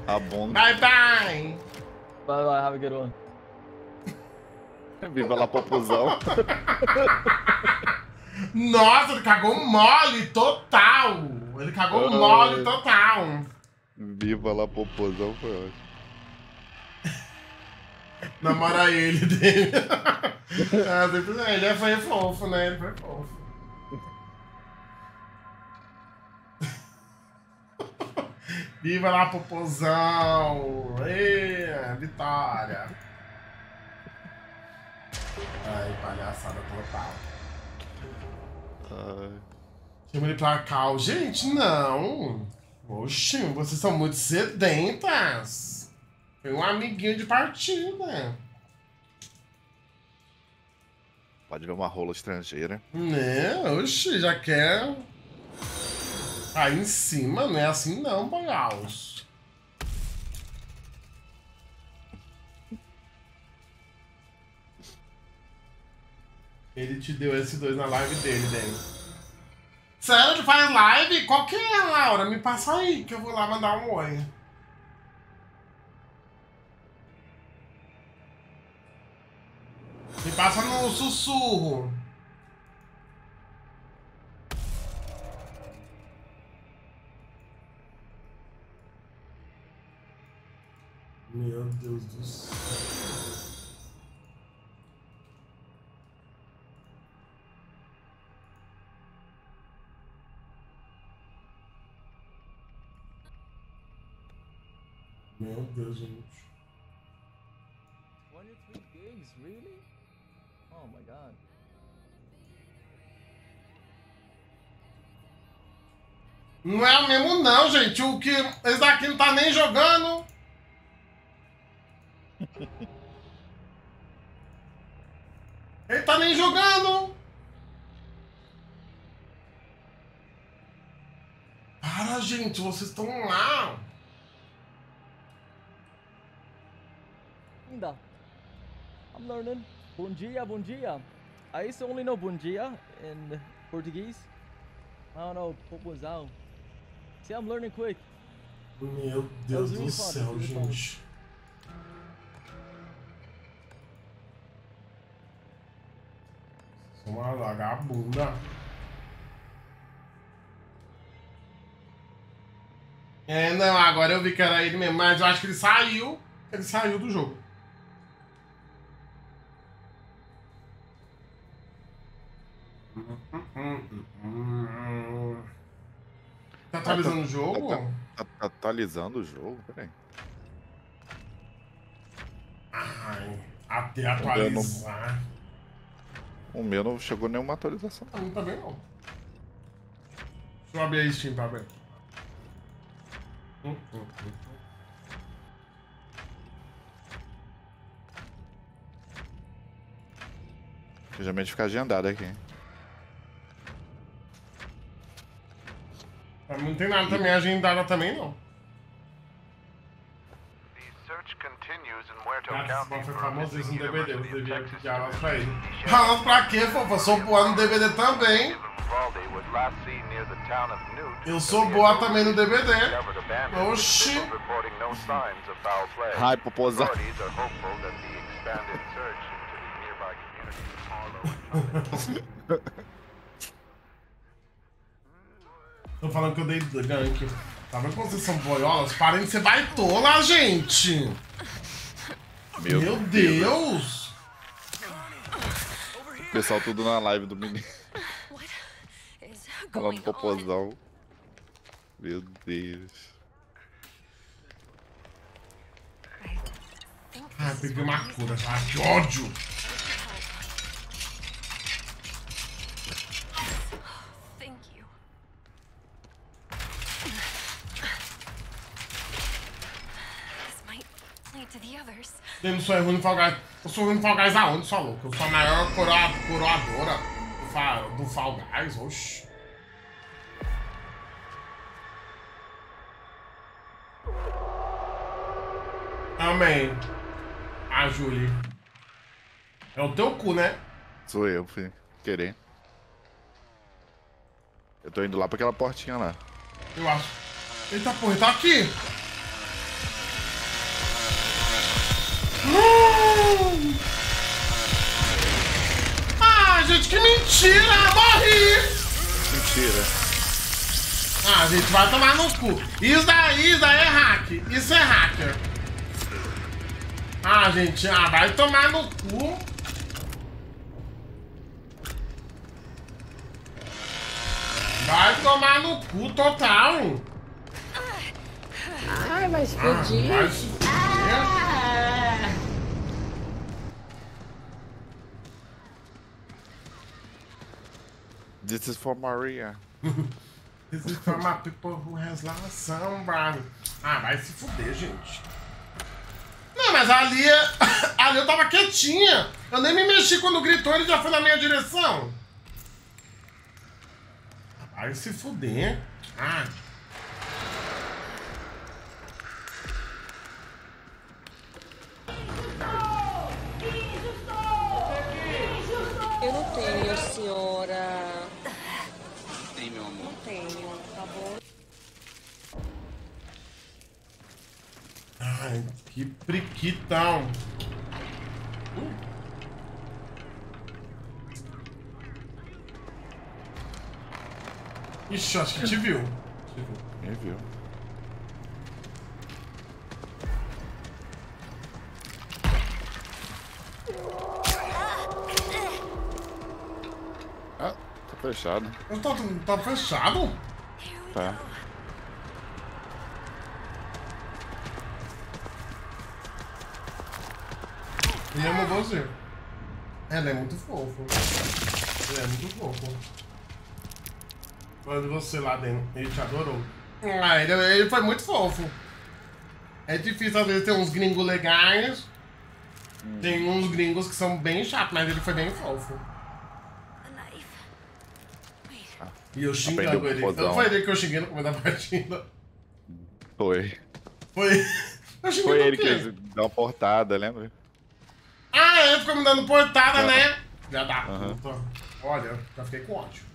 S10: A bunda.
S1: Bye bye.
S8: Bye bye, have a good one.
S10: Viva lá, popozão.
S1: Nossa, ele cagou mole total. Ele cagou
S10: Ai.
S1: mole total.
S10: Viva lá, popozão foi ótimo.
S1: Namora ele dele. ah, ele é- foi fofo, né? Ele foi fofo. Viva lá, popozão! Ê, vitória! Ai, palhaçada total.
S10: Ai.
S1: Chama ele pra cal. Gente, não! Oxi, vocês são muito sedentas! Foi um amiguinho de partida.
S10: Pode ver uma rola estrangeira.
S1: Né? Oxi, já quer. Aí em cima, não é assim não, Bagaus. Ele te deu esse dois na live dele, Dani. Sério, ele faz live? Qual que é, Laura? Me passa aí, que eu vou lá mandar um oi. Me passa no sussurro. Meu Deus do céu. Meu Deus, gente.
S8: 23 gigs, really? Oh my god.
S1: Não é o mesmo não, gente. O que esse daqui não tá nem jogando. Ele tá nem jogando. Para, gente, vocês estão lá.
S8: Ainda. I'm learning. Bom dia, bom dia. I used to only know bom dia in Portuguese. I don't know, popozão. See, I'm learning quick.
S1: Meu Deus do céu, gente. Uma vagabunda. É, não, agora eu vi que era ele mesmo, mas eu acho que ele saiu. Ele saiu do jogo. Tá atualizando o jogo?
S10: Tá, tá- tá atualizando o jogo? Peraí.
S1: Ai, até atualizar.
S10: O meu não chegou nenhuma atualização.
S1: Não, também não. Deixa eu abrir a Steam pra ver. Hum, hum, hum.
S10: Geralmente fica agendado aqui.
S1: Não tem nada também agendada também, não. Ah,
S2: County
S1: mas foi famoso no DVD, eu devia pedir elas pra ele. Elas pra quê, fofa? Sou boa no DVD também. Eu sou boa também no DVD. Oxi.
S10: Ai,
S2: and
S1: Tô falando que eu dei gank. Tá vendo como vocês são boiolas? Parem de ser baitola, gente! Meu, Deus!
S10: O pessoal tudo na live do menino. Falando popozão. Meu Deus.
S1: Ah, peguei uma cura, tá? Que ódio!
S4: Thank you. This might lead to the others.
S1: Eu não sou ruim no Fall Guys. Eu sou ruim no Fall Guys aonde, só louco? Eu sou a maior coroa, coroadora do, Fa, do Fall Guys, oxi. Amém. A Julie. É o teu cu, né?
S10: Sou eu, filho. Querer. Eu tô indo lá pra aquela portinha lá.
S1: Eu acho. Eita porra, ele tá aqui! Não! Ah, gente, que mentira! Morri!
S10: Mentira.
S1: Ah, gente, vai tomar no cu. Isso daí, isso daí é hack. Isso é hacker. Ah, gente, ah, vai tomar no cu. Vai tomar no cu total.
S13: Ai, vai explodir.
S1: Ah, vai se fuder.
S10: This is for Maria.
S1: This is for my people who has lost somebody. Ah, vai se fuder, gente. Não, mas ali, ali eu tava quietinha. Eu nem me mexi quando gritou, ele já foi na minha direção. Vai se fuder. Ah.
S13: Eu não tenho, senhora.
S14: Tem, meu amor.
S13: Não tenho, tá bom?
S1: Ai, que priquitão. Ixi, acho que te viu. Te viu.
S10: Me viu. Ah, tá fechado.
S1: Tô, tá fechado?
S10: Tá.
S1: E amo você. Ela é muito fofo. Ele é muito fofo. Mas você lá dentro, ele te adorou. Ah, ele, ele foi muito fofo. É difícil às vezes ter uns gringos legais. Tem uns gringos que são bem chatos, mas ele foi bem fofo. E eu xingando ele. Então foi ele que eu xinguei no começo da partida.
S10: Foi.
S1: Foi. Eu xinguei
S10: Foi ele que deu uma portada, lembra?
S1: Ah, ele ficou me dando portada, né? Já
S10: Aham.
S1: puta. Olha, já fiquei com ódio.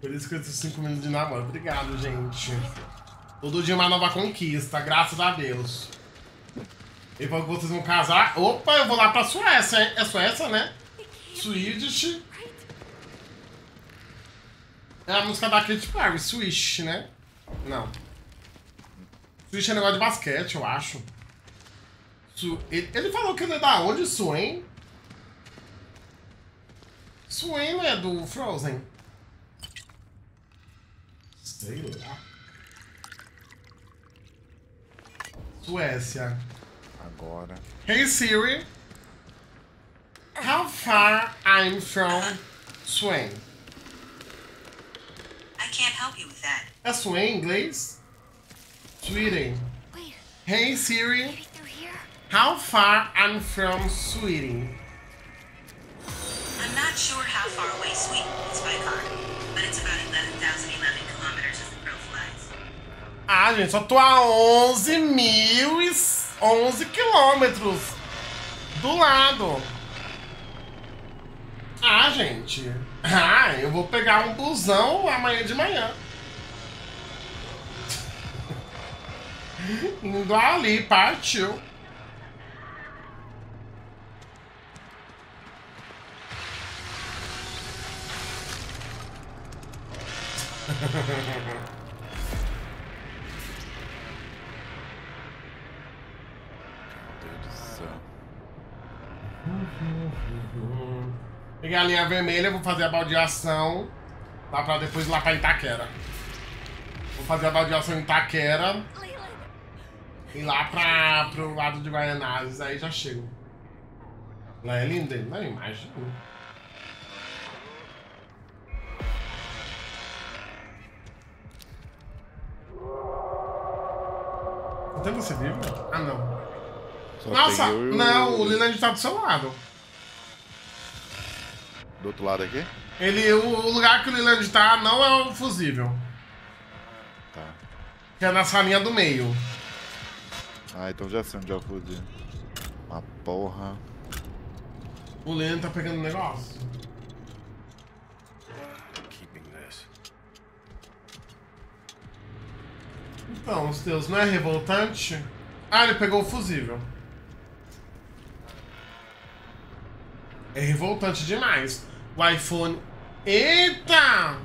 S1: Por isso que eu esses 5 minutos de namoro. Obrigado, gente. Todo dia uma nova conquista, graças a Deus. E falou que vocês vão casar. Opa, eu vou lá pra Suécia, hein? É Suécia, né? Swedish. É a música da Katy Perry, Swish, né? Não. Swish é negócio de basquete, eu acho. Su- Ele, ele falou que ele é da onde? Swain? Swain não é do Frozen? Sei lá. Suécia.
S10: Agora.
S1: Hey Siri. How far I'm from Swain?
S15: I can't help you with that.
S1: É Swain please. inglês? Sweden. Hey Siri. Maybe here? How far I'm from Sweden?
S15: I'm not sure how far away Sweden is by car, but it's about 11,011 kilometers as the crow flies.
S1: Ah, gente, só tô a 11 mil e 11 quilômetros do lado. Ah, gente. Ah, eu vou pegar um busão amanhã de manhã. Indo ali, partiu.
S10: Meu Deus do céu.
S1: Peguei a linha vermelha, vou fazer a baldeação. Lá pra depois ir lá pra Itaquera. Vou fazer a baldeação em Itaquera. E lá pra, pro lado de Guaianazes, aí já chego. Lá é hein? Não imagino. Tem você vivo? Ah, não.
S10: Só
S1: Nossa,
S10: eu
S1: não, o Leland tá do seu lado.
S10: Do outro lado aqui?
S1: Ele, o, lugar que o Leland tá não é o fusível.
S10: Tá.
S1: Que é na salinha do meio.
S10: Ah, então já sei onde é o fuzil. Uma porra.
S1: O Leland tá pegando o negócio. Então, os teus não é revoltante? Ah, ele pegou o fusível. É revoltante demais. O iPhone. Eita!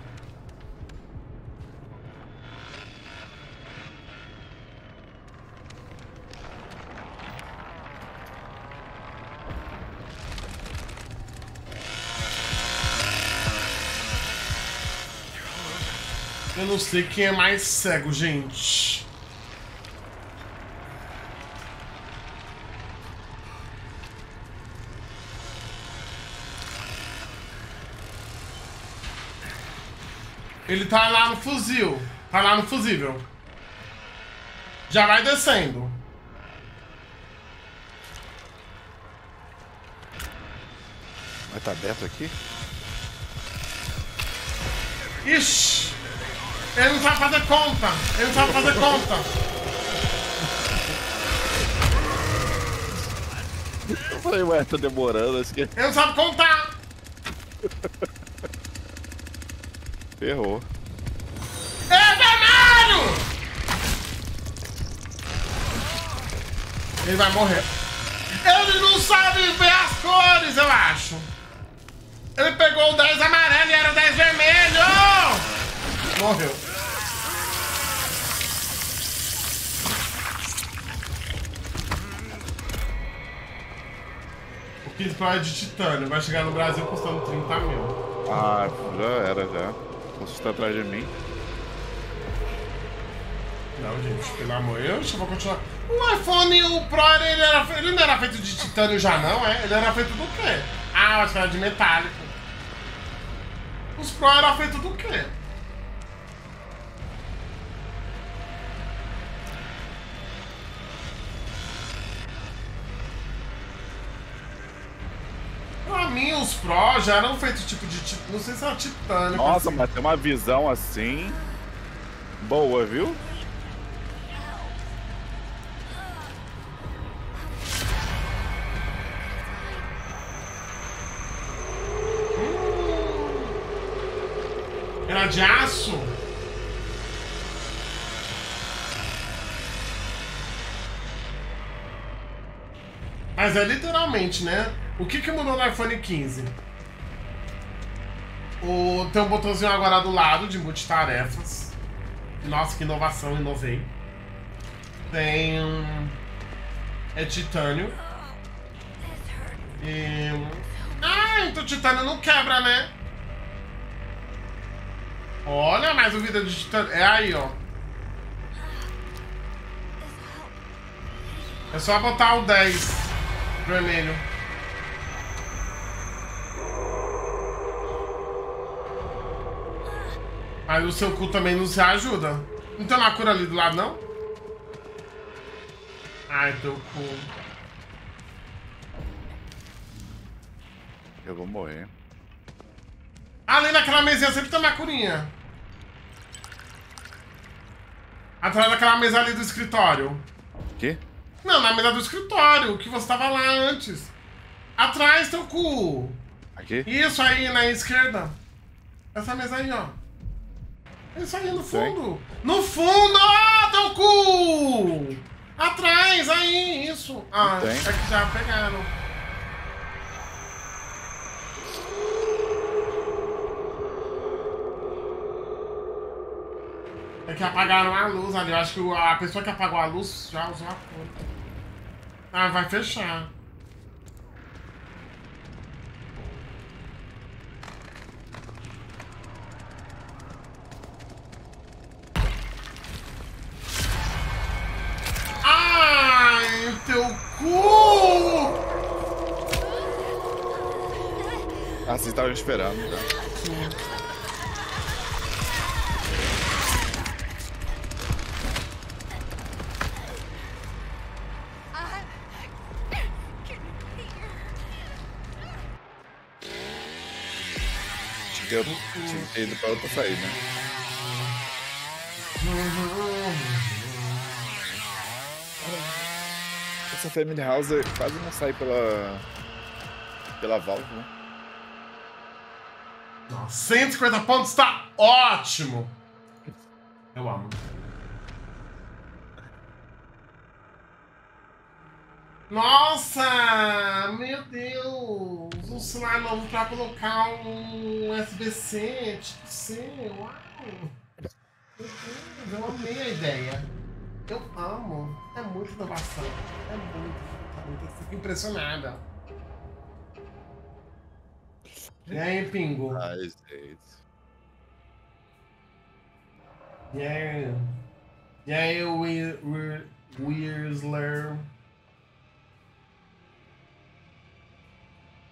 S1: Eu não sei quem é mais cego, gente. Ele tá lá no fuzil. Tá lá no fusível. Já vai descendo.
S10: Mas tá aberto aqui?
S1: Ixi! Ele não sabe fazer conta! Ele não sabe fazer conta!
S10: Eu falei, ué, tá demorando, acho que
S1: Ele não sabe contar!
S10: ferrou.
S1: É vermelho! Ele vai morrer. Ele não sabe ver as cores, eu acho. Ele pegou o 10 amarelo e era o 10 vermelho! Morreu. O Kid Pro é de titânio, vai chegar no Brasil custando 30 mil.
S10: Ah, já era, já. Você tá atrás de mim.
S1: Não, gente, pelo amor de Deus, eu vou continuar. O iPhone, o Pro, ele, era, ele não era feito de titânio já, não, é? Ele era feito do quê? Ah, que era de metálico. Os Pro eram feitos do quê? Pra mim, os Pro já eram feitos tipo de. ti- Não sei se era titânio.
S10: Nossa, mas tem uma visão assim. Boa, viu?
S1: Era de aço? Mas é literalmente, né? O que, que mudou no iPhone 15? O, tem um botãozinho agora do lado de multitarefas. Nossa, que inovação, inovei. Tem. É titânio. E. Ah, então titânio não quebra, né? Olha, mais o vidro de titânio. É aí, ó. É só botar o 10 vermelho. Aí o seu cu também não se ajuda. Não tem uma cura ali do lado, não? Ai, teu cu.
S10: Eu vou morrer.
S1: Ali naquela mesinha sempre tem uma curinha. Atrás daquela mesa ali do escritório.
S10: Quê?
S1: Não, na mesa do escritório, que você tava lá antes. Atrás, teu cu.
S10: Aqui?
S1: Isso aí na esquerda. Essa mesa aí, ó. Isso aí no fundo. No fundo! Ah, teu cu! Atrás, aí, isso. Ah,
S10: Tem.
S1: é que já pegaram. É que apagaram a luz ali. Eu acho que a pessoa que apagou a luz já usou a cor. Ah, vai fechar. Ai, teu cu!
S10: Ah, vocês estavam esperando, tá? Tinha ter, tinha que ter ido pra outra saída. Essa Family House quase não sai pela. pela válvula. né?
S1: Nossa, 150 pontos tá ótimo! Eu amo. Nossa! Meu Deus! Um celular novo pra colocar um USB-C, tipo C, uau! Meu Deus, eu amei a ideia. Eu amo. É muita inovação. É muito, tá muito. Fico impressionada. E aí, Pingo?
S10: Ai, gente.
S1: E aí? E aí, Weir- Weirsler?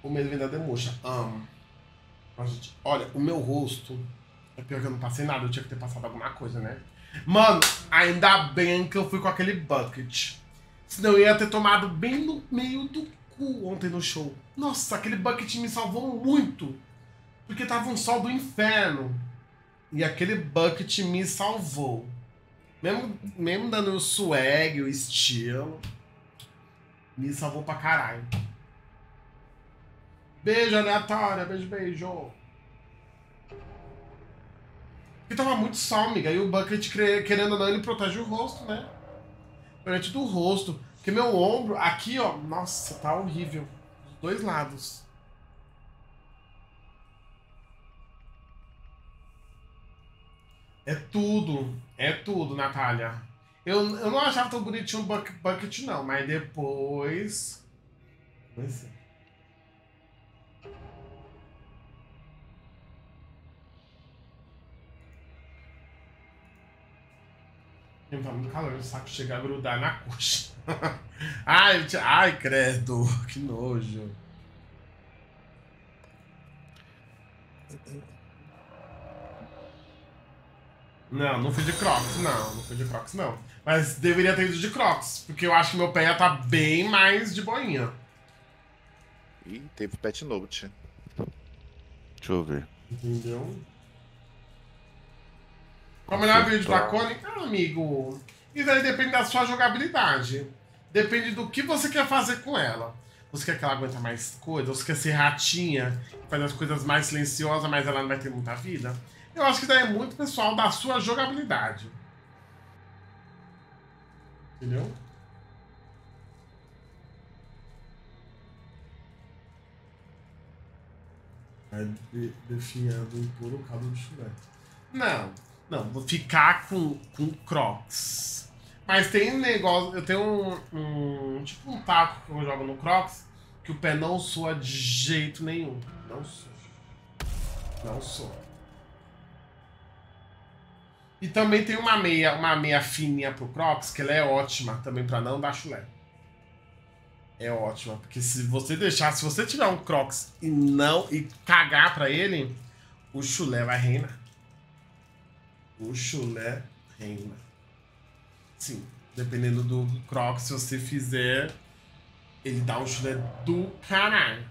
S1: O medo vem da demuxa. Amo. Gente, olha, o meu rosto. É pior que eu não passei nada, eu tinha que ter passado alguma coisa, né? Mano, ainda bem que eu fui com aquele bucket. Senão eu ia ter tomado bem no meio do cu ontem no show. Nossa, aquele bucket me salvou muito. Porque tava um sol do inferno. E aquele bucket me salvou. Mesmo, mesmo dando o swag, o estilo. Me salvou pra caralho. Beijo, aleatória. Beijo, beijo. Porque tava muito sol, amiga. E o bucket, querendo ou não, ele protege o rosto, né? Protege do rosto. Porque meu ombro, aqui, ó. Nossa, tá horrível. Dos dois lados. É tudo. É tudo, Natália. Eu, eu não achava tão bonitinho o bucket, não. Mas depois... Pois é. Não tá muito calor, o saco chega a grudar na coxa. ai, ai, credo, que nojo. Não, não fui de Crocs, não. Não fui de Crocs, não. Mas deveria ter ido de Crocs, porque eu acho que meu pé ia tá bem mais de boinha.
S10: Ih, teve Pet Note. Deixa eu ver.
S1: Entendeu? Qual o melhor vídeo da Connie? Ah, amigo, isso aí depende da sua jogabilidade. Depende do que você quer fazer com ela. Você quer que ela aguente mais coisa? Ou você quer ser ratinha, fazer as coisas mais silenciosas, mas ela não vai ter muita vida? Eu acho que daí é muito pessoal da sua jogabilidade. Entendeu? É de, definhando um puro caldo de chulé. Não, não, vou ficar com, com Crocs. Mas tem negócio, eu tenho um, um- tipo um taco que eu jogo no Crocs, que o pé não soa de jeito nenhum. Não soa. Não soa. E também tem uma meia, uma meia fininha pro Crocs, que ela é ótima também pra não dar chulé. É ótima, porque se você deixar, se você tiver um Crocs e não e cagar pra ele, o chulé vai reinar. O chulé reina. Sim, dependendo do Crocs, se você fizer, ele dá um chulé do caralho.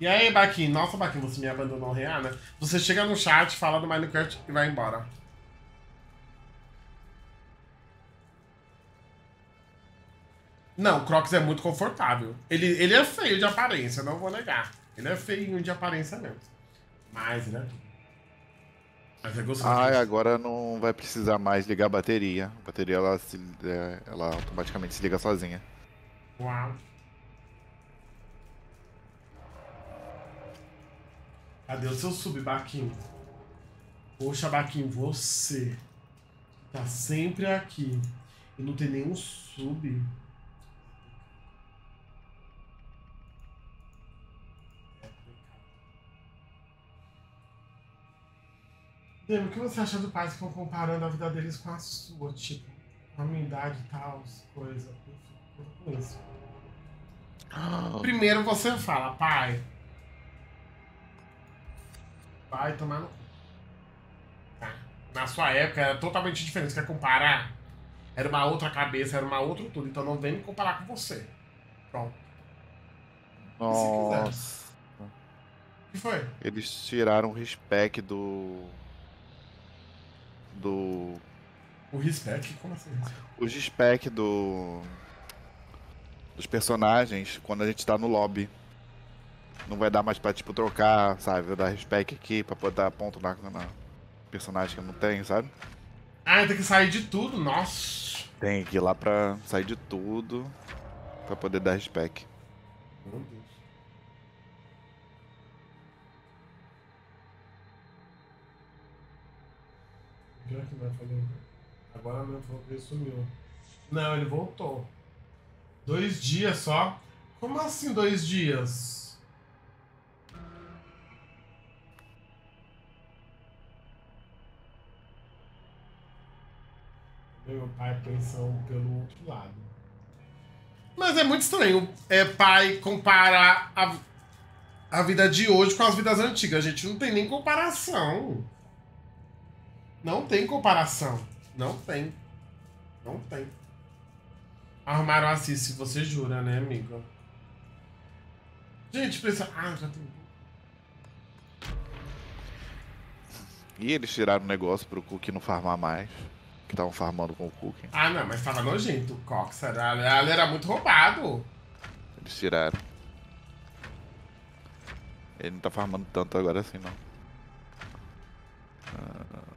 S1: E aí, Baquinho? Nossa, Baquinho, você me abandonou real, né? Você chega no chat, fala do Minecraft e vai embora. Não, o Crocs é muito confortável. Ele, ele é feio de aparência, não vou negar. Ele é feinho de aparência mesmo. Mas, né? É.
S10: Ah, agora não vai precisar mais ligar a bateria. A bateria ela, se, é, ela automaticamente se liga sozinha.
S1: Uau. Cadê o seu sub, Baquinho? Poxa, Baquinho, você tá sempre aqui e não tem nenhum sub. Demi, o que você acha do pai que estão comparando a vida deles com a sua? Tipo, a minha idade e tal, as coisas. Eu fico com isso. Primeiro você fala, pai. Vai tomar no cu. Tá. Na sua época era totalmente diferente. Você quer comparar? Era uma outra cabeça, era uma outra tudo. Então não vem me comparar com você. Pronto.
S10: Nossa.
S1: O que foi?
S10: Eles tiraram o respect do. Do.
S1: O respect? Como assim?
S10: O respect do. Dos personagens quando a gente tá no lobby. Não vai dar mais pra, tipo, trocar, sabe? Vou dar respect aqui pra poder dar ponto na, na personagem que não tem, sabe?
S1: Ah, tem que sair de tudo, nossa.
S10: Tem que ir lá pra sair de tudo pra poder dar respect.
S1: Meu Deus. Que fazer. Agora não falou ele sumiu. Não, ele voltou. Dois dias só? Como assim dois dias? Meu pai pensando pelo outro lado. Mas é muito estranho. É pai comparar a, a vida de hoje com as vidas antigas. A gente não tem nem comparação. Não tem comparação. Não tem. Não tem. Arrumaram a Cici, você jura, né, amigo? Gente, pensa. Ah, já tem.
S10: E eles tiraram o negócio pro Cook não farmar mais. Que estavam farmando com o Cook.
S1: Ah, não, mas tava nojento. O Cox era, ele era muito roubado.
S10: Eles tiraram. Ele não tá farmando tanto agora assim, não. Ah,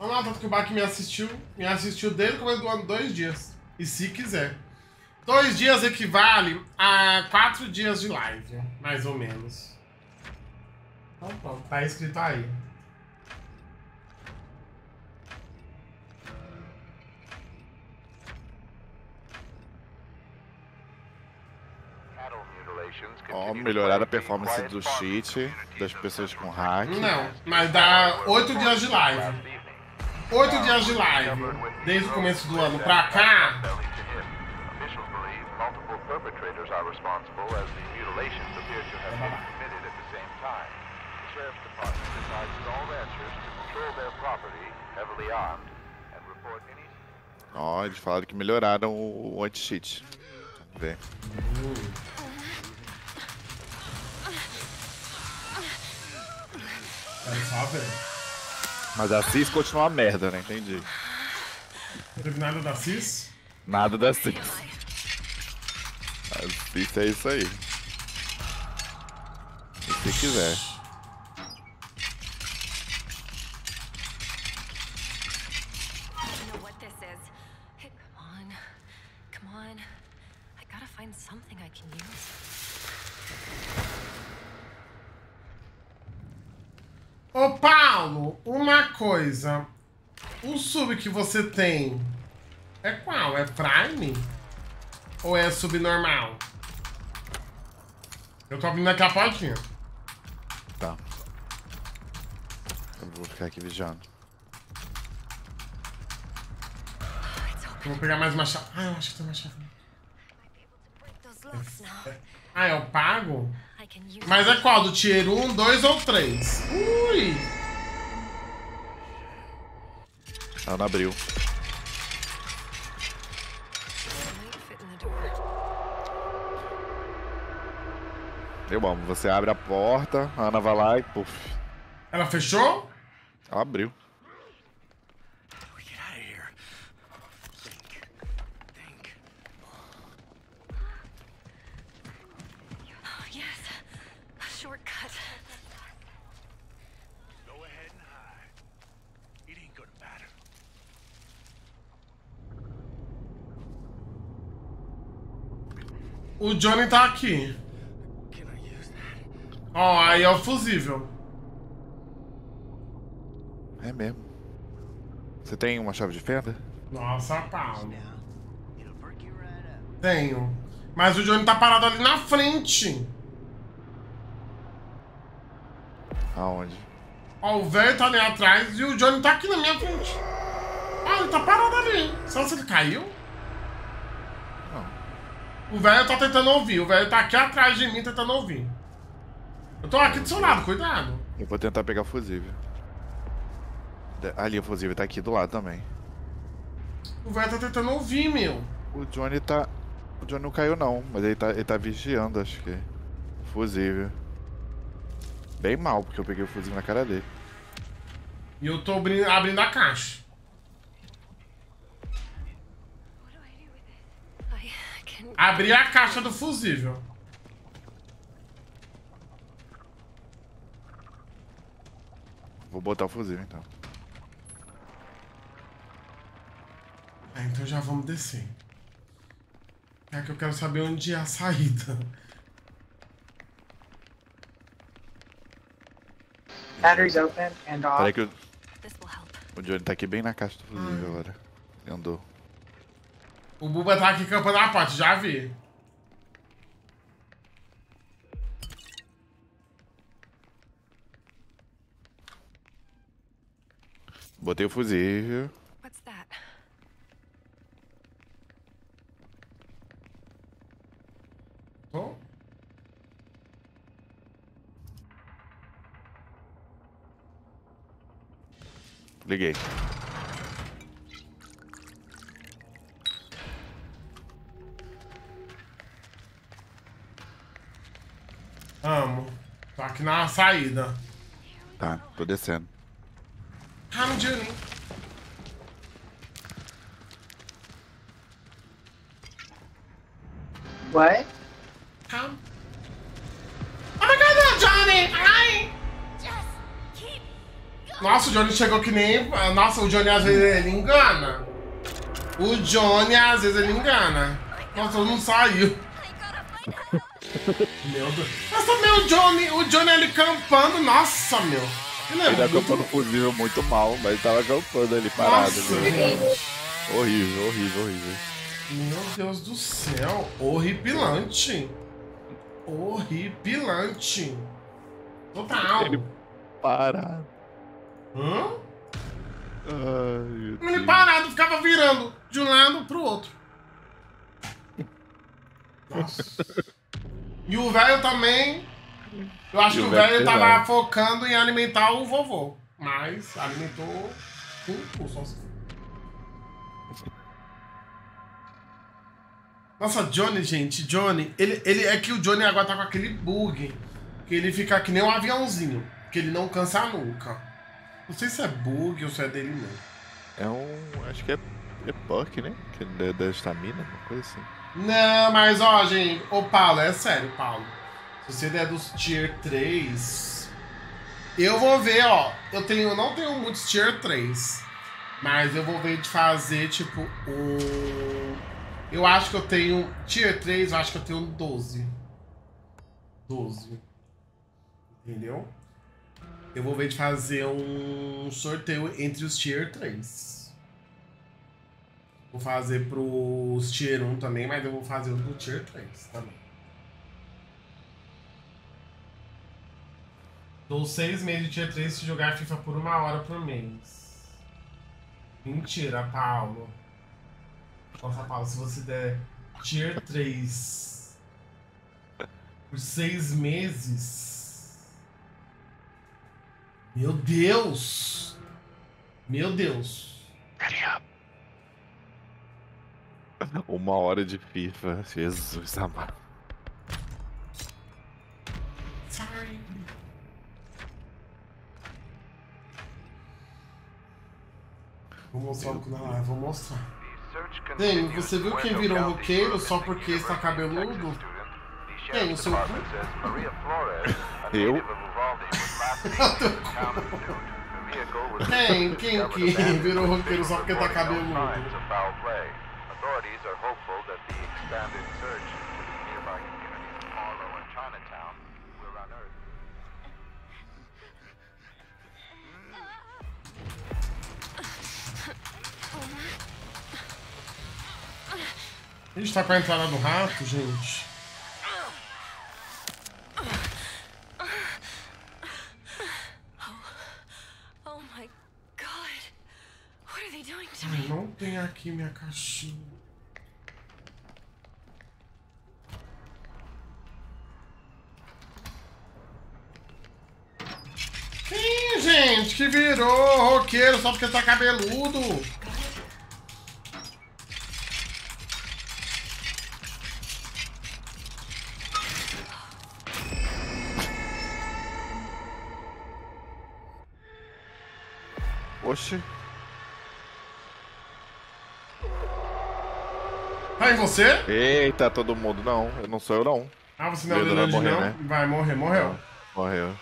S1: Vamos lá, tanto que o Bach me assistiu. Me assistiu desde o começo do ano, dois dias. E se quiser. Dois dias equivale a quatro dias de live, mais ou menos. Então pronto, tá escrito aí.
S10: Ó,
S2: to
S10: melhorar a performance do cheat das pessoas com hack.
S1: Não, mas dá oito dias de live. Oito dias de live. Desde o começo do ano pra cá.
S10: Ó, eles falaram que melhoraram o, anti-cheat.
S1: Só ver.
S10: Mas a Cis continua uma merda, né? Entendi.
S1: Não teve nada da Cis?
S10: Nada da Cis. A Cis é isso aí. Se quiser.
S4: I don't know what this is. Hey, come on. Come on. I gotta find something I can use.
S1: Ô Paulo, uma coisa. O sub que você tem é qual? É Prime? Ou é sub normal? Eu tô abrindo aqui a portinha.
S10: Tá. Eu vou ficar aqui vigiando.
S1: Eu vou pegar mais uma chave. Ah, eu acho que tem uma chave. Ah, é o pago? Mas é qual? Do tier 1, 2 ou 3? Ui!
S10: Não abriu. Eu amo. Você abre a porta, a Ana vai lá e puf.
S1: Ela fechou?
S10: Ela abriu.
S1: O Johnny tá aqui. Ó, aí é o fusível.
S10: É mesmo. Você tem uma chave de fenda?
S1: Nossa, Paulo. Tenho. Mas o Johnny tá parado ali na frente.
S10: Aonde?
S1: Ó, o velho tá ali atrás e o Johnny tá aqui na minha frente. Ah, ele tá parado ali. Será que ele caiu? O velho tá tentando ouvir. O velho tá aqui atrás de mim tentando ouvir. Eu tô aqui do seu lado, cuidado.
S10: Eu vou tentar pegar o fusível. Ali o fusível tá aqui do lado também.
S1: O velho tá tentando ouvir, meu.
S10: O Johnny tá. O Johnny não caiu não, mas ele tá, ele tá vigiando, acho que. Fusível. Bem mal, porque eu peguei o fusível na cara dele.
S1: E eu tô abri- abrindo a caixa. Abri a caixa do fusível.
S10: Vou botar o fusível então.
S1: É, então já vamos descer. É que eu quero saber onde é a saída.
S7: Batteries open and off.
S10: Peraí que o, o Johnny tá aqui bem na caixa do fusível agora. Ele andou.
S1: O Buba tá aqui campando a porta, já vi.
S10: Botei o fusível.
S4: What's that?
S1: Tô?
S10: Liguei.
S1: Amo. Tô aqui na saída.
S10: Tá, tô descendo.
S1: Calma, Johnny.
S7: What?
S1: Calma. Oh my god, Johnny! Ai! Nossa, o Johnny chegou que nem. Nossa, o Johnny às vezes ele engana. O Johnny às vezes ele engana. Nossa, não saiu. Meu Deus. Nossa, meu Johnny, o Johnny ali campando. Nossa, meu. Ele é
S10: Ele
S1: muito...
S10: o fusível muito mal, mas tava acampando ali parado.
S1: Nossa,
S10: né? Horrível, horrível, horrível.
S1: Meu Deus do céu. Horripilante. Horripilante. Total.
S10: Ele parado.
S1: Hã?
S10: Ai,
S1: Ele
S10: Deus.
S1: parado, ficava virando de um lado pro outro. Nossa. E o velho também. Eu acho
S10: E
S1: que
S10: o velho
S1: velho tava
S10: pesado.
S1: focando em alimentar o vovô. Mas alimentou com o só for. Nossa, Johnny, gente, Johnny, ele, ele é que o Johnny agora tá com aquele bug. Que ele fica que nem um aviãozinho. Que ele não cansa nunca. Não sei se é bug ou se é dele mesmo.
S10: É um. Acho que é, é Puck, né? Que é da estamina, uma coisa assim.
S1: Não, mas ó, gente, ô Paulo, é sério, Paulo. Se você der dos tier 3, eu vou ver, ó. Eu tenho, não tenho muitos tier 3, mas eu vou ver de fazer tipo um. Eu acho que eu tenho. Tier 3, eu acho que eu tenho 12. 12. Entendeu? Eu vou ver de fazer um sorteio entre os tier 3. Vou fazer pros tier 1 também, mas eu vou fazer o do tier 3 também. Dou seis meses de tier 3 se jogar FIFA por uma hora por mês. Mentira, Paulo. Nossa, Paulo, se você der tier 3 por seis meses. Meu Deus! Meu Deus!
S10: Uma hora de FIFA, Jesus amado.
S1: Vou mostrar o que na live, vou mostrar. Tem, você viu quem virou roqueiro só porque está cabeludo? Tem, o seu cu?
S10: Eu?
S1: Tem, quem que virou roqueiro só porque tá cabeludo?
S2: Authorities are hopeful that the expanded search into the nearby Chinatown. We're on Earth.
S1: A gente tá com a entrada do rato, gente.
S4: Oh my god. What me?
S1: não tem aqui minha caixinha. Quem, gente, que virou roqueiro só porque tá cabeludo?
S10: Oxi.
S1: Tá em você?
S10: Eita, todo mundo. Não, eu não sou eu não.
S1: Ah, você não é o Leland,
S10: morrer,
S1: não?
S10: né?
S1: Vai morrer, morreu.
S10: Morreu.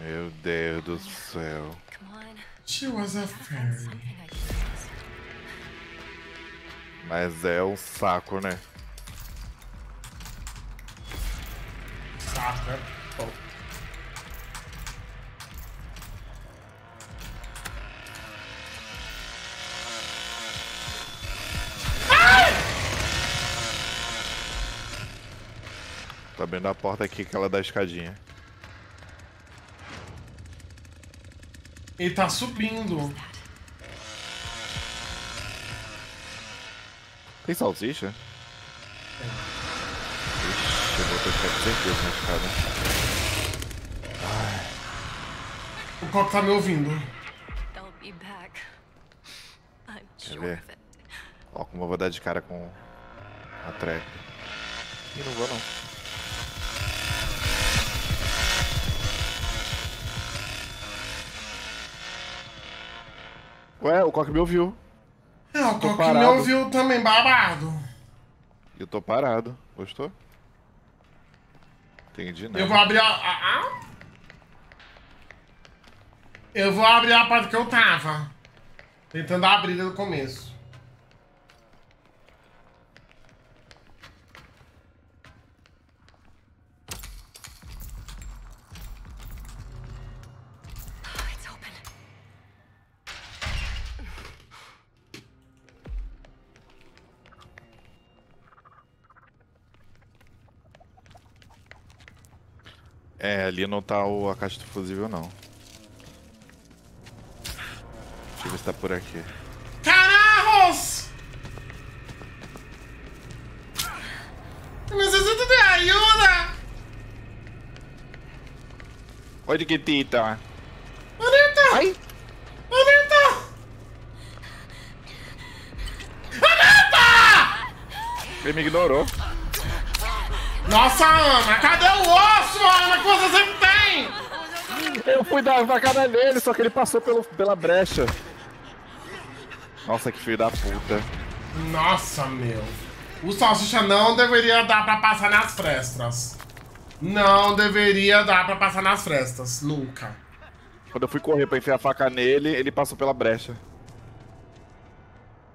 S10: Meu Deus do céu.
S1: She was a fairy.
S10: Mas é um saco, né?
S1: Saco, né?
S10: Tô abrindo a porta aqui, aquela da escadinha.
S1: Ele tá subindo.
S10: Tem salsicha? Ixi, eu vou ter que ficar com certeza na escada.
S1: O copo tá me ouvindo.
S10: Quer ver? Ó, como eu vou dar de cara com a trap. Ih, não vou não. Ué, o Coque me ouviu.
S1: É, o copo me ouviu também, babado.
S10: Eu tô parado. Gostou? Entendi nada.
S1: Eu vou abrir a, a- a- Eu vou abrir a porta que eu tava. Tentando abrir no começo.
S10: É, ali não tá o, a caixa do fusível, não. Deixa eu ver se tá por aqui.
S1: Carajos! Necessito de ajuda!
S10: Oi, Chiquitita.
S1: Anitta!
S10: Ai!
S1: Anitta! Anitta!
S10: Ele me ignorou.
S1: Nossa, Ana, cadê o osso, Ana, que você sempre tem?
S10: Eu fui dar facada nele, só que ele passou pelo, pela brecha. Nossa, que filho da puta.
S1: Nossa, meu. O salsicha não deveria dar pra passar nas frestas. Não deveria dar pra passar nas frestas. Nunca.
S10: Quando eu fui correr pra enfiar a faca nele, ele passou pela brecha.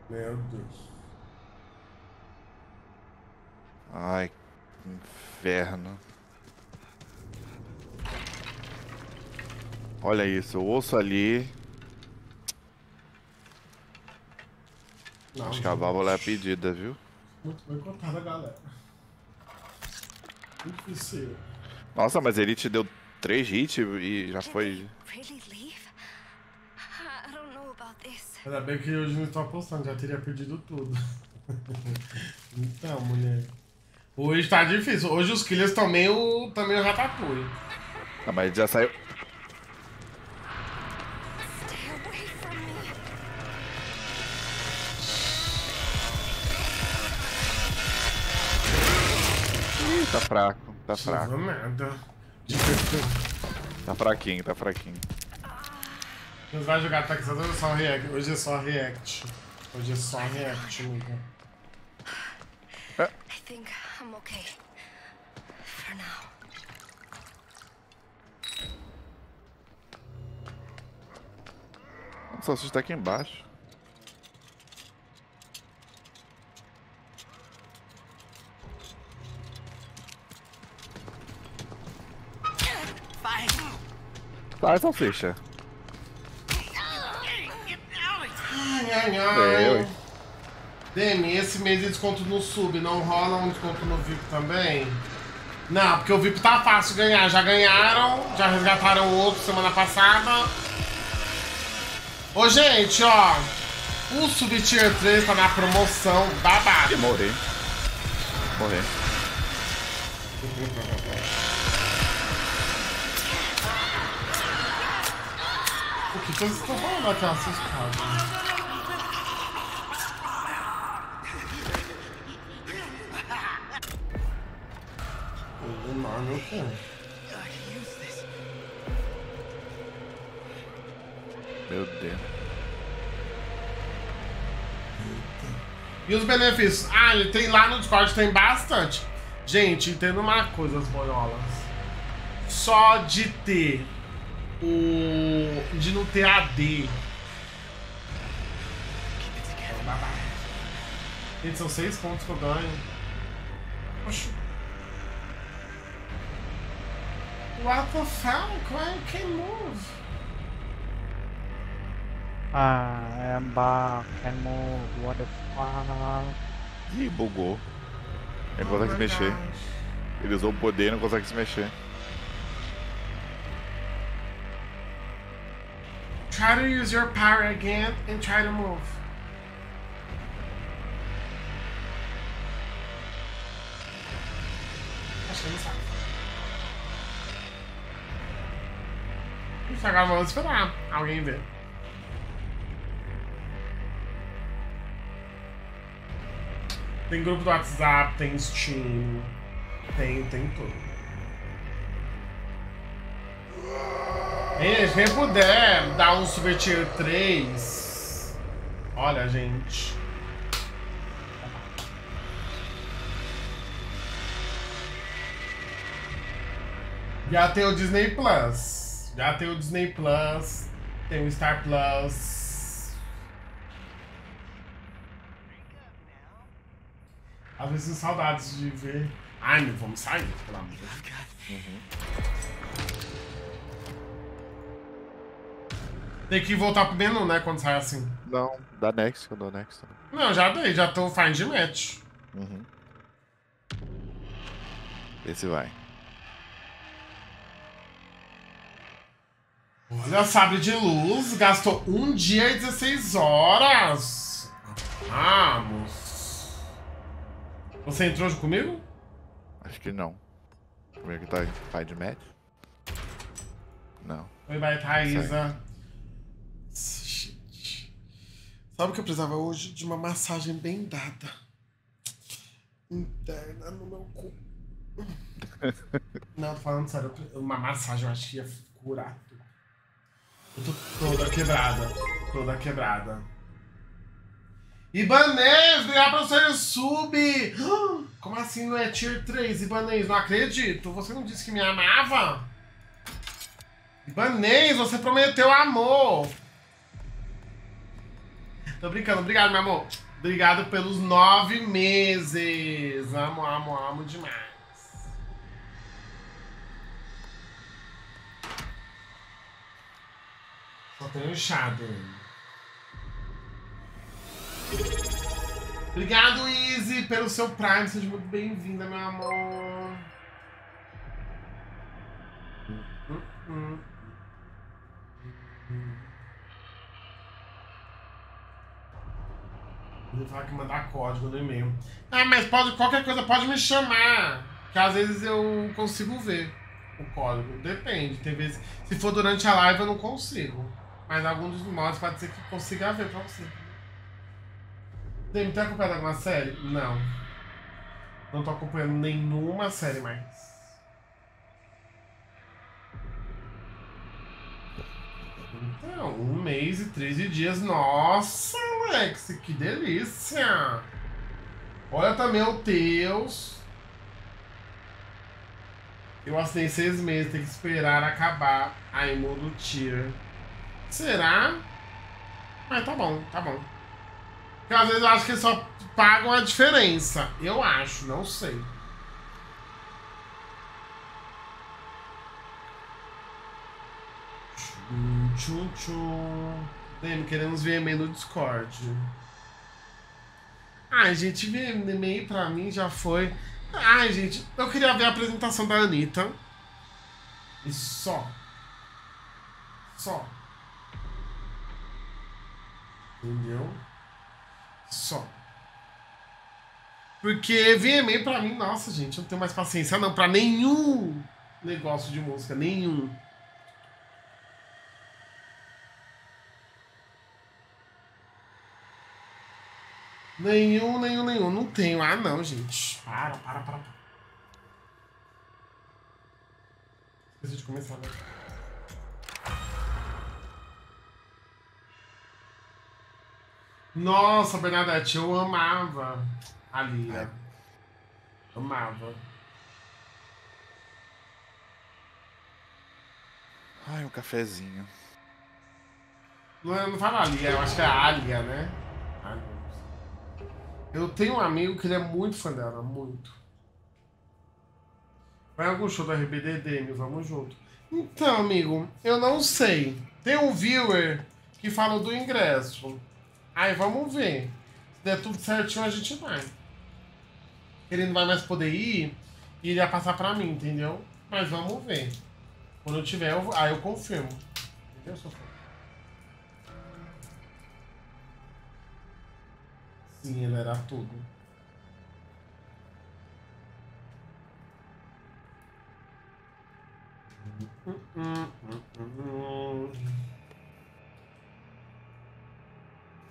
S1: Meu Deus.
S10: Ai, inferno. Olha isso, o osso ali.
S1: Não,
S10: Acho que a válvula é a pedida, viu?
S1: Muito bem contada, galera. Difícil.
S10: Nossa, mas ele te deu três hits e já foi.
S1: Ainda bem que hoje não estou apostando, já teria perdido tudo. então, mulher. Hoje tá difícil. Hoje os killers estão meio, tão meio ratatouille.
S10: Ah, mas já saiu. Ih, tá fraco, tá fraco.
S1: nada.
S10: Tá fraquinho, tá fraquinho.
S1: Você vai jogar Texas ou é só react? Hoje é só react. Hoje é só react.
S4: I think I'm okay. For now.
S10: Nossa, você está aqui embaixo. Sai, salsicha. É, ué.
S1: Demi, esse mês de desconto no sub não rola um desconto no VIP também? Não, porque o VIP tá fácil ganhar. Já ganharam, já resgataram o outro semana passada. Ô, gente, ó. O Sub Tier 3 tá na promoção babado.
S10: Morri. Morri.
S1: O que vocês estão falando daquela assustada? Mano?
S10: Meu Deus.
S1: E os benefícios? Ah, ele tem lá no Discord, tem bastante. Gente, entenda uma coisa, as boiolas. Só de ter o. de não ter AD. Gente, são seis pontos que eu ganho. Oxi. What the fuck? Why you can't move?
S16: Ah, I am back and move. What the fuck?
S10: Ih, bugou. Ele não consegue se mexer. Ele usou o poder e não consegue se mexer.
S1: Try to use your power again and try to move. Acho que ele sabe. Isso agora vamos esperar alguém ver. Tem grupo do WhatsApp, tem Steam, tem, tem tudo. Ei, quem puder dar um Super Tier 3. Olha, gente. Já tem o Disney Plus. Já tem o Disney Plus. Tem o Star Plus. Às vezes saudades de ver. Ai, meu, vamos sair, pelo amor de Deus. Tem que voltar pro menu, né? Quando sai assim.
S10: Não, dá next, eu dou next.
S1: Não, já dei, já tô find match.
S10: Uhum. Esse vai.
S1: Olha, sabre de luz, gastou um dia e 16 horas. Vamos. Você entrou junto comigo?
S10: Acho que não. Como é que tá? Find match? Não.
S1: Oi, vai, Thaísa. Shit. Sabe o que eu precisava hoje? De uma massagem bem dada. Interna no meu cu. Não, tô falando sério. Uma massagem eu acho que ia curar. Eu tô toda quebrada. Toda quebrada. Ibanês, obrigado pelo seu sub! Como assim não é tier 3, Ibanês? Não acredito. Você não disse que me amava? Ibanês, você prometeu amor. Tô brincando. Obrigado, meu amor. Obrigado pelos nove meses. Amo, amo, amo demais. Só inchado. Obrigado, Easy, pelo seu Prime. Seja muito bem-vinda, meu amor. Hum, hum. Ele fala que mandar código no e-mail. Ah, mas pode, qualquer coisa pode me chamar. Que às vezes eu consigo ver o código. Depende. Tem vezes. Se for durante a live eu não consigo. Mas alguns dos modos pode ser que consiga ver pra você. Demi, tá acompanhando alguma série? Não. Não tô acompanhando nenhuma série mais. Então, um mês e 13 dias. Nossa, Alex, que delícia! Olha também o teus. Eu assinei seis meses, tem que esperar acabar. Aí muda tier. Será? Mas tá bom, tá bom. Porque às vezes eu acho que eles só pagam a diferença. Eu acho, não sei. Hum, Tchum, tchum. Queremos VMA no Discord. Ai, gente, VMA pra mim já foi. Ai, gente, eu queria ver a apresentação da Anitta. E só. Só. Entendeu? Só. Porque VMA pra mim, nossa, gente, eu não tenho mais paciência não pra nenhum negócio de música, nenhum. Nenhum, nenhum, nenhum. Não tenho. Ah, não, gente. Para, para, para. para. Esqueci de começar, né? Nossa, Bernadette, eu amava a Lia. Amava.
S10: Ai, um cafezinho.
S1: Não, é- não fala Lia, eu acho que é Alia, né? Alia. Eu tenho um amigo que ele é muito fã dela, muito. Vai algum show da RBD, Demi, vamos junto. Então, amigo, eu não sei. Tem um viewer que falou do ingresso. Aí vamos ver. Se der tudo certinho, a gente vai. Ele não vai mais poder ir e ele ia passar pra mim, entendeu? Mas vamos ver. Quando eu tiver, eu, aí eu confirmo. Entendeu, Sofia? Sim, ele era tudo.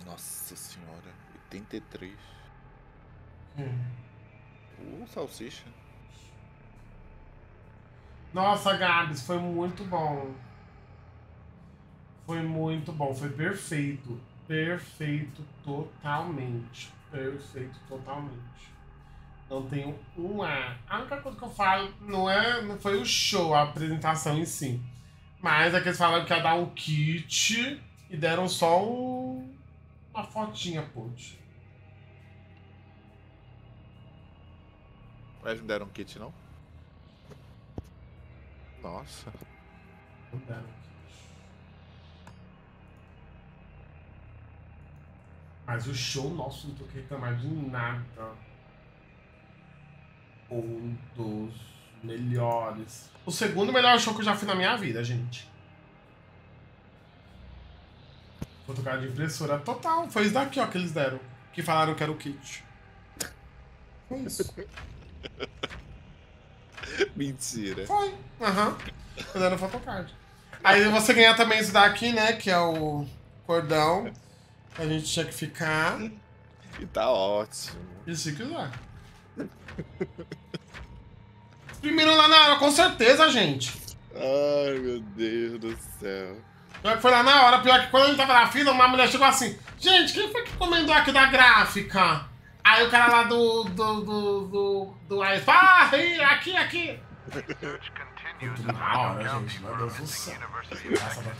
S10: Nossa senhora, 83.
S1: Hum.
S10: Uh, salsicha.
S1: Nossa, Gabs, foi muito bom. Foi muito bom, foi perfeito. Perfeito totalmente. Perfeito totalmente. Não tenho um A. A única coisa que eu falo não, é, não foi o show, a apresentação em si. Mas é que eles falaram que ia dar um kit e deram só um, uma fotinha, putz.
S10: Mas não deram um kit, não? Nossa.
S1: Não deram kit. Mas o show, nossa, não tô querendo reclamar de nada. Um dos melhores. O segundo melhor show que eu já fui na minha vida, gente. Vou tocar de impressora total. Foi isso daqui, ó, que eles deram. Que falaram que era o kit. Foi isso.
S10: Mentira.
S1: Foi. Aham. Tô dando photocard. Aí você ganha também isso daqui, né? Que é o cordão. A gente tinha que ficar.
S10: E tá ótimo.
S1: E se quiser. Primeiro lá na hora, com certeza, gente.
S10: Ai, meu Deus do céu.
S1: Pior que foi lá na hora, pior que quando a gente tava na fila, uma mulher chegou assim, gente, quem foi que encomendou aqui da gráfica? Aí o cara lá do. do. do. do. do ah, aí, aqui, aqui. Na hora, gente, meu Deus do céu. Graça da.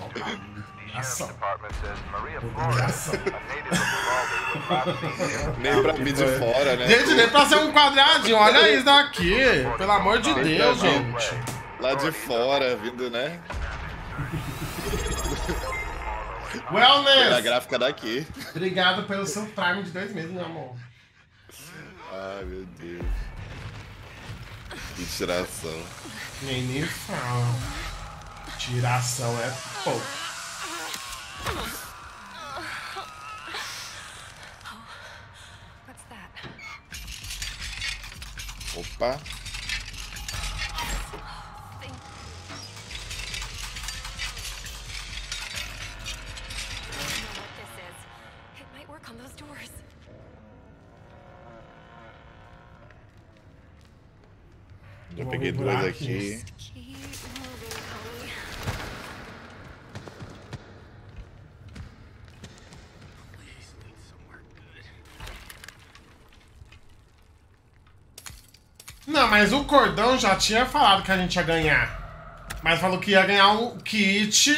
S1: Graça.
S2: In
S10: Nem pra mim de fora, né?
S1: Gente, nem pra ser um quadradinho, olha isso daqui. Pelo amor de Deus, gente.
S10: Lá de fora, vindo, né? Foi a
S1: Wellness!
S10: gráfica daqui.
S1: Obrigado pelo seu Prime de dois meses, meu amor.
S10: Ai, meu Deus. Que tiração.
S1: Nem nem fala. Tiração é pouco.
S4: What's that?
S10: Opa. Já peguei duas aqui.
S1: Não, mas o cordão já tinha falado que a gente ia ganhar. Mas falou que ia ganhar um kit.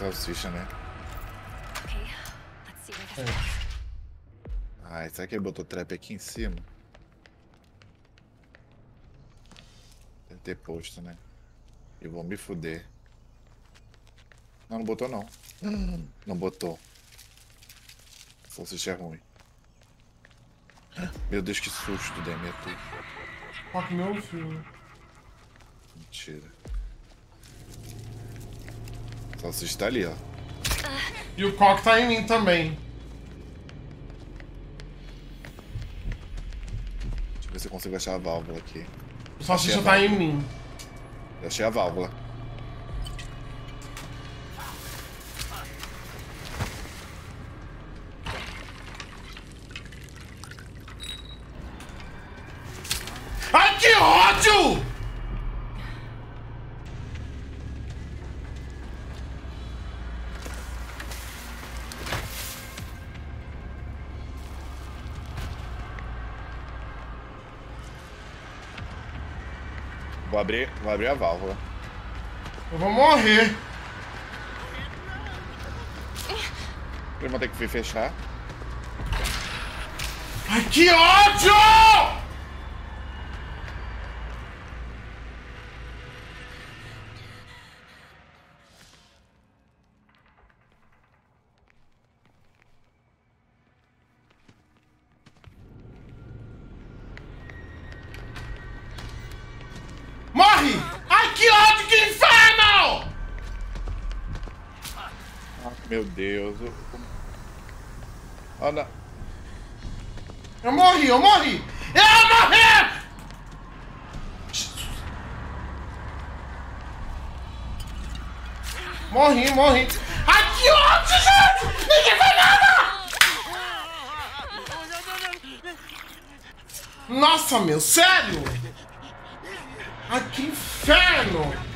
S10: Salsicha, né? Ai, será que ele botou trap aqui em cima? Deve ter posto, né? Eu vou me fuder. Não, não botou não. Não botou. Salsicha é ruim. Meu Deus, que susto, Demeter.
S1: Fuck meu filho.
S10: Mentira. Salsicha tá ali, ó.
S1: E o coque tá em mim também.
S10: Deixa eu ver se eu consigo achar a válvula aqui.
S1: O salsicha tá em mim.
S10: Eu achei a válvula. Abrir, vou abrir a válvula.
S1: Eu vou morrer.
S10: Eu vou ter que fechar.
S1: Ai, que ódio!
S10: Olha.
S1: Eu morri, eu morri! Eu morri! Morri, morri. Ai, que ódio, gente! Ninguém faz nada! Nossa, meu, sério? Ai, que inferno!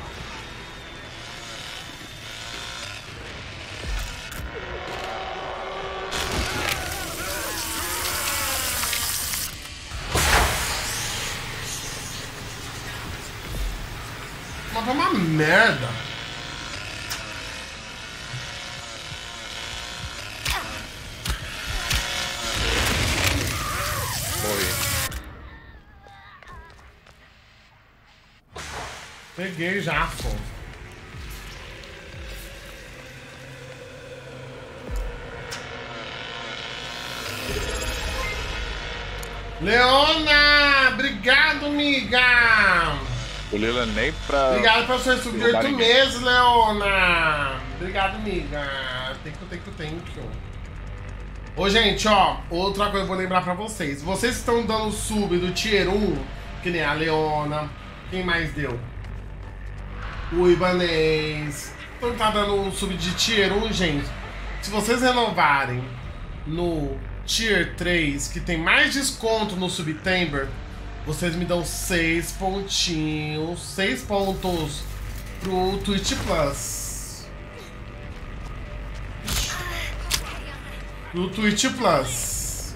S1: Merda.
S10: Morri.
S1: Peguei já, pô. Leona! Obrigado, miga!
S10: O Lila nem pra.
S1: Obrigado pelo seu sub de
S10: derrubar
S1: 8
S10: ninguém.
S1: meses, Leona! Obrigado, miga. Thank you, thank you, thank you. Ô, gente, ó, outra coisa que eu vou lembrar pra vocês. Vocês estão dando sub do Tier 1, que nem a Leona. Quem mais deu? O Ibanês. Então tá dando um sub de Tier 1, gente. Se vocês renovarem no Tier 3, que tem mais desconto no Subtember, vocês me dão 6 pontinhos, 6 pontos pro Twitch Plus. No Twitch Plus.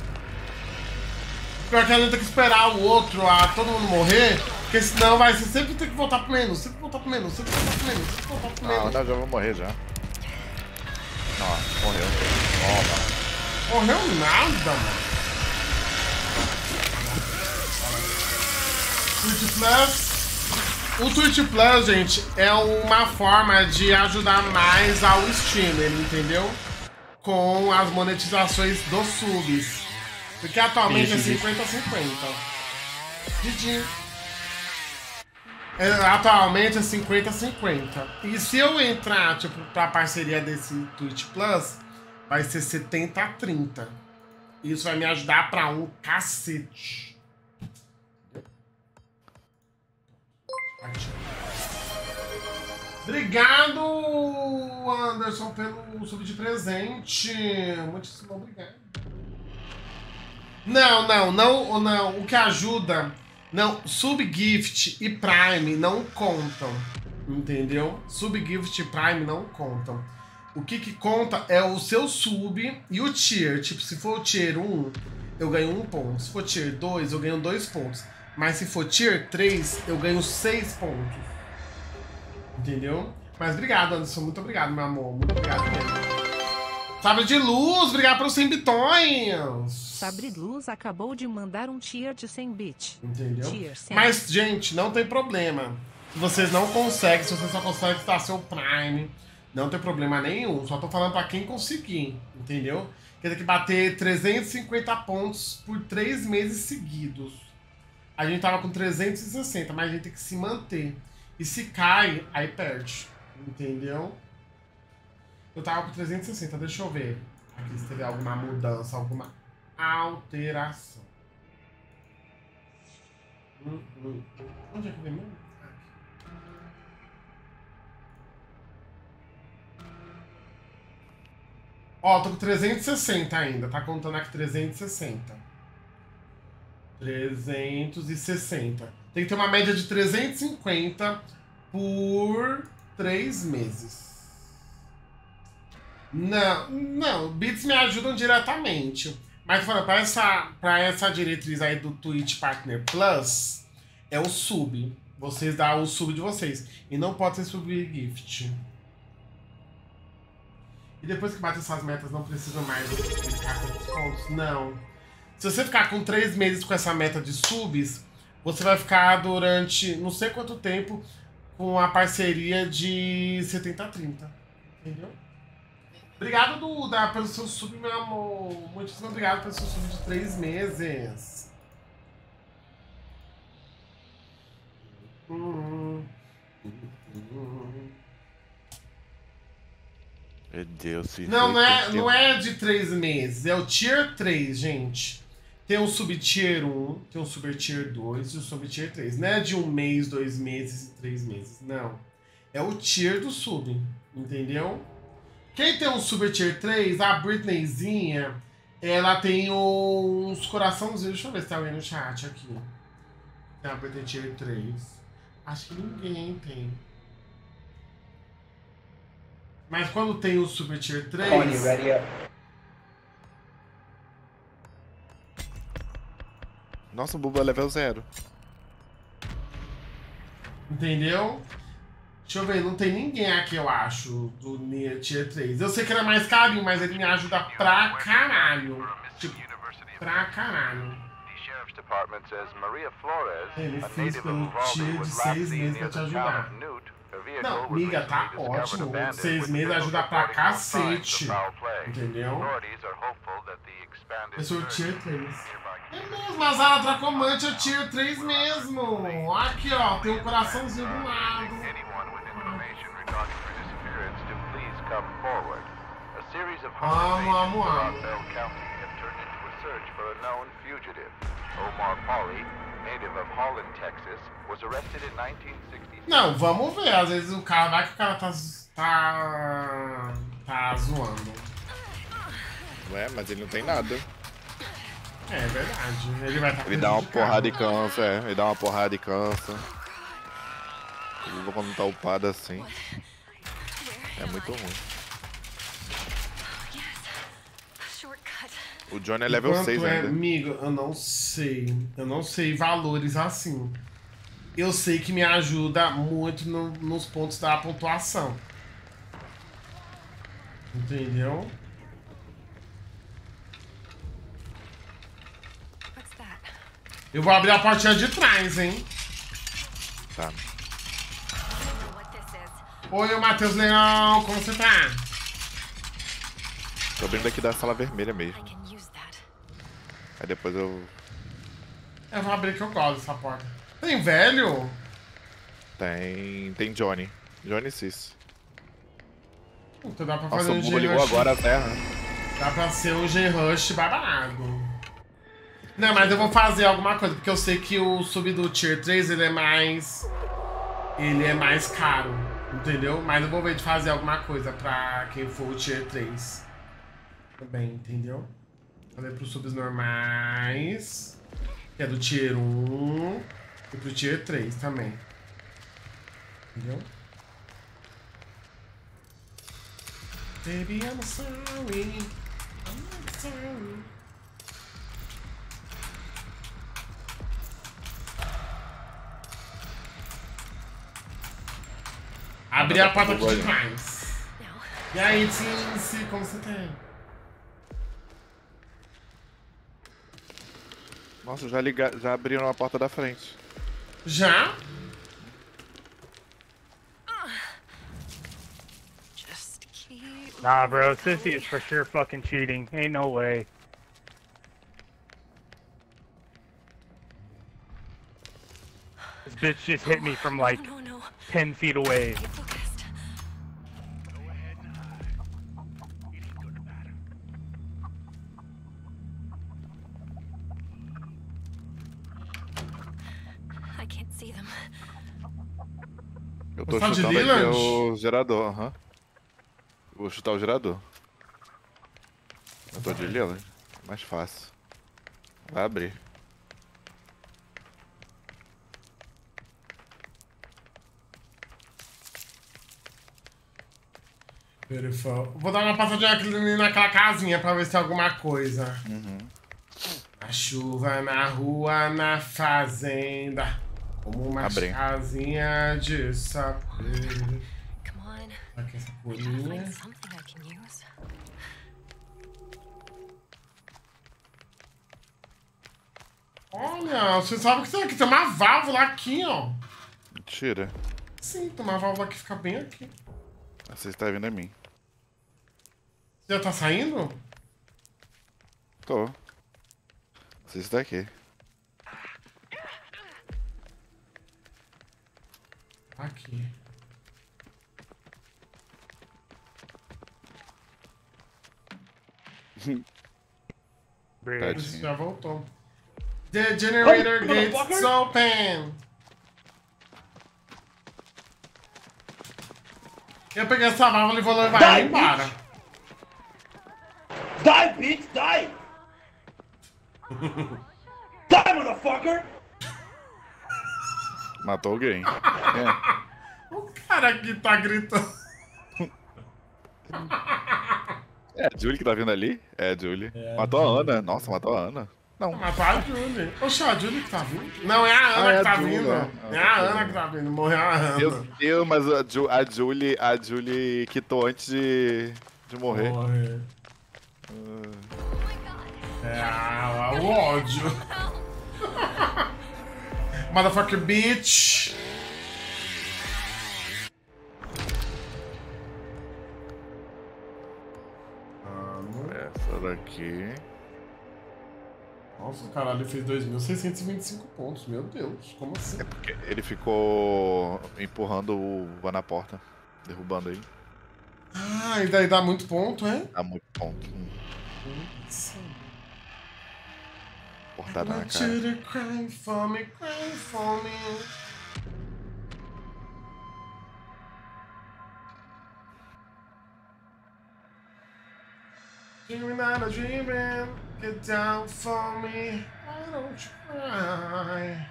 S1: Pior que a gente tem que esperar o outro, a todo mundo morrer, porque senão vai sempre ter que voltar pro menos, sempre voltar pro menos, sempre voltar pro menos, sempre voltar pro
S10: Não,
S1: menos.
S10: não, já vou morrer já. Ó, morreu. Toma.
S1: Morreu nada, mano. Twitch Plus. O Twitch Plus, gente, é uma forma de ajudar mais ao streamer, entendeu? Com as monetizações dos subs. Porque atualmente é
S10: Isso,
S1: 50 a 50. Didi. É, atualmente é 50 a 50. E se eu entrar, tipo, pra parceria desse Twitch Plus, vai ser 70 a 30. Isso vai me ajudar pra um cacete. Obrigado, Anderson, pelo sub de presente. Muitíssimo obrigado. Não, não, não, não. O que ajuda. Não, subgift e Prime não contam. Entendeu? Subgift e Prime não contam. O que, que conta é o seu sub e o tier. Tipo, se for o tier 1, eu ganho um ponto. Se for tier 2, eu ganho dois pontos. Mas se for tier 3, eu ganho seis pontos. Entendeu? Mas obrigado, Anderson. Muito obrigado, meu amor. Muito obrigado mesmo. Sabre de luz, obrigado pelos 100 bitões.
S17: Sabre Luz acabou de mandar um tier de 100 bit.
S1: Entendeu?
S17: Tier 100.
S1: Mas, gente, não tem problema. Se vocês não conseguem, se você só consegue estar seu Prime, não tem problema nenhum. Só tô falando pra quem conseguir, entendeu? Quer dizer que bater 350 pontos por 3 meses seguidos. A gente tava com 360, mas a gente tem que se manter. E se cai, aí perde. Entendeu? Eu tava com 360, deixa eu ver. Aqui se teve alguma mudança, alguma alteração. Hum, hum, hum. Onde é que vem mesmo? Ó, tô com 360 ainda, tá contando aqui 360. 360. Tem que ter uma média de 350 por 3 meses. Não, não, bits me ajudam diretamente. Mas falando, para essa, pra essa diretriz aí do Twitch Partner Plus, é o sub. Vocês dão o sub de vocês. E não pode ser sub gift. E depois que bate essas metas, não precisa mais ficar com descontos? Não. Se você ficar com três meses com essa meta de subs, você vai ficar durante não sei quanto tempo com a parceria de 70 a 30. Entendeu? Obrigado, Duda, pelo seu sub, meu amor. Muitíssimo obrigado pelo seu sub de três meses.
S10: Meu Deus,
S1: Não, não é, não é de três meses, é o tier 3, gente. Tem o sub-tier 1, tem o super-tier 2 e o sub-tier 3. Não é de um mês, dois meses e três meses. Não. É o tier do sub, entendeu? Quem tem um super-tier 3, a Britneyzinha, ela tem uns coraçãozinhos. Deixa eu ver se tem alguém no chat aqui. Tem a Britney tier 3. Acho que ninguém tem. Mas quando tem o Super Tier 3.
S7: Tony, ready up.
S10: Nossa, o Buba é level 0.
S1: Entendeu? Deixa eu ver, não tem ninguém aqui, eu acho, do Nier Tier 3. Eu sei que ele é mais carinho, mas ele me ajuda pra caralho. Tipo, pra caralho.
S2: The Sheriff's Department says Maria Flores,
S1: Ele
S2: a
S1: fez
S2: native
S1: pelo
S2: of Uvalde,
S1: tio de
S2: was
S1: seis
S2: last seen
S1: meses
S2: near
S1: pra te
S2: the town
S1: ajudar.
S2: of Newt.
S1: Não,
S2: was
S1: miga, tá ótimo. Seis meses ajuda pra cacete. Entendeu? Eu sou o Tier 3. É mesmo, a Zara Dracomante é Tier 3 mesmo. Aqui, ó, tem um coraçãozinho do lado. Amo, amo, amo.
S2: A known fugitive. Omar Pauly, native of Holland, Texas, was arrested in 1960.
S1: Não, vamos ver. Às vezes o cara vai que o cara tá. tá. tá zoando.
S10: Ué, mas ele não tem nada.
S1: É verdade. Ele vai estar
S10: Ele dá uma porrada e cansa, é. Ele dá uma porrada e cansa. Ele quando tá upado assim. É muito ruim. O Johnny é level
S1: Quanto
S10: 6
S1: é,
S10: ainda.
S1: amigo? Eu não sei. Eu não sei valores assim. Eu sei que me ajuda muito no- nos pontos da pontuação. Entendeu? Eu vou abrir a portinha de trás, hein?
S10: Tá.
S1: Oi, Matheus Leão, como você tá?
S10: Tô abrindo aqui da sala vermelha mesmo. Aí depois eu.
S1: Eu vou abrir que eu gosto dessa porta. Tem velho?
S10: Tem. Tem Johnny. Johnny Cis.
S1: Puta, dá pra
S10: Nossa,
S1: fazer
S10: o
S1: um
S10: Buba ligou agora a terra.
S1: Dá pra ser um G-Rush babado. Não, mas eu vou fazer alguma coisa, porque eu sei que o sub do Tier 3 ele é mais. Ele é mais caro, entendeu? Mas eu vou ver de fazer alguma coisa pra quem for o Tier 3. Também, entendeu? Fazer pros subs normais. Que é do Tier 1. E pro tier 3 também. Entendeu? Baby, I'm sorry. I'm sorry. Abri a porta aqui demais. E aí, Tinsi, como você tá?
S10: Nossa, já, ligar, já abriram a porta da frente.
S1: Já?
S16: Nah, bro, Sissy is for sure fucking cheating. Ain't no way. This bitch just hit me from like
S4: No, no, no.
S16: 10 feet away.
S10: Eu tô
S1: Você de
S10: chutando aqui
S1: Leland?
S10: o gerador, aham. Vou chutar o gerador. Eu tô de Leland. Mais fácil. Vai abrir.
S1: Beautiful. Vou dar uma passadinha aqui naquela casinha pra ver se tem alguma coisa.
S10: Uhum.
S1: A chuva na rua, na fazenda. Como uma
S10: Abre.
S1: casinha de
S4: on.
S1: Aqui essa folhinha. Olha, você sabe que tem aqui, tem uma válvula aqui, ó.
S10: Mentira.
S1: Sim, tem uma válvula que fica bem aqui.
S10: Você está vindo a mim.
S1: Você já tá saindo?
S10: Tô. Você está aqui.
S1: Aqui.
S16: Bridge.
S1: Isso já voltou. The generator
S16: Oh,
S1: gates open. Eu peguei essa válvula e vou levar ela
S18: Die,
S1: embora.
S18: Die, bitch, die! die, motherfucker!
S10: Matou alguém. É.
S1: O cara aqui tá gritando.
S10: É a Julie que tá vindo ali? É a Julie. matou a Ana. Nossa, matou a Ana. Não.
S1: Matou a Julie. Oxe, a Julie que tá vindo? Não, é a Ana
S10: Ah, é
S1: que
S10: a
S1: tá
S10: Julie,
S1: vindo.
S10: né?
S1: É
S10: Ah,
S1: a Ana que tá vindo. Morreu a Ana.
S10: Meu Deus, mas a, Ju, a Julie. A Julie quitou antes de. de morrer.
S1: Morrer. É, ah, o ódio. Motherfucker bitch.
S10: Essa daqui.
S1: Nossa, caralho, ele fez 2.625 pontos. Meu Deus, como assim?
S10: Porque ele ficou empurrando o Van na porta. Derrubando ele.
S1: Ah, e daí dá muito ponto, é?
S10: Dá muito ponto. Na
S1: Want
S10: cara.
S1: you to cry for me, cry for me. You're not a dreaming, get down for me. Why don't you cry?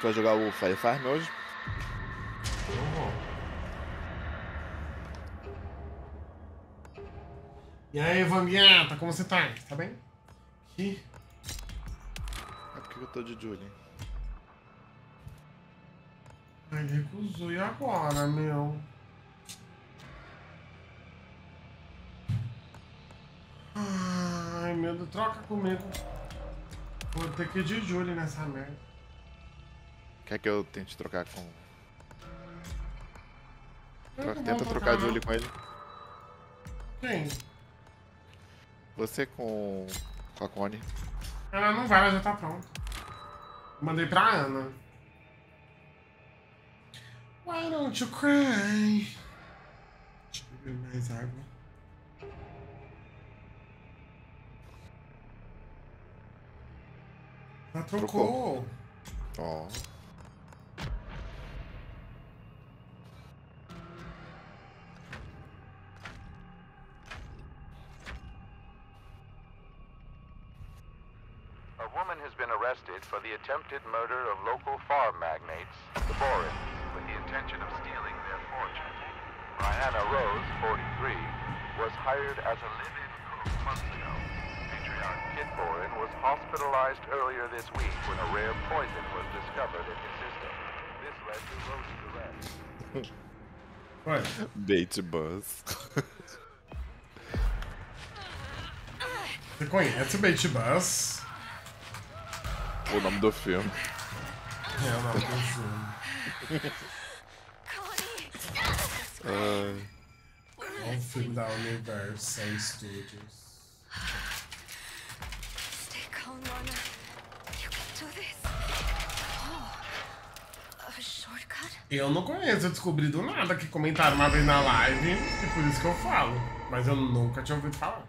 S10: Tu vai jogar o Fire Farm hoje?
S1: E aí, Vanguiata, como você tá? Tá bem? Aqui.
S10: É porque eu tô de Julie.
S1: Ai, ele recusou. E agora, meu? Ai, meu Deus, troca comigo. Vou ter que ir de Julie nessa merda.
S10: Quer que eu tente trocar com.
S1: Não
S10: tenta trocar
S1: trocar,
S10: Julie com ele.
S1: Quem?
S10: Você com. com a Connie.
S1: Ela não vai, ela já tá pronta. Mandei pra Ana. Why don't you cry? Deixa eu beber mais água. Ela trocou.
S10: Ó.
S2: A been arrested for the attempted murder of local farm magnates, the Borins, with the intention of stealing their fortune. Brianna Rose, 43, was hired as a live-in cook months ago. Patriot Kit Borin was hospitalized earlier this week when a rare poison was discovered in his system. This led to Rose's arrest.
S1: Ué,
S10: Bait Buzz.
S1: você conhece o Bait Bus?
S10: O nome do filme.
S1: É o nome do filme.
S10: Ai.
S1: É um filme da Universal Studios.
S4: Stay calm, Lana. You can do this. Oh, a shortcut?
S1: Eu não conheço, eu descobri do nada que comentaram uma vez na live, e por isso que eu falo. Mas eu nunca tinha ouvido falar.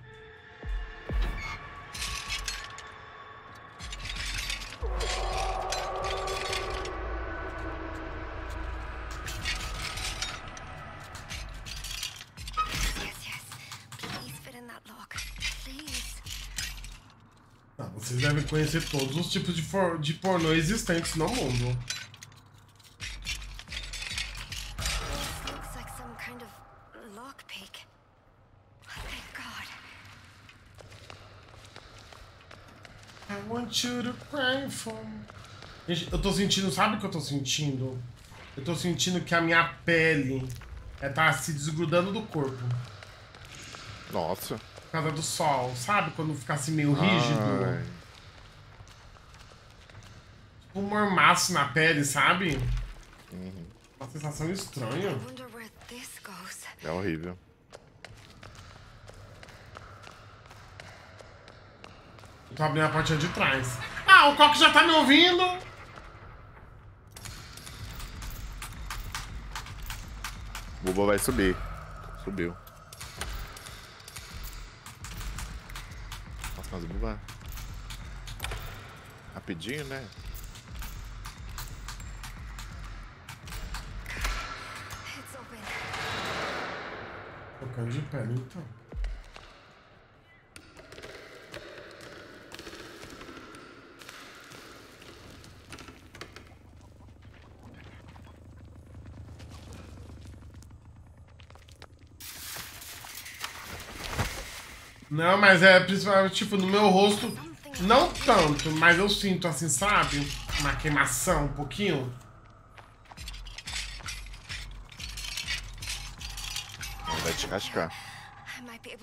S1: Conhecer todos os tipos de, for- de pornô existentes no mundo.
S4: This looks like some kind of lockpick. Thank God.
S1: I want you to cry for me. Gente, eu tô sentindo, sabe o que eu tô sentindo? Eu tô sentindo que a minha pele é, tá se desgrudando do corpo.
S10: Nossa.
S1: Por causa do sol, sabe? Quando fica assim meio rígido.
S10: Ai.
S1: Um mormaço na pele, sabe?
S10: Uhum.
S1: Uma sensação estranha.
S10: É horrível.
S1: Eu tô abrindo a portinha de trás. Ah, o Coque já tá me ouvindo!
S10: Buba vai subir. Subiu. Nossa, mas o Buba. Rapidinho, né?
S1: Tocando de pele, então. Não, mas é principalmente, tipo, no meu rosto, não tanto, mas eu sinto assim, sabe? Uma queimação um pouquinho.
S10: Descascar.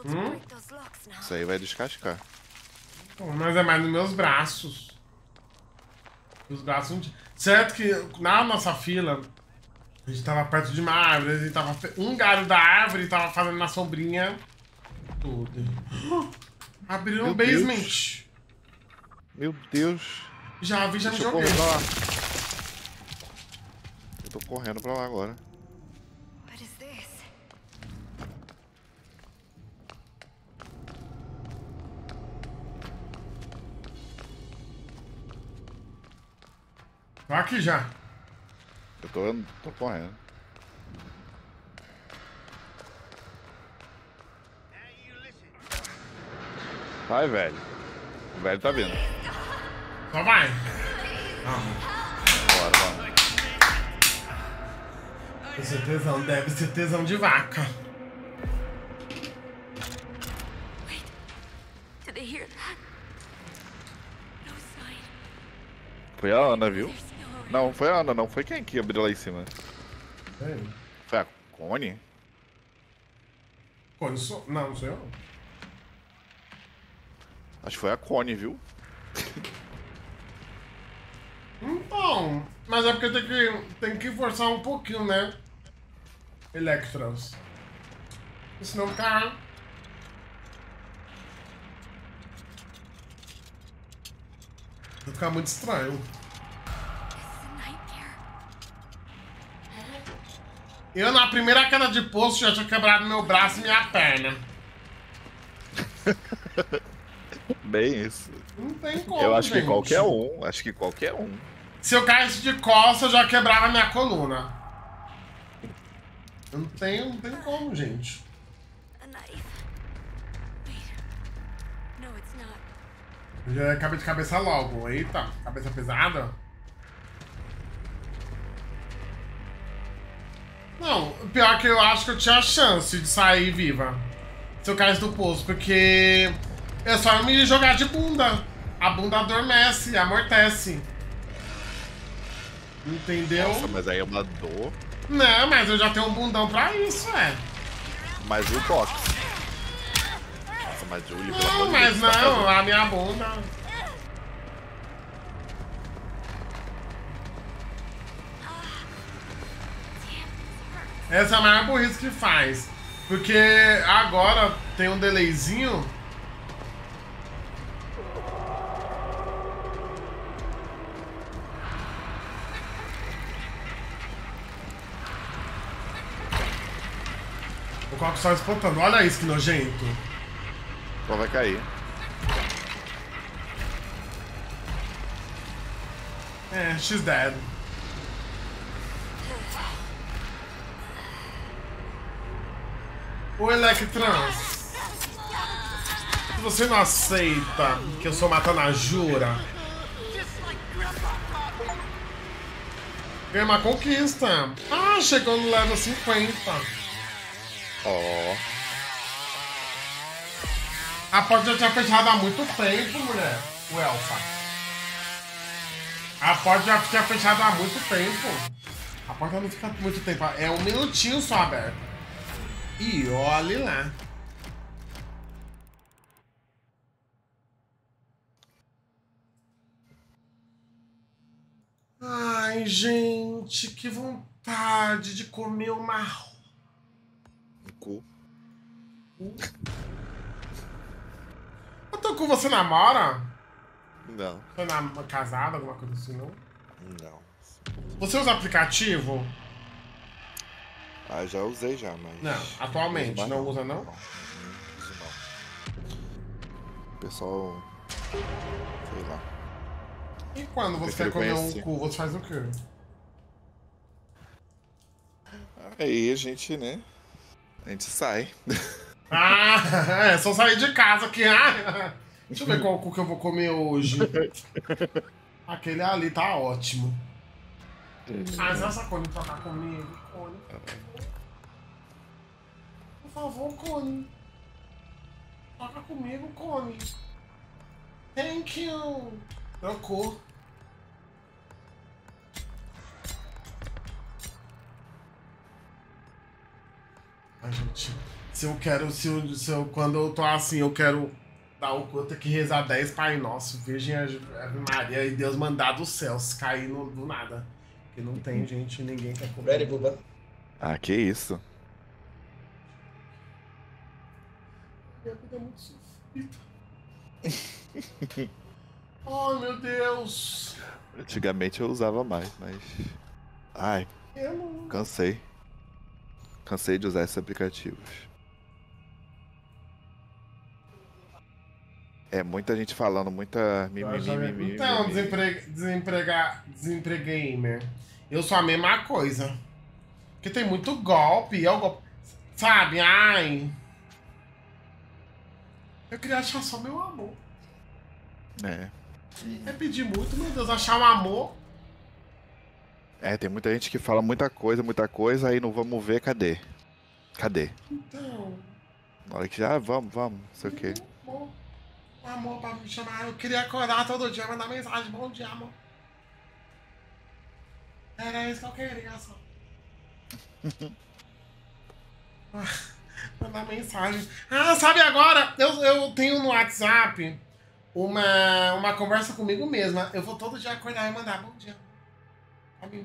S1: Hum?
S10: Isso aí vai descascar.
S1: Pô, Mas é mais nos meus braços. Os braços não tinha- Certo que na nossa fila, a gente tava perto de uma árvore, a gente tava. Um galho da árvore tava fazendo na sombrinha tudo. Abriram
S10: Meu
S1: um basement.
S10: Meu Deus.
S1: Já vi, já me
S10: Deixa eu
S1: joguei.
S10: lá. Eu tô correndo pra lá agora.
S1: Tô aqui já.
S10: Eu tô, tô correndo. Vai, velho. O velho tá vindo.
S1: Só vai. Vamos.
S10: Bora, vamos.
S1: Esse é tesão, deve ser tesão de vaca.
S4: Did they hear that? No sign.
S10: Foi a Ana, viu? Não, foi a Ana, não. Foi quem que abriu lá em cima?
S1: Ei.
S10: Foi a Connie?
S1: Pô, não sou. Não, não sou eu.
S10: Acho que foi a Connie, viu?
S1: Então, mas é porque tem que, tem que forçar um pouquinho, né? Electros. Senão fica. Vai ficar muito estranho. Eu, na primeira queda de poço, já tinha quebrado meu braço e minha perna.
S10: Bem isso.
S1: Não tem como.
S10: Eu acho que
S1: gente.
S10: qualquer um. Acho que qualquer um.
S1: Se eu caísse de costas, eu já quebrava minha coluna. Não tem, não tem como, gente.
S4: A knife. Wait. No, it's not.
S1: Eu já acabei de cabeça logo. Eita, cabeça pesada. Não, pior que eu acho que eu tinha chance de sair viva. Se eu caísse do poço, porque É só me jogar de bunda. A bunda adormece, amortece. Entendeu?
S10: Nossa, mas aí é uma dor.
S1: Não, mas eu já tenho um bundão pra isso, é.
S10: Mas o box? Nossa, mas Julie,
S1: Não, mas
S10: tá
S1: não, a minha bunda. Essa é a maior burrice que faz. Porque agora tem um delayzinho. O copo só espantando. Olha isso que nojento.
S10: Só vai cair.
S1: É, she's dead. O Electrans. Se você não aceita que eu sou Matana Jura, ganhei uma conquista. Ah, chegou no level 50.
S10: Ó.
S1: A porta já tinha fechado há muito tempo, mulher. O Elfa. A porta já tinha fechado há muito tempo. A porta não fica muito tempo. É um minutinho só aberta. E olhe lá. Ai, gente, que vontade de comer uma
S10: Um cu.
S1: Eu tô com você namora?
S10: Não.
S1: Você é nam- casado, alguma coisa assim, não?
S10: Não.
S1: Você usa aplicativo?
S10: Ah, já usei já, mas.
S1: Não, atualmente,
S10: Mas
S1: não usa, não?
S10: Não, não uso não. O pessoal. Sei lá.
S1: E quando você quer comer
S10: conhecer.
S1: um cu, você faz o quê?
S10: Aí a gente, né? A gente sai.
S1: Ah, é só sair de casa aqui. Ah, deixa eu ver qual cu que eu vou comer hoje. Aquele ali tá ótimo. Ah, mas essa Cone tocar comigo, Cone. Por favor, Cone. Toca comigo, Cone. Thank you. Trocou. Ai, gente. Se eu quero, se eu, se eu- quando eu tô assim, eu quero dar o tenho que rezar 10 Pai Nosso, Virgem Ave Maria e Deus mandar dos céus cair no, do nada. Porque não tem gente, ninguém quer comer.
S19: Ready, Buba?
S10: Ah, que isso?
S1: Minha vida é muito sofrida. Ai, meu Deus.
S10: Antigamente eu usava mais, mas. Ai,
S1: Eu não.
S10: cansei. Cansei de usar esses aplicativos. É muita gente falando, muita mimimi, mimimi.
S1: Então,
S10: mimimi.
S1: desempre... desempregar, desempregamer. Eu sou a mesma coisa. Porque tem muito golpe, é o golpe. Sabe, ai. Eu queria achar só meu amor.
S10: É.
S1: É pedir muito, meu Deus, achar um amor.
S10: É, tem muita gente que fala muita coisa, muita coisa, aí não vamos ver, cadê? Cadê?
S1: Então,
S10: Na hora que já, ah, vamos, vamos, não sei o quê.
S1: amor. Amor pra me chamar. Eu queria acordar todo dia, mandar mensagem. Bom dia, amor. Era isso que eu queria, só. Mandar mensagem. Ah, sabe agora? Eu, eu tenho no WhatsApp uma, uma conversa comigo mesma. Eu vou todo dia acordar e mandar bom dia. Pra mim.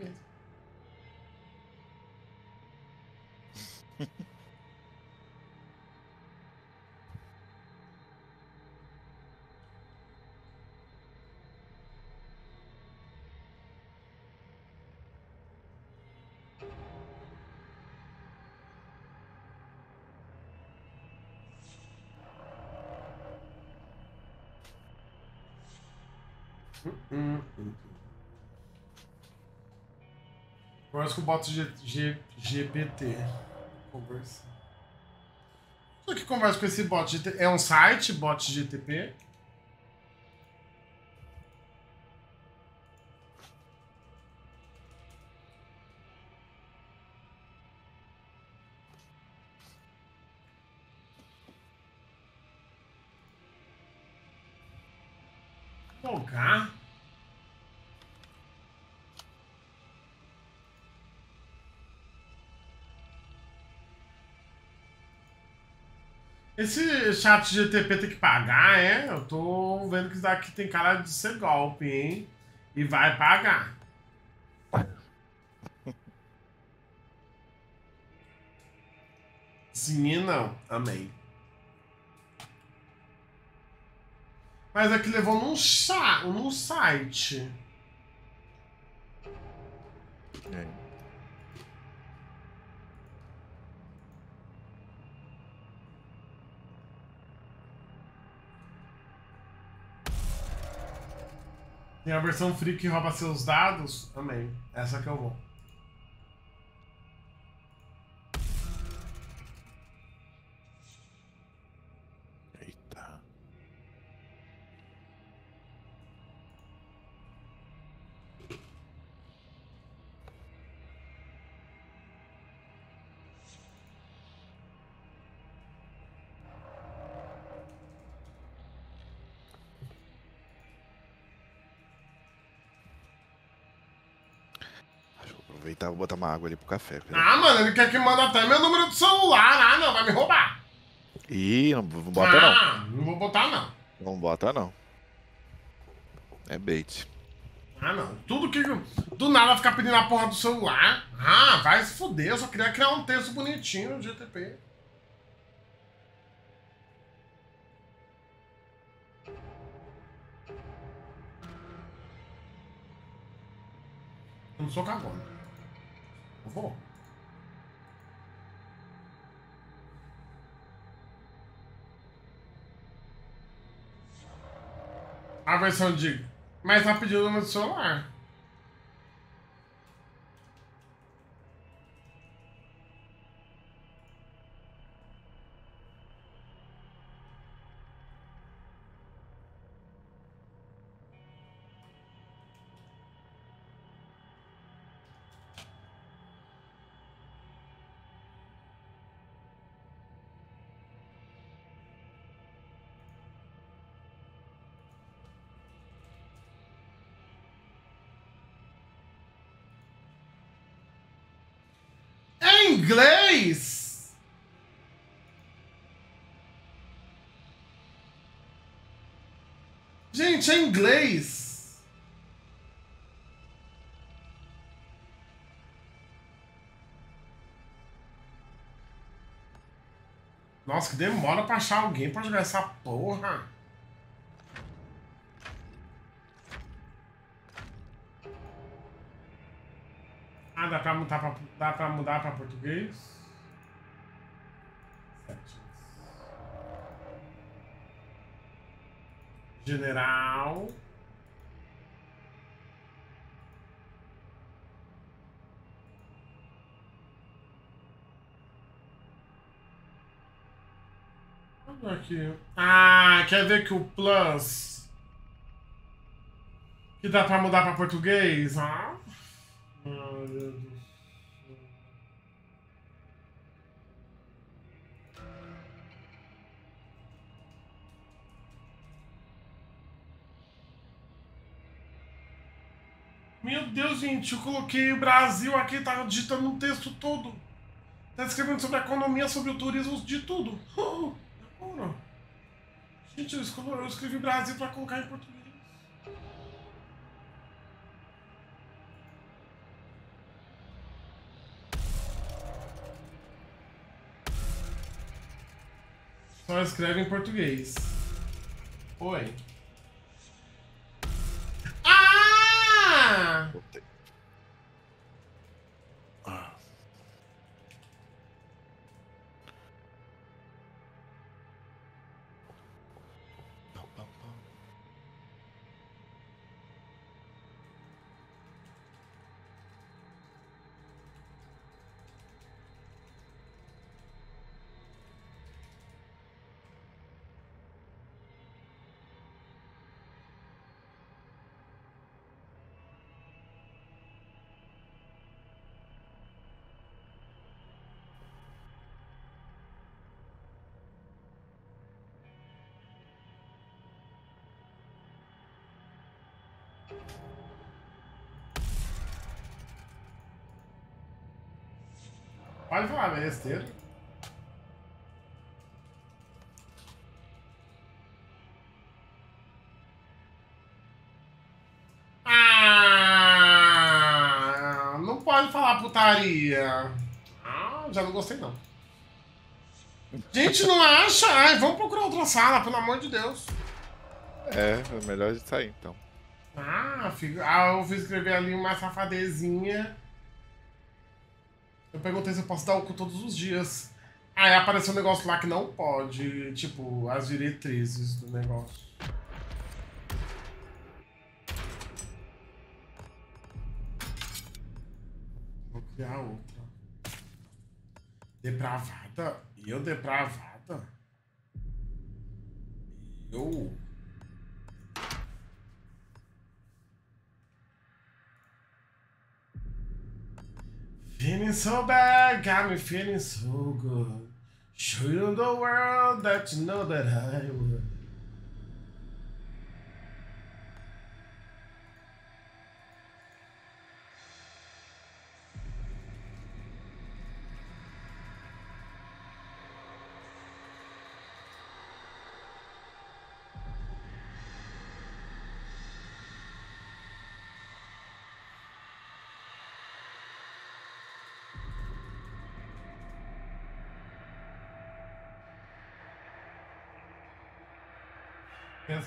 S1: Hum, hum. Conversa com o bot G, G, GPT. Conversa. Só que conversa com esse bot. É um site, bot GTP? Esse chat GTP tem que pagar, é? Eu tô vendo que isso daqui tem cara de ser golpe, hein? E vai pagar. Sim e não. Amém. Mas é que levou num, cha num site. Tem a versão free que rouba seus dados? Amém. Essa que eu vou.
S10: Vou botar uma água ali pro café. peraí.
S1: Ah, mano, ele quer que mande até meu número do celular. Ah, não, vai me roubar.
S10: Ih, não, não bota
S1: ah, não. vou botar não.
S10: não. Não bota não. É bait.
S1: Ah, não. Tudo que. Do nada ficar pedindo a porra do celular. Ah, vai se fuder. Eu só queria criar um texto bonitinho no GTP. Não sou cagona. Eu vou. A versão de. Mas tá pedindo do celular. Inglês? Gente, é inglês. Nossa, que demora pra achar alguém pra jogar essa porra. Ah, dá pra mudar pra, dá pra, mudar pra português? Settings. General. Aqui. Ah, quer ver que o plus... Que dá pra mudar pra português? Ah... Meu Deus do céu. Meu Deus, gente, eu coloquei Brasil aqui, tá digitando um texto todo. Tá escrevendo sobre a economia, sobre o turismo, de tudo. Gente, eu escrevi Brasil pra colocar em português. Só escreve em português. Oi. Ah! Pode falar besteira. Ah, não pode falar putaria. Ah, já não gostei não. Gente, não acha? Ai, vamos procurar outra sala, pelo amor de Deus.
S10: É, é melhor a gente sair então.
S1: Ah, fico... ah, eu fui escrever ali uma safadezinha. Eu perguntei se eu posso dar o cu todos os dias. Aí apareceu um negócio lá que não pode, tipo, as diretrizes do negócio. Vou criar outra. Depravada? Eu depravada? Eu? Feeling so bad, got me feeling so good. Showing the world that you know that I would.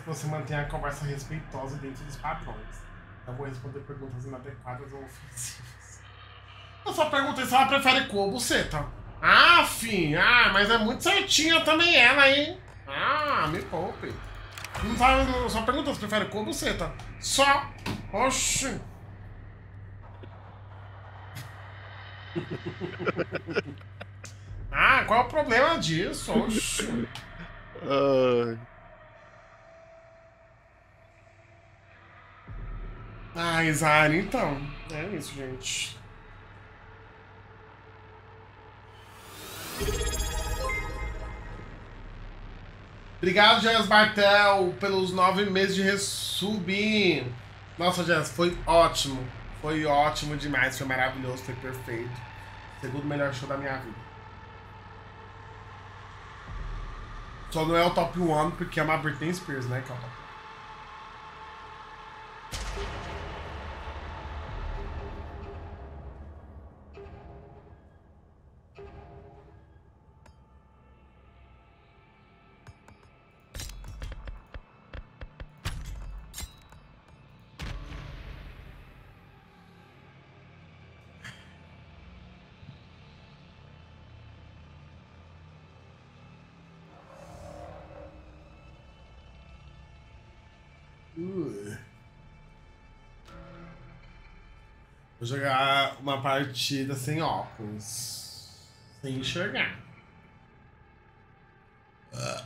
S1: Você mantenha a conversa respeitosa dentro dos padrões. Eu vou responder perguntas inadequadas ou ofensivas. Eu só perguntei se ela prefere cu ou buceta. Ah, fim. Ah, mas é muito certinha também ela, hein? Ah, me poupe. Não sabe, não- só pergunta se prefere cu ou buceta. Só. Oxi. ah, qual é o problema disso? Oxi.
S10: Ai.
S1: Ah, Isari, então. É isso, gente. Obrigado, Jess Bartel, pelos nove meses de resub. Nossa, Jess, foi ótimo. Foi ótimo demais, foi maravilhoso, foi perfeito. Segundo melhor show da minha vida. Só não é o top 1 porque é uma Britney Spears, né? Que é o top jogar uma partida sem óculos. Sem enxergar. Ah.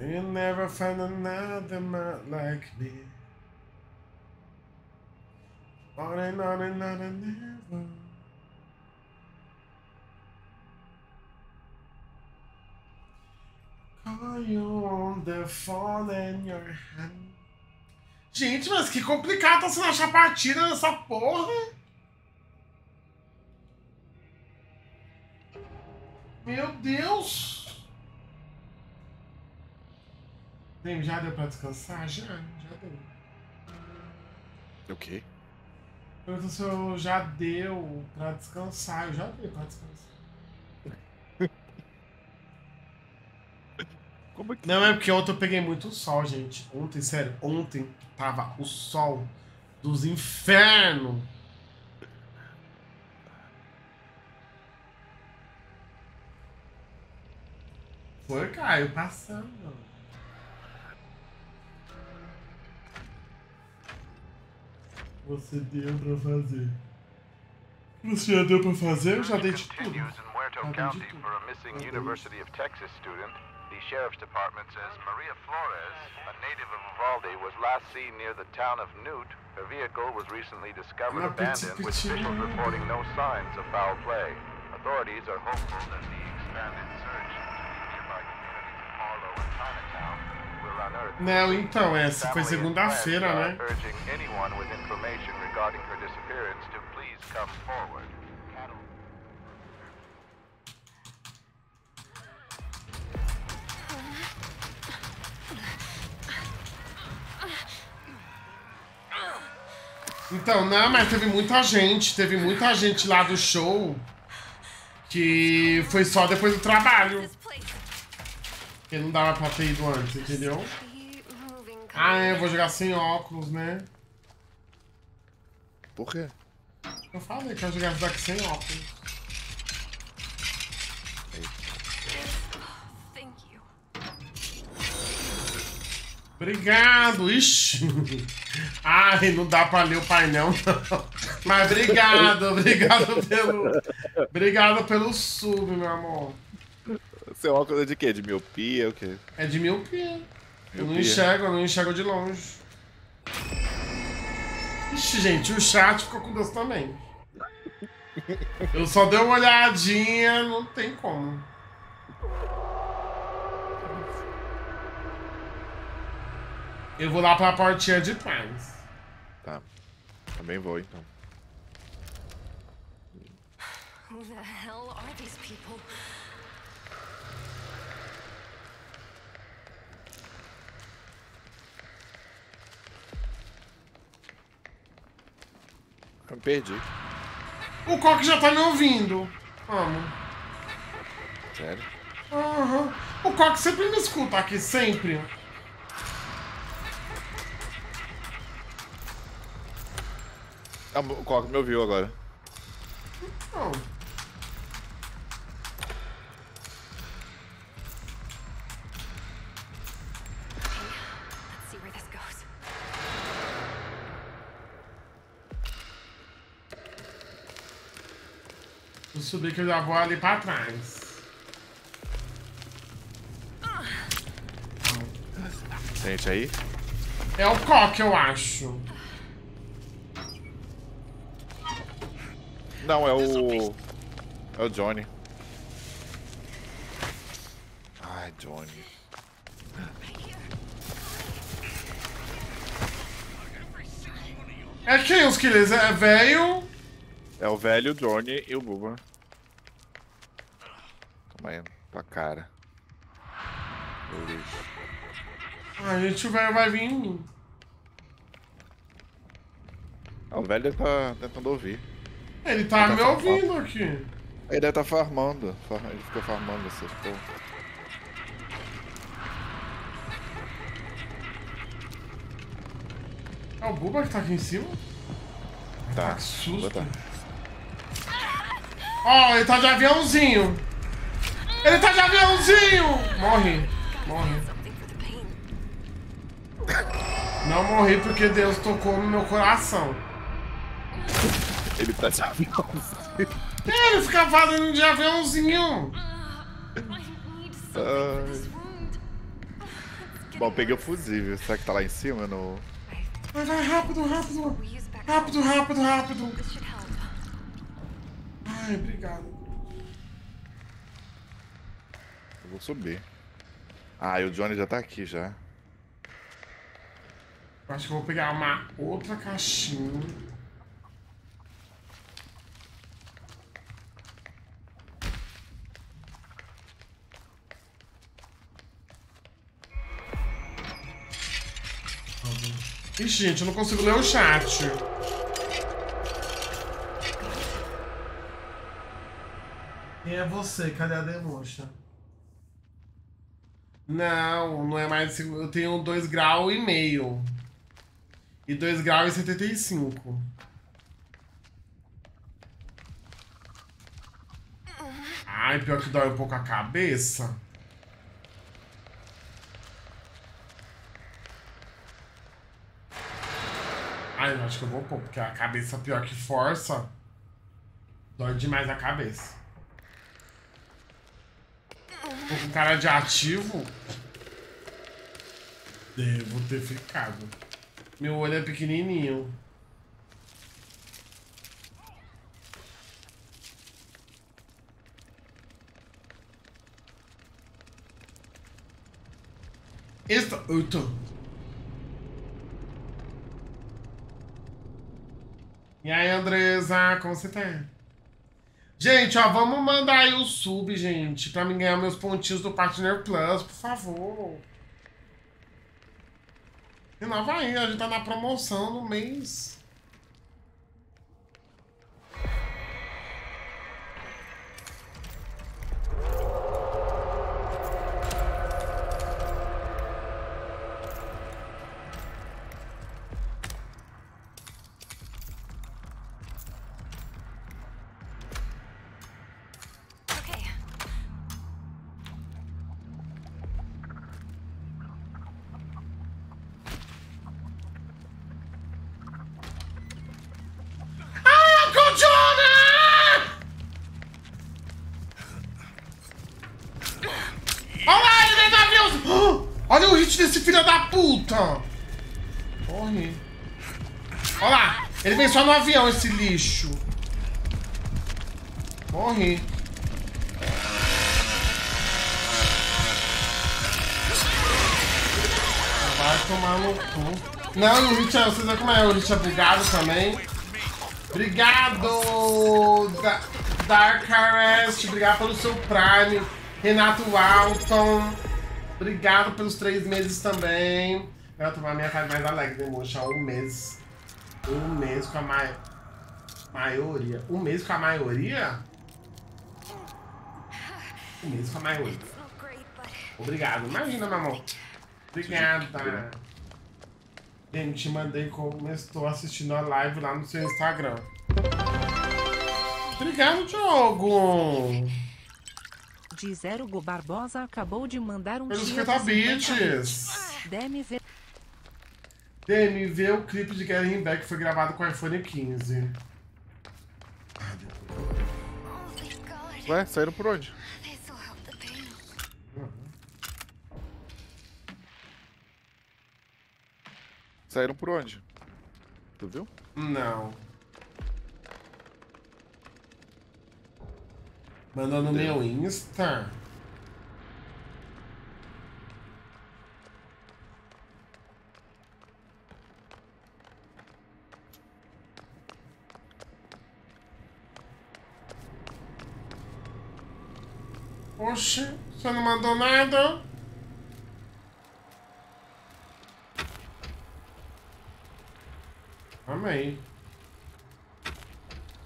S1: You'll never find another man like me. On and on and on and never. Gente, mas que complicado tá sendo achar partida nessa porra. Meu Deus. Bem, já deu pra descansar? Já, já deu.
S10: O quê?
S1: Pergunta se eu já deu pra descansar. Eu já dei pra descansar.
S10: Como é que...
S1: Não, é porque ontem eu peguei muito sol, gente. Ontem, sério, ontem tava o sol dos infernos. Foi, Caio, passando. Você deu pra fazer. Você já deu pra fazer? Eu já dei de tudo.
S2: continues in Muerto County for a missing University of Texas student. The sheriff's department says Maria Flores, a native of Uvalde, was last seen near the town of Newt. Her vehicle was recently discovered abandoned, with officials reporting no signs of foul play. Authorities are hopeful that the expanded search Chinatown were unearthed.
S1: Não, então, essa foi
S2: and
S1: segunda-feira, né?
S2: Urging anyone with information regarding her disappearance to please come forward.
S1: Então, não, mas teve muita gente, teve muita gente lá do show que foi só depois do trabalho. Porque não dava pra ter ido antes, entendeu? Ah, é, eu vou jogar sem óculos, né?
S10: Por quê?
S1: Eu falei que eu ia jogar daqui sem óculos. Obrigado, ixi. Ai, não dá pra ler o painel, não. Mas obrigado, obrigado pelo. Obrigado pelo sub, meu amor.
S10: Seu óculos é de quê? De miopia? O quê?
S1: É de miopia. Eu não enxergo, eu não enxergo de longe. Ixi, gente, o chat ficou com Deus também. Eu só dei uma olhadinha, não tem como. Eu vou lá pra portinha de trás.
S10: Tá. Também vou, então.
S4: Who the hell are these people?
S10: Eu me perdi.
S1: O Coque já tá me ouvindo. Amo.
S10: Sério?
S1: Aham. O Coque sempre me escuta aqui, sempre.
S10: Ah, o Coco me ouviu agora.
S1: Não.
S4: Let's see where this goes.
S1: Vou subir que eu já vou ali pra trás.
S10: Gente, aí?
S1: É o Coque, eu acho.
S10: Não, é o. É o Johnny. Ai, Johnny.
S1: É quem os killers? É velho?
S10: É o velho, o Johnny e o Buba. Toma aí, tua cara.
S1: Ai, gente, o velho vai vir.
S10: Ah, o velho tá tentando ouvir.
S1: Ele tá
S10: Ele
S1: me
S10: tá
S1: ouvindo aqui.
S10: Ele deve estar farmando. Far- Ele fica farmando essas porra.
S1: É o Buba que tá aqui em cima?
S10: Tá.
S1: Que susto.
S10: Tá.
S1: Ó, ele tá de aviãozinho. Ele tá de aviãozinho! Morre. Morre. Não morri porque Deus tocou no meu coração.
S10: Ele tá de avião.
S1: É, ele fica fazendo de aviãozinho.
S10: Bom, peguei o fusível. Será que tá lá em cima no.
S1: Vai, vai, rápido, rápido. Rápido, rápido, rápido. Ai, obrigado.
S10: Eu vou subir. Ah, e o Johnny já tá aqui já.
S1: Eu acho que eu vou pegar uma outra caixinha. Ixi, gente, eu não consigo ler o chat. Quem é você? Cadê a democha? Não, não é mais. Eu tenho 2 graus e meio. E 2 graus e 75. Ai, pior que dói um pouco a cabeça. Ai, eu acho que eu vou pôr, porque a cabeça pior que força. Dói demais a cabeça. Tô com cara de ativo. Devo ter ficado. Meu olho é pequenininho. Eita, eita. E aí, Andresa, como você tá? Gente, ó, vamos mandar aí o sub, gente, pra mim ganhar meus pontinhos do Partner Plus, por favor. Renova aí, a gente tá na promoção no mês. Puta! Morre. Olha lá, ele vem só no avião, esse lixo. Morri. Vai tomar no cu. Não, o vocês sabem como é, o é bugado também. Obrigado, Da- Dark Arrest, obrigado pelo seu Prime. Renato Alton, obrigado pelos três meses também. Eu vou tomar minha cara mais alegre, Demoncha, um mês. Um mês com a mai... maioria. Um mês com a maioria? Um mês com a maioria. Obrigado. Imagina, meu amor. Obrigada. Gente, mandei como estou assistindo a live lá no seu Instagram. Obrigado, Diogo.
S17: De Zero Go Barbosa acabou de mandar um
S1: Pelos
S17: tier
S1: 50
S17: de 50
S1: bits.
S17: DMV.
S1: DMV, o clipe de Getting Back foi gravado com o iPhone 15.
S10: Ué, saíram por onde? Saíram por onde? Tu viu?
S1: Não. Mandou no meu Insta. Oxe, você não mandou nada? Amei.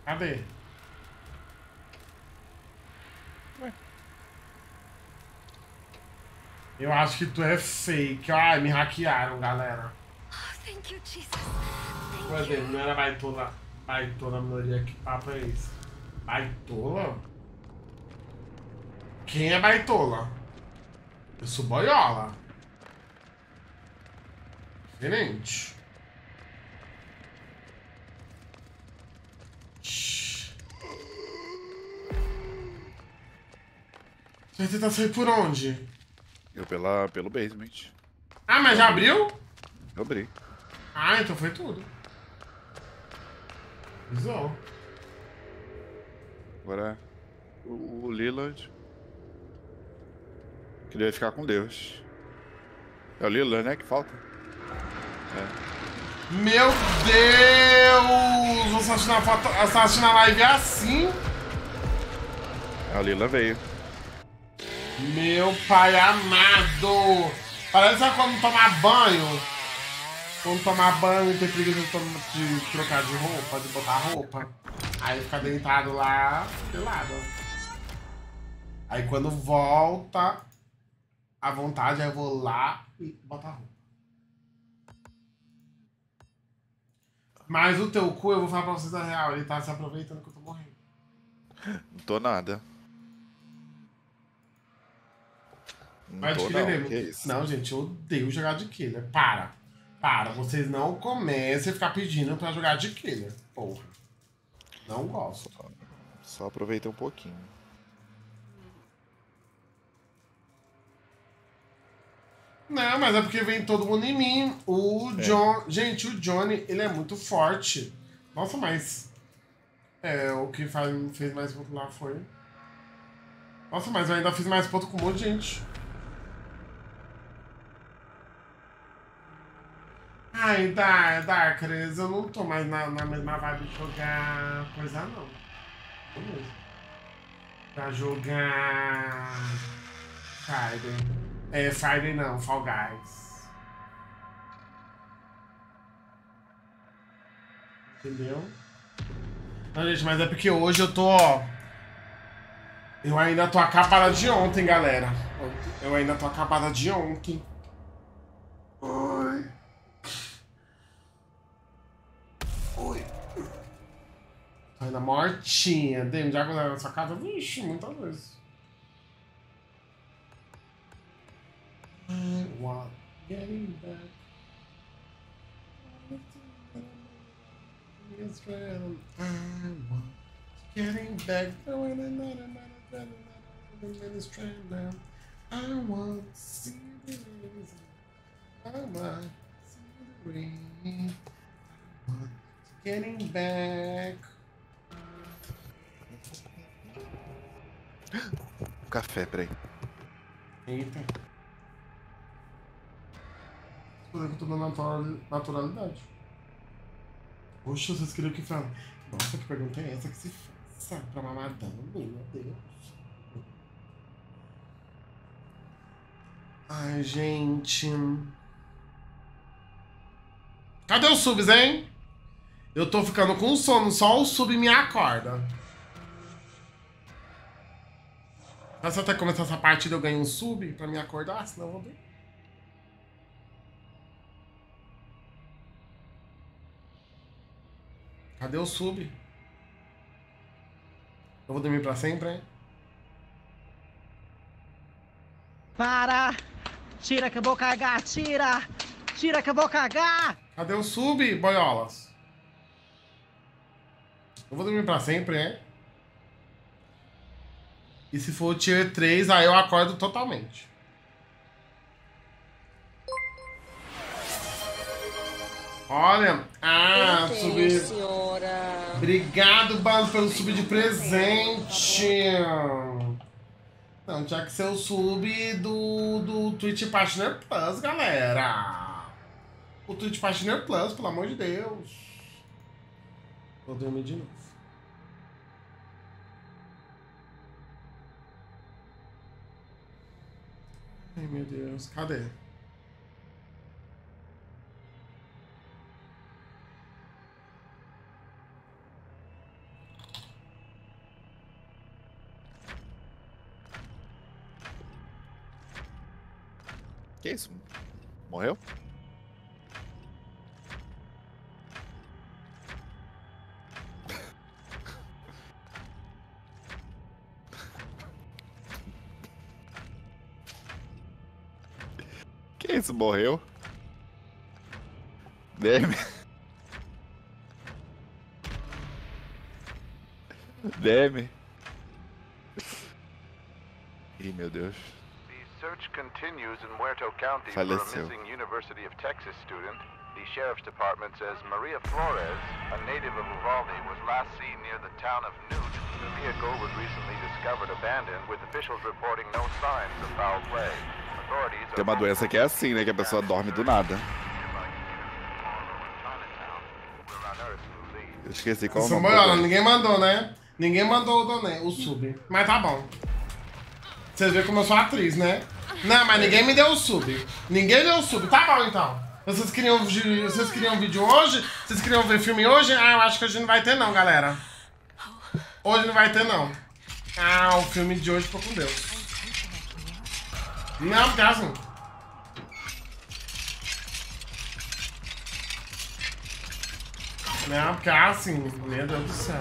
S1: Cadê? Eu acho que tu é fake. Ai, me hackearam, galera.
S4: Thank you, Jesus.
S1: Cadê? Não era baitola. Baitola minoria. Que papo é esse? Baitola? Quem é baitola? Eu sou boiola. Diferente. Você vai tentar sair por onde?
S10: Eu pela, pelo basement.
S1: Ah, mas já abriu?
S10: Eu abri.
S1: Ah, então foi tudo. Visou.
S10: Agora o, o Lillard. Que deve ficar com Deus. É o Lillard, né? Que falta? É.
S1: Meu Deus! Você assistindo a, foto, você tá assistindo a live assim?
S10: A Lila veio.
S1: Meu pai amado! Parece sabe quando tomar banho. Quando tomar banho e ter preguiça de trocar de roupa, de botar roupa. Aí fica deitado lá, pelado. Aí quando volta, à vontade, aí eu vou lá e botar roupa. Mas o teu cu, eu vou falar pra vocês a real, ele tá se aproveitando que eu tô morrendo.
S10: Não tô nada. Não
S1: de
S10: tô, não.
S1: mesmo.
S10: Que isso?
S1: Não, gente, eu odeio jogar de killer. Para. Para. Vocês não comecem a ficar pedindo pra jogar de killer. Porra. Não gosto.
S10: Só aproveitei um pouquinho.
S1: Não, mas é porque vem todo mundo em mim. O
S10: É.
S1: John. Gente, o Johnny, ele é muito forte. Nossa, mas. É, o que faz, fez mais ponto lá foi. Nossa, mas eu ainda fiz mais ponto com um monte de gente. Ai, Dar, Darkness, eu não tô mais na, na mesma vibe de jogar coisa não. Tô mesmo. Pra jogar. Friday. É, Friday não, Fall Guys. Entendeu? Não, gente, mas é porque hoje eu tô, ó. Eu ainda tô acabada de ontem, galera. Eu ainda tô acabada de ontem. Oi. Oi. Tô ainda mortinha. Demi, já na sua casa? Vixe, muitas vezes. I want getting back. Israel. I want getting back. I want to see the rain. I want to see the rain. I want getting back.
S10: Café, peraí.
S1: Eita. Tô na natural- naturalidade. Poxa, vocês queriam que fala. Nossa, que pergunta é essa que se faça pra mamadão, meu Deus. Ai, gente. Cadê os subs, hein? Eu tô ficando com sono, só o sub me acorda. Mas se até começar essa partida eu ganho um sub pra me acordar, senão eu vou ver. Cadê o sub? Eu vou dormir pra sempre, hein?
S16: Para! Tira que eu vou cagar, tira! Tira que eu vou cagar!
S1: Cadê o sub, boiolas? Eu vou dormir pra sempre, hein? E se for o tier 3, aí eu acordo totalmente. Olha, ah,
S13: Eu
S1: sub.
S13: tenho, senhora.
S1: Obrigado, Balo, pelo sub de presente. Não, tinha que ser o sub do, do Twitch Partner Plus, galera. O Twitch Partner Plus, pelo amor de Deus. Vou dormir de novo. Ai, meu Deus. Cadê?
S10: Que isso? Morreu? Que isso? Morreu? Demi. Demi. Ih, meu Deus.
S2: The continues in Muerto County for a missing University of Texas student. The sheriff's department says Maria Flores, a native of Uvalde, was last seen near the town of Newt. The vehicle was recently discovered abandoned, with officials reporting no signs of foul play. Authorities
S10: Tem uma doença que é assim, né? Que a pessoa dorme do nada. Eu esqueci qual é o
S1: Isso,
S10: nome.
S1: boiola,
S10: da
S1: ninguém mandou, né? Ninguém mandou o, doné, o sub. Mas tá bom. Vocês veem como eu sou atriz, né? Não, mas ninguém me deu o sub. Ninguém deu o sub. Tá bom, então. Vocês queriam, vocês queriam vídeo hoje? Vocês queriam ver filme hoje? Ah, eu acho que hoje não vai ter não, galera. Hoje não vai ter não. Ah, o filme de hoje ficou com Deus. Não, porque assim. Não, porque assim. Meu Deus do céu.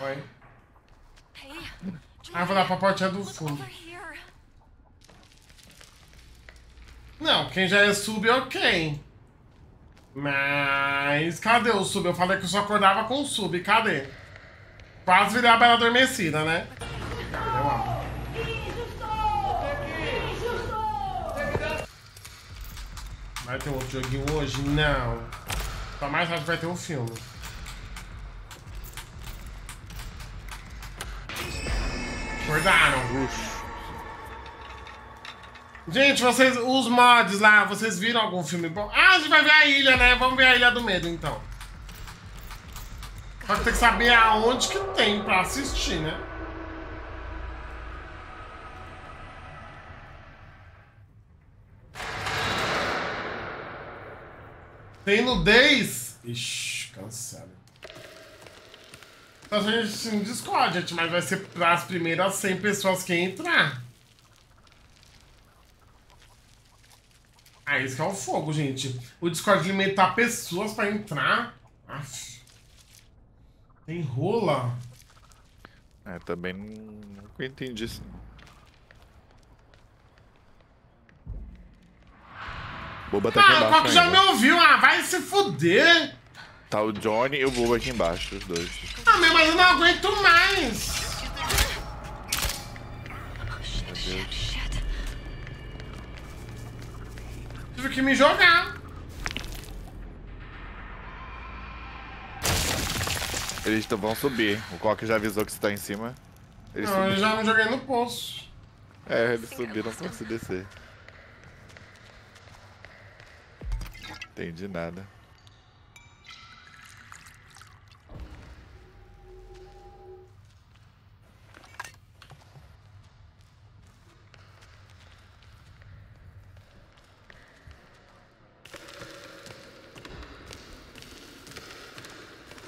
S1: Oi. Ah, vou dar pra portinha do fundo. Não, quem já é sub, ok. Mas cadê o sub? Eu falei que eu só acordava com o sub. Cadê? Quase virei a bela adormecida, né? Eu amo. Vai ter outro joguinho hoje? Não. Só mais tarde vai ter um filme. Acordaram? Gente, vocês, os mods lá, vocês viram algum filme bom? Ah, a gente vai ver a ilha, né? Vamos ver a Ilha do Medo, então. Só que tem que saber aonde que tem pra assistir, né? Tem nudez? Ixi, cancela. Então a gente se Discord, gente, mas vai ser para as primeiras 100 pessoas que entrar. Ah, esse que é o fogo, gente. O Discord limitar pessoas pra entrar. Aff. Tem rola.
S10: É, também não- nunca entendi isso. Boba tá aqui
S1: Ah, o
S10: embaixo
S1: Coco já me ouviu. Ah, vai se fuder.
S10: Tá o Johnny e o Boba aqui embaixo, os dois.
S1: Ah, meu, mas eu não aguento mais.
S10: Meu Deus.
S1: Tive que me jogar.
S10: Eles vão subir. O Coque já avisou que você tá em cima. Eles
S1: Não, eu já me joguei no poço.
S10: É, eles subiram pra se descer. Entendi nada.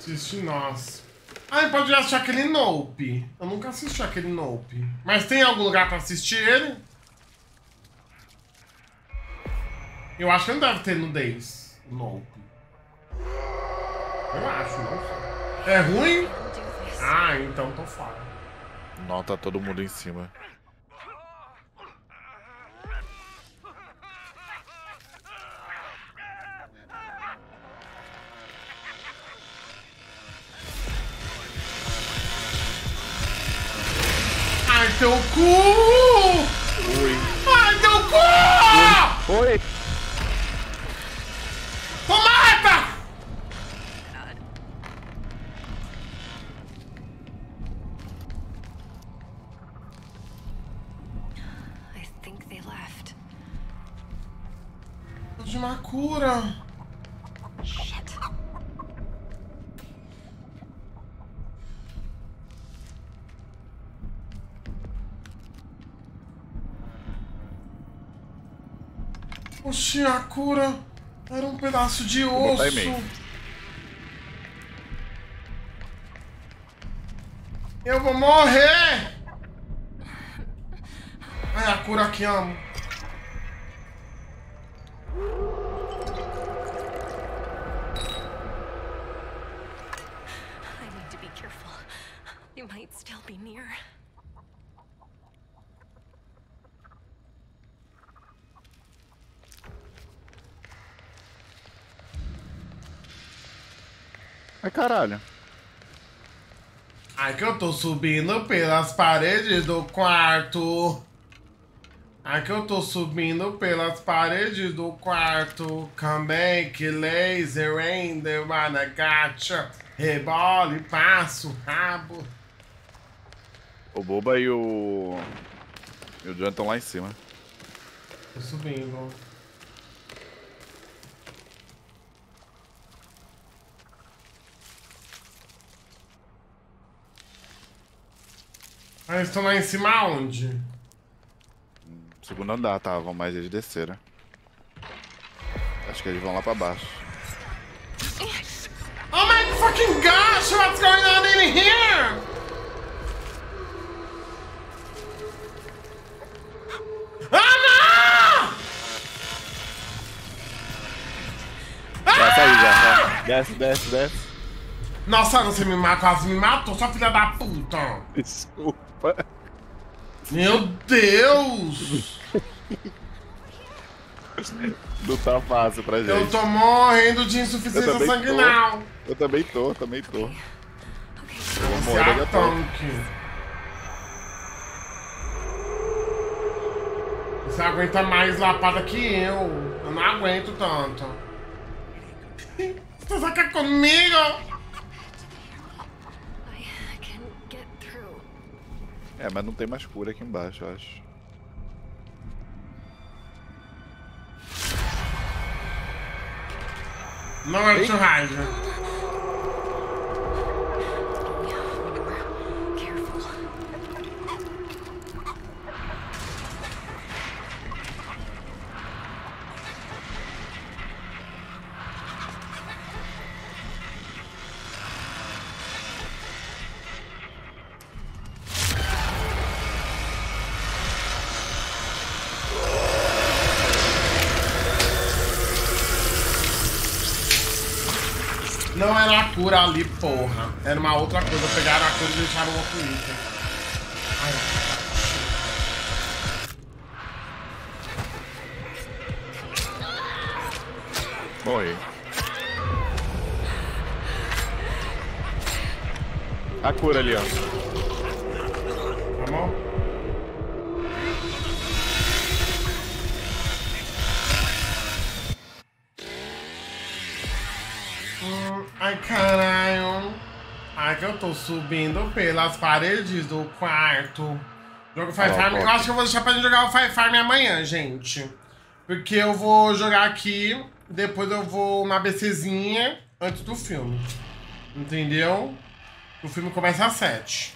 S1: Assiste nós. Ah, ele pode assistir aquele Nope. Eu nunca assisti aquele Nope. Mas tem algum lugar pra assistir ele? Eu acho que não deve ter nudez. Nope. Eu acho, não sei. É ruim? Ah, então tô fora.
S10: Não, tá todo mundo em cima.
S1: Teu cu!
S10: Oi.
S1: Ai, teu cu!
S10: Oi!
S1: Tomata! Oxi, a cura era um pedaço de osso. Eu vou morrer! Ai, a cura que amo.
S4: I need to be careful. You might still be near.
S10: Ai, caralho.
S1: Ai, que eu tô subindo pelas paredes do quarto. Ai, que eu tô subindo pelas paredes do quarto. Come back, laser, render, gacha. Rebole, passo, rabo.
S10: O Boba e o. E o John estão lá em cima.
S1: Tô subindo. Eles estão lá em cima onde?
S10: Segundo andar estavam, mas eles desceram. Acho que eles vão lá pra baixo.
S1: Oh my fucking gosh, what's going on in here? Ah,
S10: Desce aí, já. Desce, desce, desce.
S1: não! Nossa, você me matou, quase me matou, sua filha da puta.
S10: Desculpa.
S1: Meu Deus!
S10: Não tá fácil pra gente.
S1: Eu tô morrendo de
S10: Eu
S1: insuficiência
S10: também
S1: sanguinal.
S10: tô. Eu também tô, também tô. Eu vou morrer daqui a pouco.
S1: tanque. Você aguenta mais lapada que eu. Eu não aguento tanto. Você saca comigo?
S10: É, mas não tem mais cura aqui embaixo, eu acho.
S1: Não é churrasco. Não cura ali, porra. Era uma outra coisa. Pegaram a cura e deixaram outro item. Ai,
S10: Morri. A cura ali, ó.
S1: Tô subindo pelas paredes do quarto. Jogo Fire
S10: lá,
S1: Farm. Eu acho que eu vou deixar pra gente jogar o Fire Farm amanhã, gente. Porque eu vou jogar aqui, depois eu vou uma BCzinha antes do filme. Entendeu? O filme começa às 7.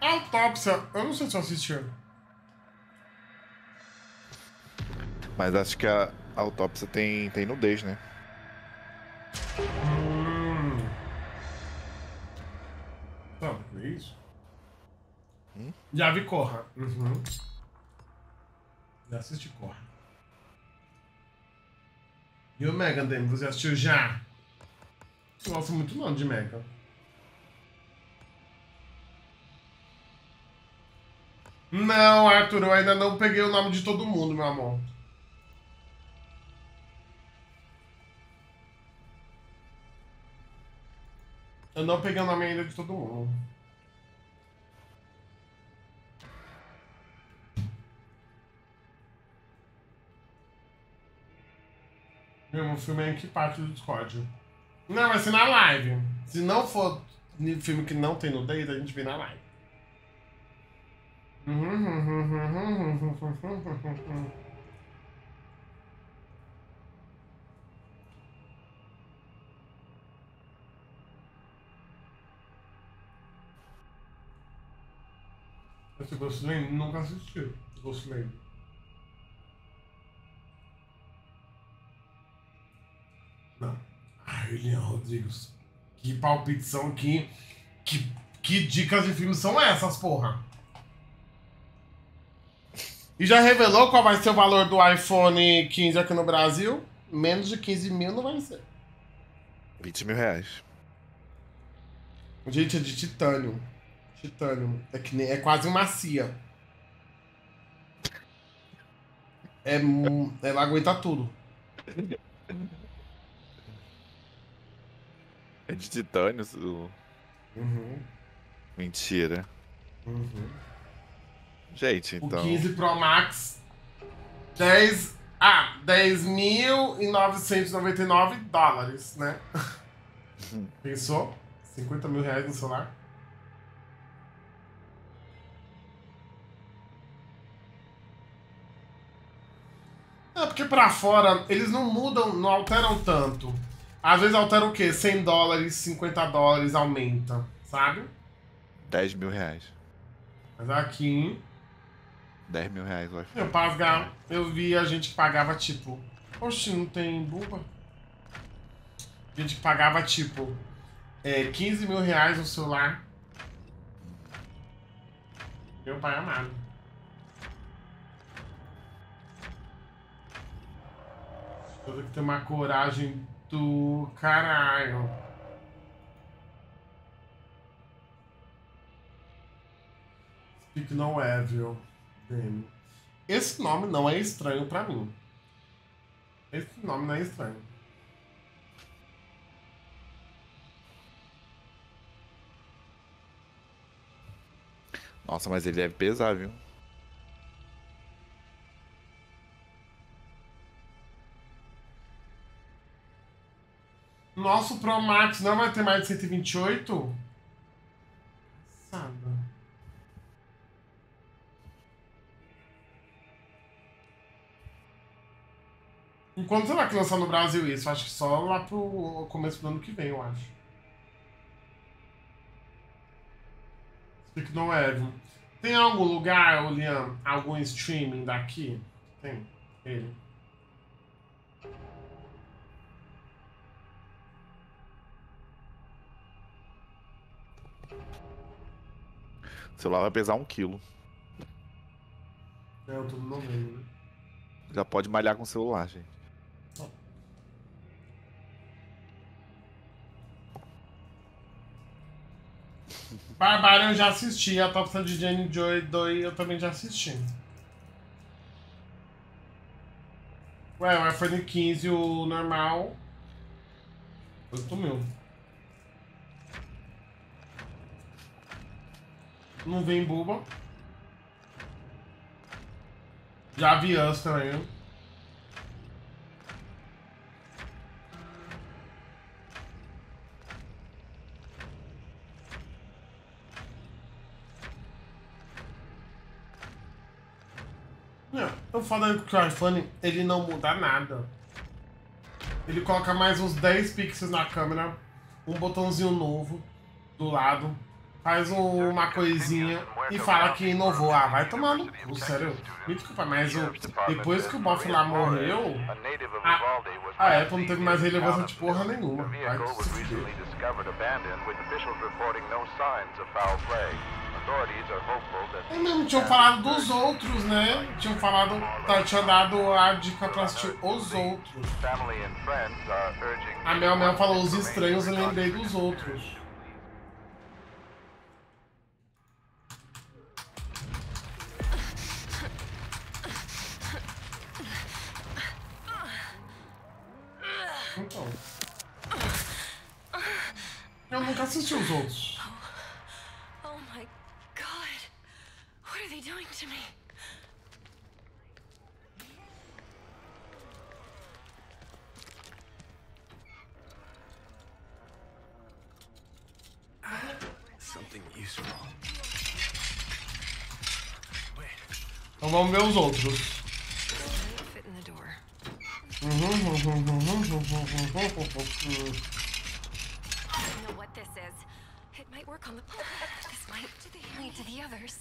S1: Autópsia, eu não sei se eu assisti.
S10: Mas acho que a, a autópsia tem, tem nudez, né?
S1: Hum. O que é isso? Já vi Corra. Uhum. Já assisti Corra. E o Megan Dame, você assistiu já? Não gosto muito não de Megan. Não, Arthur, eu ainda não peguei o nome de todo mundo, meu amor. Eu não peguei o nome ainda de todo mundo. Meu, o filme é em que parte do Discord? Não, vai ser na live. Se não for filme que não tem nudez, a gente vê na live. Esse Ghost Lane nunca assisti. Ghost Lane. Não. Ai, Elian Rodrigues. Que palpite são que, que. Que dicas de filme são essas, porra? E já revelou qual vai ser o valor do iPhone 15 aqui no Brasil? Menos de 15 mil não vai ser.
S10: 20 mil reais.
S1: Gente, é de titânio. Titânio. É, que nem, é quase uma cia. É, ela aguenta tudo.
S10: É de titânio. o-
S1: Uhum.
S10: Mentira.
S1: Uhum.
S10: Gente,
S1: O
S10: então.
S1: 15 Pro Max, 10. Ah, 10.999 dólares, né? Pensou? 50 mil reais no celular? É porque pra fora eles não mudam, não alteram tanto. Às vezes altera o quê? 100 dólares, 50 dólares, aumenta, sabe?
S10: 10 mil reais.
S1: Mas aqui
S10: 10 mil reais, eu acho.
S1: Eu pagar, eu vi a gente que pagava tipo. Oxe, não tem buba? Gente que pagava tipo é, 15 mil reais no celular. Meu pai amado. Tem que ter uma coragem do caralho. Speak no Evil. Demo. Esse nome não é estranho pra mim. Esse nome não é estranho.
S10: Nossa, mas ele deve pesar, viu?
S1: Nosso Pro Max não vai ter mais de 128? Sabe. Enquanto será que lançar no Brasil isso? Acho que só lá pro começo do ano que vem, eu acho. Speak no Evan. Tem algum lugar, ô, Liam, algum streaming daqui? Tem. Ele.
S10: O celular vai pesar um quilo.
S1: É, eu tô no novembro, né?
S10: Já pode malhar com o celular, gente.
S1: Barbarian eu já assisti, a Top de Jane Joy 2 eu também já assisti. Ué, o iPhone 15, o normal. 8 mil. Não vem buba. Já vi também. né? Não, eu falando que o iPhone ele não muda nada. Ele coloca mais uns 10 pixels na câmera, um botãozinho novo do lado, faz um- uma coisinha e fala que inovou. Ah, vai tomar no cu, sério. Me desculpa, mas o- depois que o Boff lá morreu, a, a Apple não teve mais relevância de porra nenhuma. Vai
S2: that
S1: É mesmo, tinham falado dos outros, né? Tinham falado, tá, tinha dado a dica pra assistir os outros. A Mel Mel falou os estranhos, eu lembrei dos outros. Então. Eu nunca assisti os outros.
S4: Oh my god. What are they doing to me?
S12: Something useful.
S1: Então vamos ver os outros.
S4: Fit in the door.
S1: Uhum,
S4: I don't know what this is. It might work on the. This might lead to the others.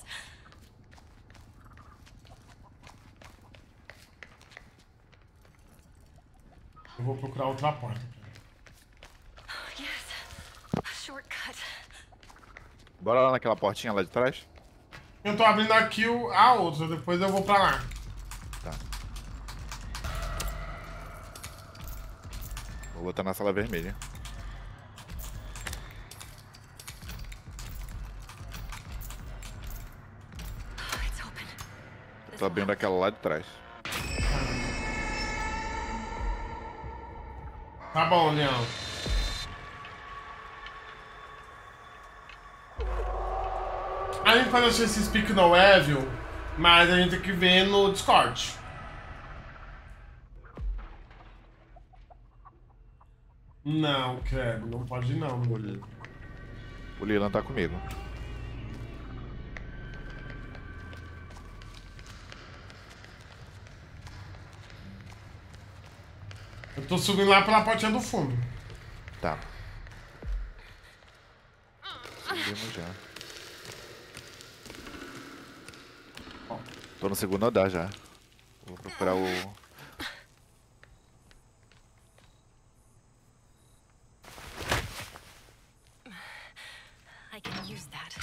S1: Eu vou procurar outra porta.
S4: Yes. A shortcut.
S10: Bora lá naquela portinha lá de trás?
S1: Eu tô abrindo aqui o, a outra, depois eu vou pra lá.
S10: Vou botar na sala vermelha. Tô abrindo aquela lá de trás.
S1: Tá bom, Leão. A gente pode achar esse Speak No Evil, mas a gente tem que ver no Discord. Não, credo, não pode não.
S10: O Lilan tá comigo.
S1: Eu tô subindo lá pela portinha do fundo.
S10: Tá. Subimos já. Tô no segundo andar já. Vou procurar o.
S4: I can use that.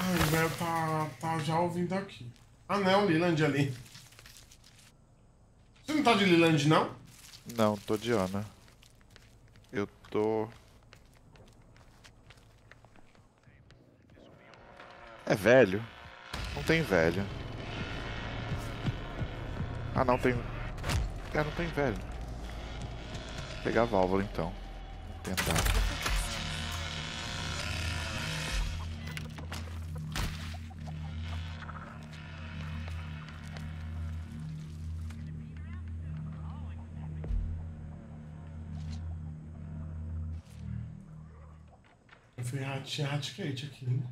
S1: O Mel tá, tá já ouvindo aqui. Ah, não, Liland ali. Você não tá de Liland, não?
S10: Não, tô de Ana. Eu tô. É velho. Não tem velho. Ah, não tem. É, não tem velho. Vou pegar a válvula então. Tentar.
S1: Ferrati, Ferrati Kate aqui, hein?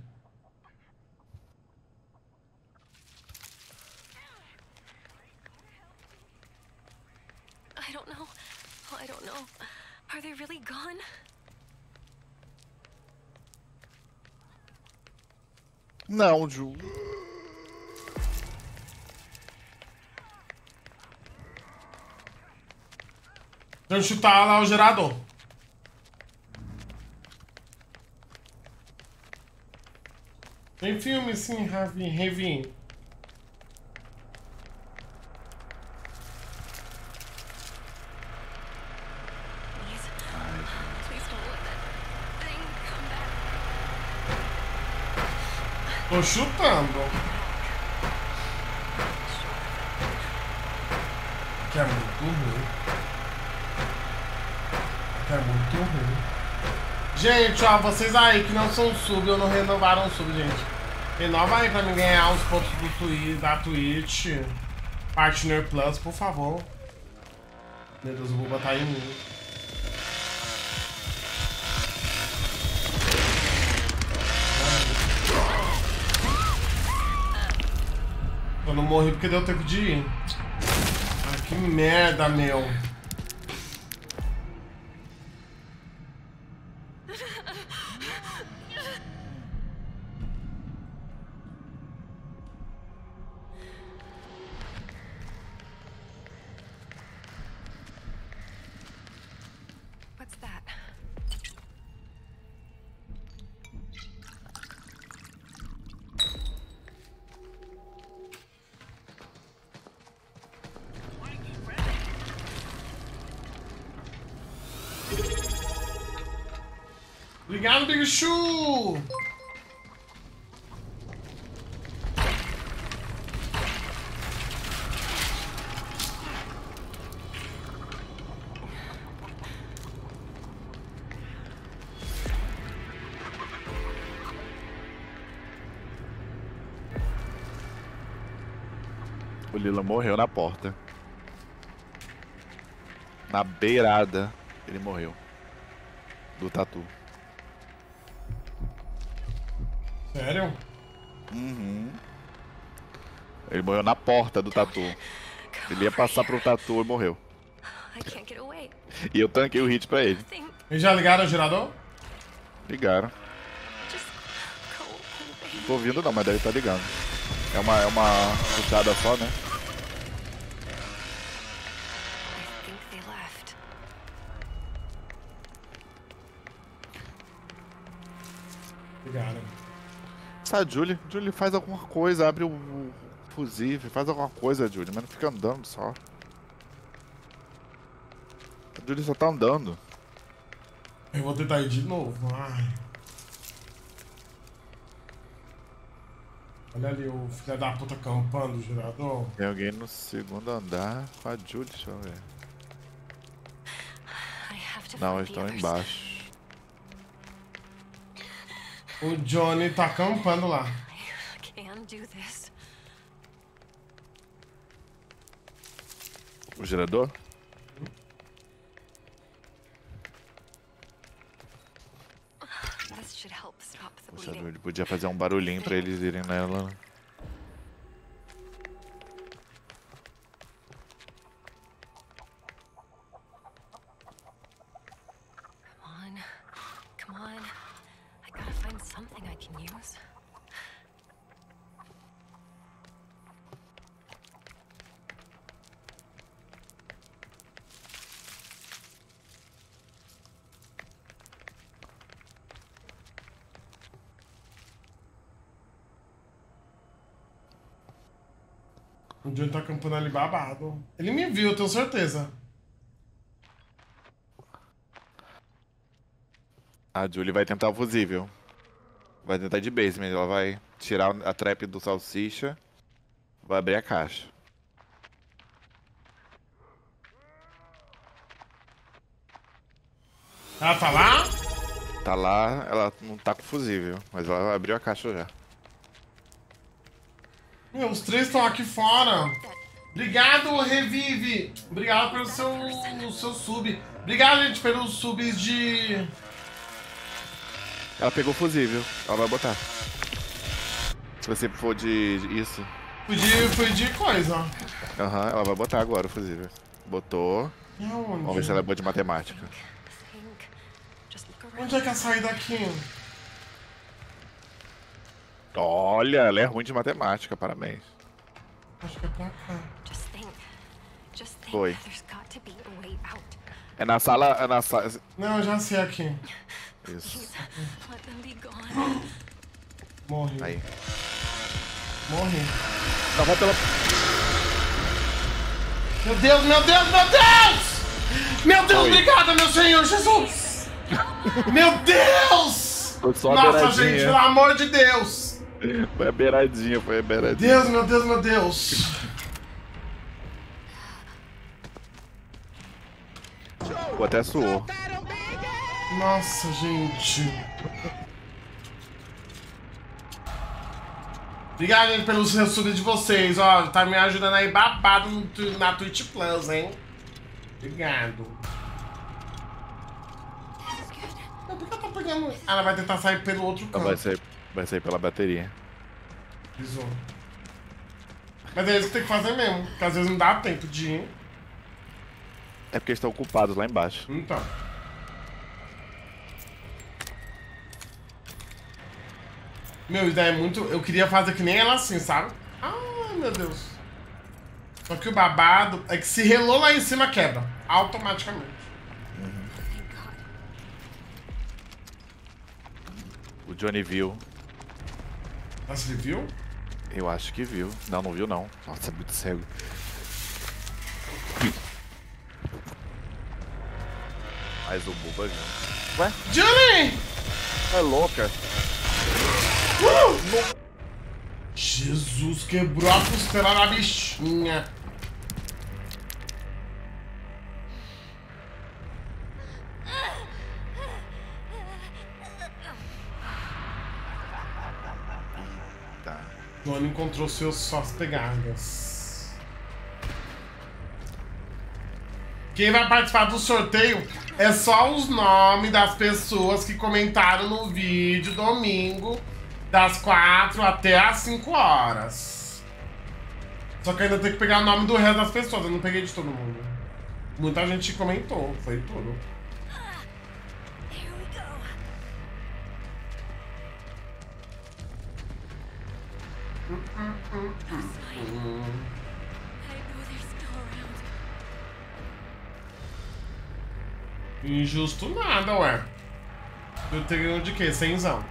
S10: Não, Ju.
S1: Deixa eu chutar lá o gerador. Tem filme sim, Ravi, Revi.
S4: Please don't let that thing come back.
S1: Tô chutando. Que é muito ruim. Que é muito ruim. Gente, ó, vocês aí que não são sub ou não renovaram sub, gente. Renova aí pra mim ganhar os pontos do Twitch, da Twitch. Partner Plus, por favor. Meu Deus, eu vou botar em mim. Eu não morri porque deu tempo de ir. Ah, que merda, meu. Chu!
S10: O Lila morreu na porta. Na beirada, ele morreu. Do tatu.
S1: Sério?
S10: Uhum. Ele morreu na porta do tatu. Ele ia passar pro tatu e morreu.
S4: I can't get away.
S10: E eu tanquei o hit pra ele.
S1: Eles já ligaram o gerador?
S10: Ligaram. Não tô ouvindo não, mas deve estar ligando. É uma, é uma puxada só, né?
S4: I think they left.
S1: Ligaram.
S10: Essa Julie, Julie faz alguma coisa, abre o, o fusível, faz alguma coisa, Julie, mas não fica andando só. A Julie só tá andando.
S1: Eu vou tentar ir de novo. Ai. Olha ali o filho da puta campando o gerador.
S10: Tem alguém no segundo andar com a Julie, deixa eu ver. Não, eles estão embaixo.
S1: O Johnny tá campando lá.
S4: Can do this.
S10: O gerador?
S4: Bleeding.
S10: ele podia fazer um barulhinho pra eles irem nela.
S4: Come
S1: ali babado. Ele me viu, eu tenho certeza.
S10: A Julie vai tentar o fusível. Vai tentar de basement. Ela vai tirar a trap do salsicha. Vai abrir a caixa.
S1: Ela tá lá?
S10: Tá lá, ela não tá com fusível, mas ela abriu a caixa já.
S1: Meu, os três estão aqui fora. Obrigado, Revive. Obrigado pelo seu, seu sub. Obrigado, gente, pelos subs de.
S10: Ela pegou o fusível. Ela vai botar. Se você for de isso.
S1: Fui de, fui de coisa.
S10: Aham, ela vai botar agora o fusível. Botou. Vamos ver se ela é boa de matemática.
S1: Onde é que é a saída aqui?
S10: Olha, ela é ruim de matemática, parabéns.
S1: Acho que é pra cá.
S4: Just think. Just think.
S10: Foi. É na sala. É na sala.
S1: Não, eu já sei aqui.
S10: Isso.
S1: Morre.
S10: Aí.
S1: Morre.
S10: Não, vai pela.
S1: Meu Deus, meu Deus, meu Deus! Meu Deus,
S10: Oi.
S1: obrigado, meu Senhor Jesus! meu Deus!
S10: Só
S1: Nossa, gente, pelo amor de Deus!
S10: Foi a beiradinha, foi a beiradinha.
S1: Deus, meu Deus, meu Deus!
S10: Até suou.
S1: Nossa, gente. Obrigado, gente, pelos resumos de vocês. Ó, tá me ajudando aí babado no na Twitch Plus, hein? Obrigado. Por que eu tô pegando... Ah, ela vai tentar sair pelo outro
S10: Ela
S1: canto.
S10: vai sair, vai sair pela bateria.
S1: Pisou. Mas é isso que tem que fazer mesmo, porque às vezes não dá tempo de ir.
S10: É porque eles estão ocupados lá embaixo.
S1: Então. Meu, isso daí é muito. Eu queria fazer que nem ela assim, sabe? Ai, meu Deus. Só que o babado é que se relou lá em cima, quebra. Automaticamente.
S10: O Johnny viu.
S1: Nossa, ele viu?
S10: Eu acho que viu. Não, não viu não. Nossa, é muito cego. Mais um boba já. Ué?
S1: Johnny!
S10: É louca.
S1: Uh! Jesus, quebrou a costela da bichinha.
S10: Tá.
S1: Johnny encontrou seus pegadas. Quem vai participar do sorteio é só os nomes das pessoas que comentaram no vídeo domingo, das 4 até as 5 horas. Só que ainda tem que pegar o nome do resto das pessoas, eu não peguei de todo mundo. Muita gente comentou, foi tudo. Injusto nada, ué. Eu tenho de quê? Cenzão.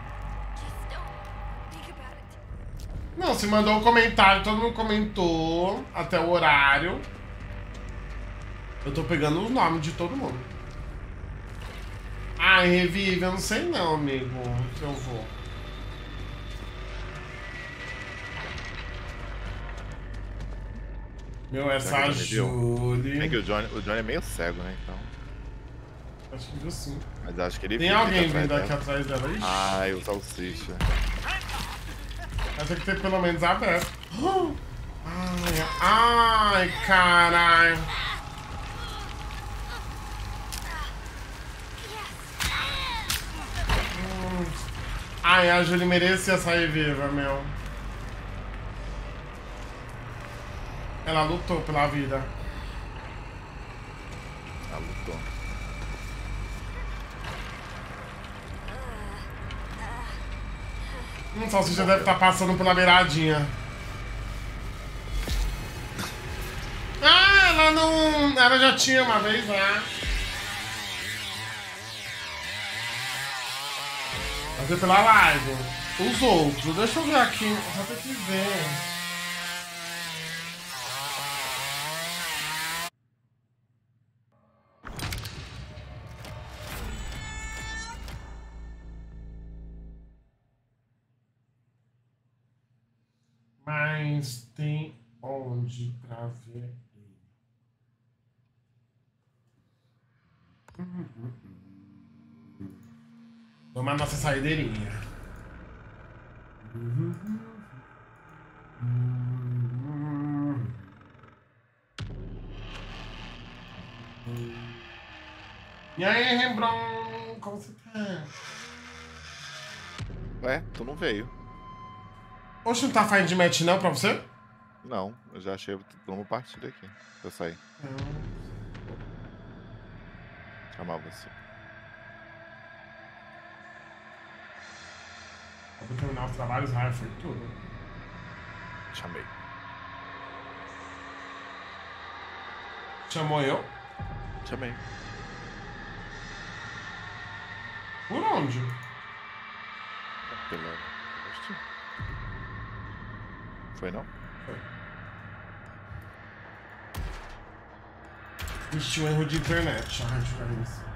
S1: Não, se mandou um comentário, todo mundo comentou até o horário. Eu tô pegando os nomes de todo mundo. Ai, revive, eu não sei não, amigo, se eu vou. Meu, essa
S10: que?
S1: Julie.
S10: É que o Johnny, o Johnny é meio cego, né? Então.
S1: Acho que viu sim.
S10: Mas acho que ele
S1: Tem alguém vindo aqui atrás dela. Ixi.
S10: Ai, o salsicha.
S1: Mas tem que ter pelo menos aberto. Ai, ai, caralho. Hum. Ai, a Julie merecia sair viva, meu. Ela lutou pela vida.
S10: Ela lutou.
S1: Hum, Salsicha deve estar passando pela beiradinha. Ah, ela não. Ela já tinha uma vez lá. Fazer pela live. Os outros. Deixa eu ver aqui. Só tem que ver. Mas tem onde pra ver ele. A nossa saideirinha. E aí, Rembrandt, como você tá?
S10: Ué, tu não veio.
S1: Oxe, não tá fazendo de match não pra você?
S10: Não, eu já achei uma partida aqui. Eu saí. Chamar você.
S1: Eu vou terminar os trabalhos, ah, foi tudo.
S10: Chamei.
S1: Chamou eu?
S10: Chamei.
S1: Por onde?
S10: Pela. Foi não?
S1: Vixe, um erro de internet. Ai, deixa eu ver isso.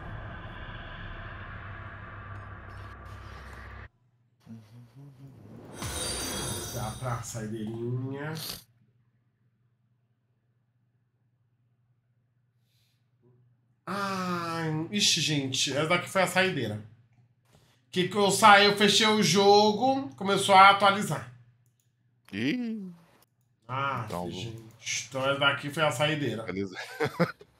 S1: Dá pra saideirinha. Ai, ixi, gente, essa daqui foi a saideira. Que que eu saí, eu fechei o jogo, começou a atualizar.
S10: Ih.
S1: Ah,
S10: Então,
S1: gente. Então essa daqui foi a saideira.
S10: Beleza.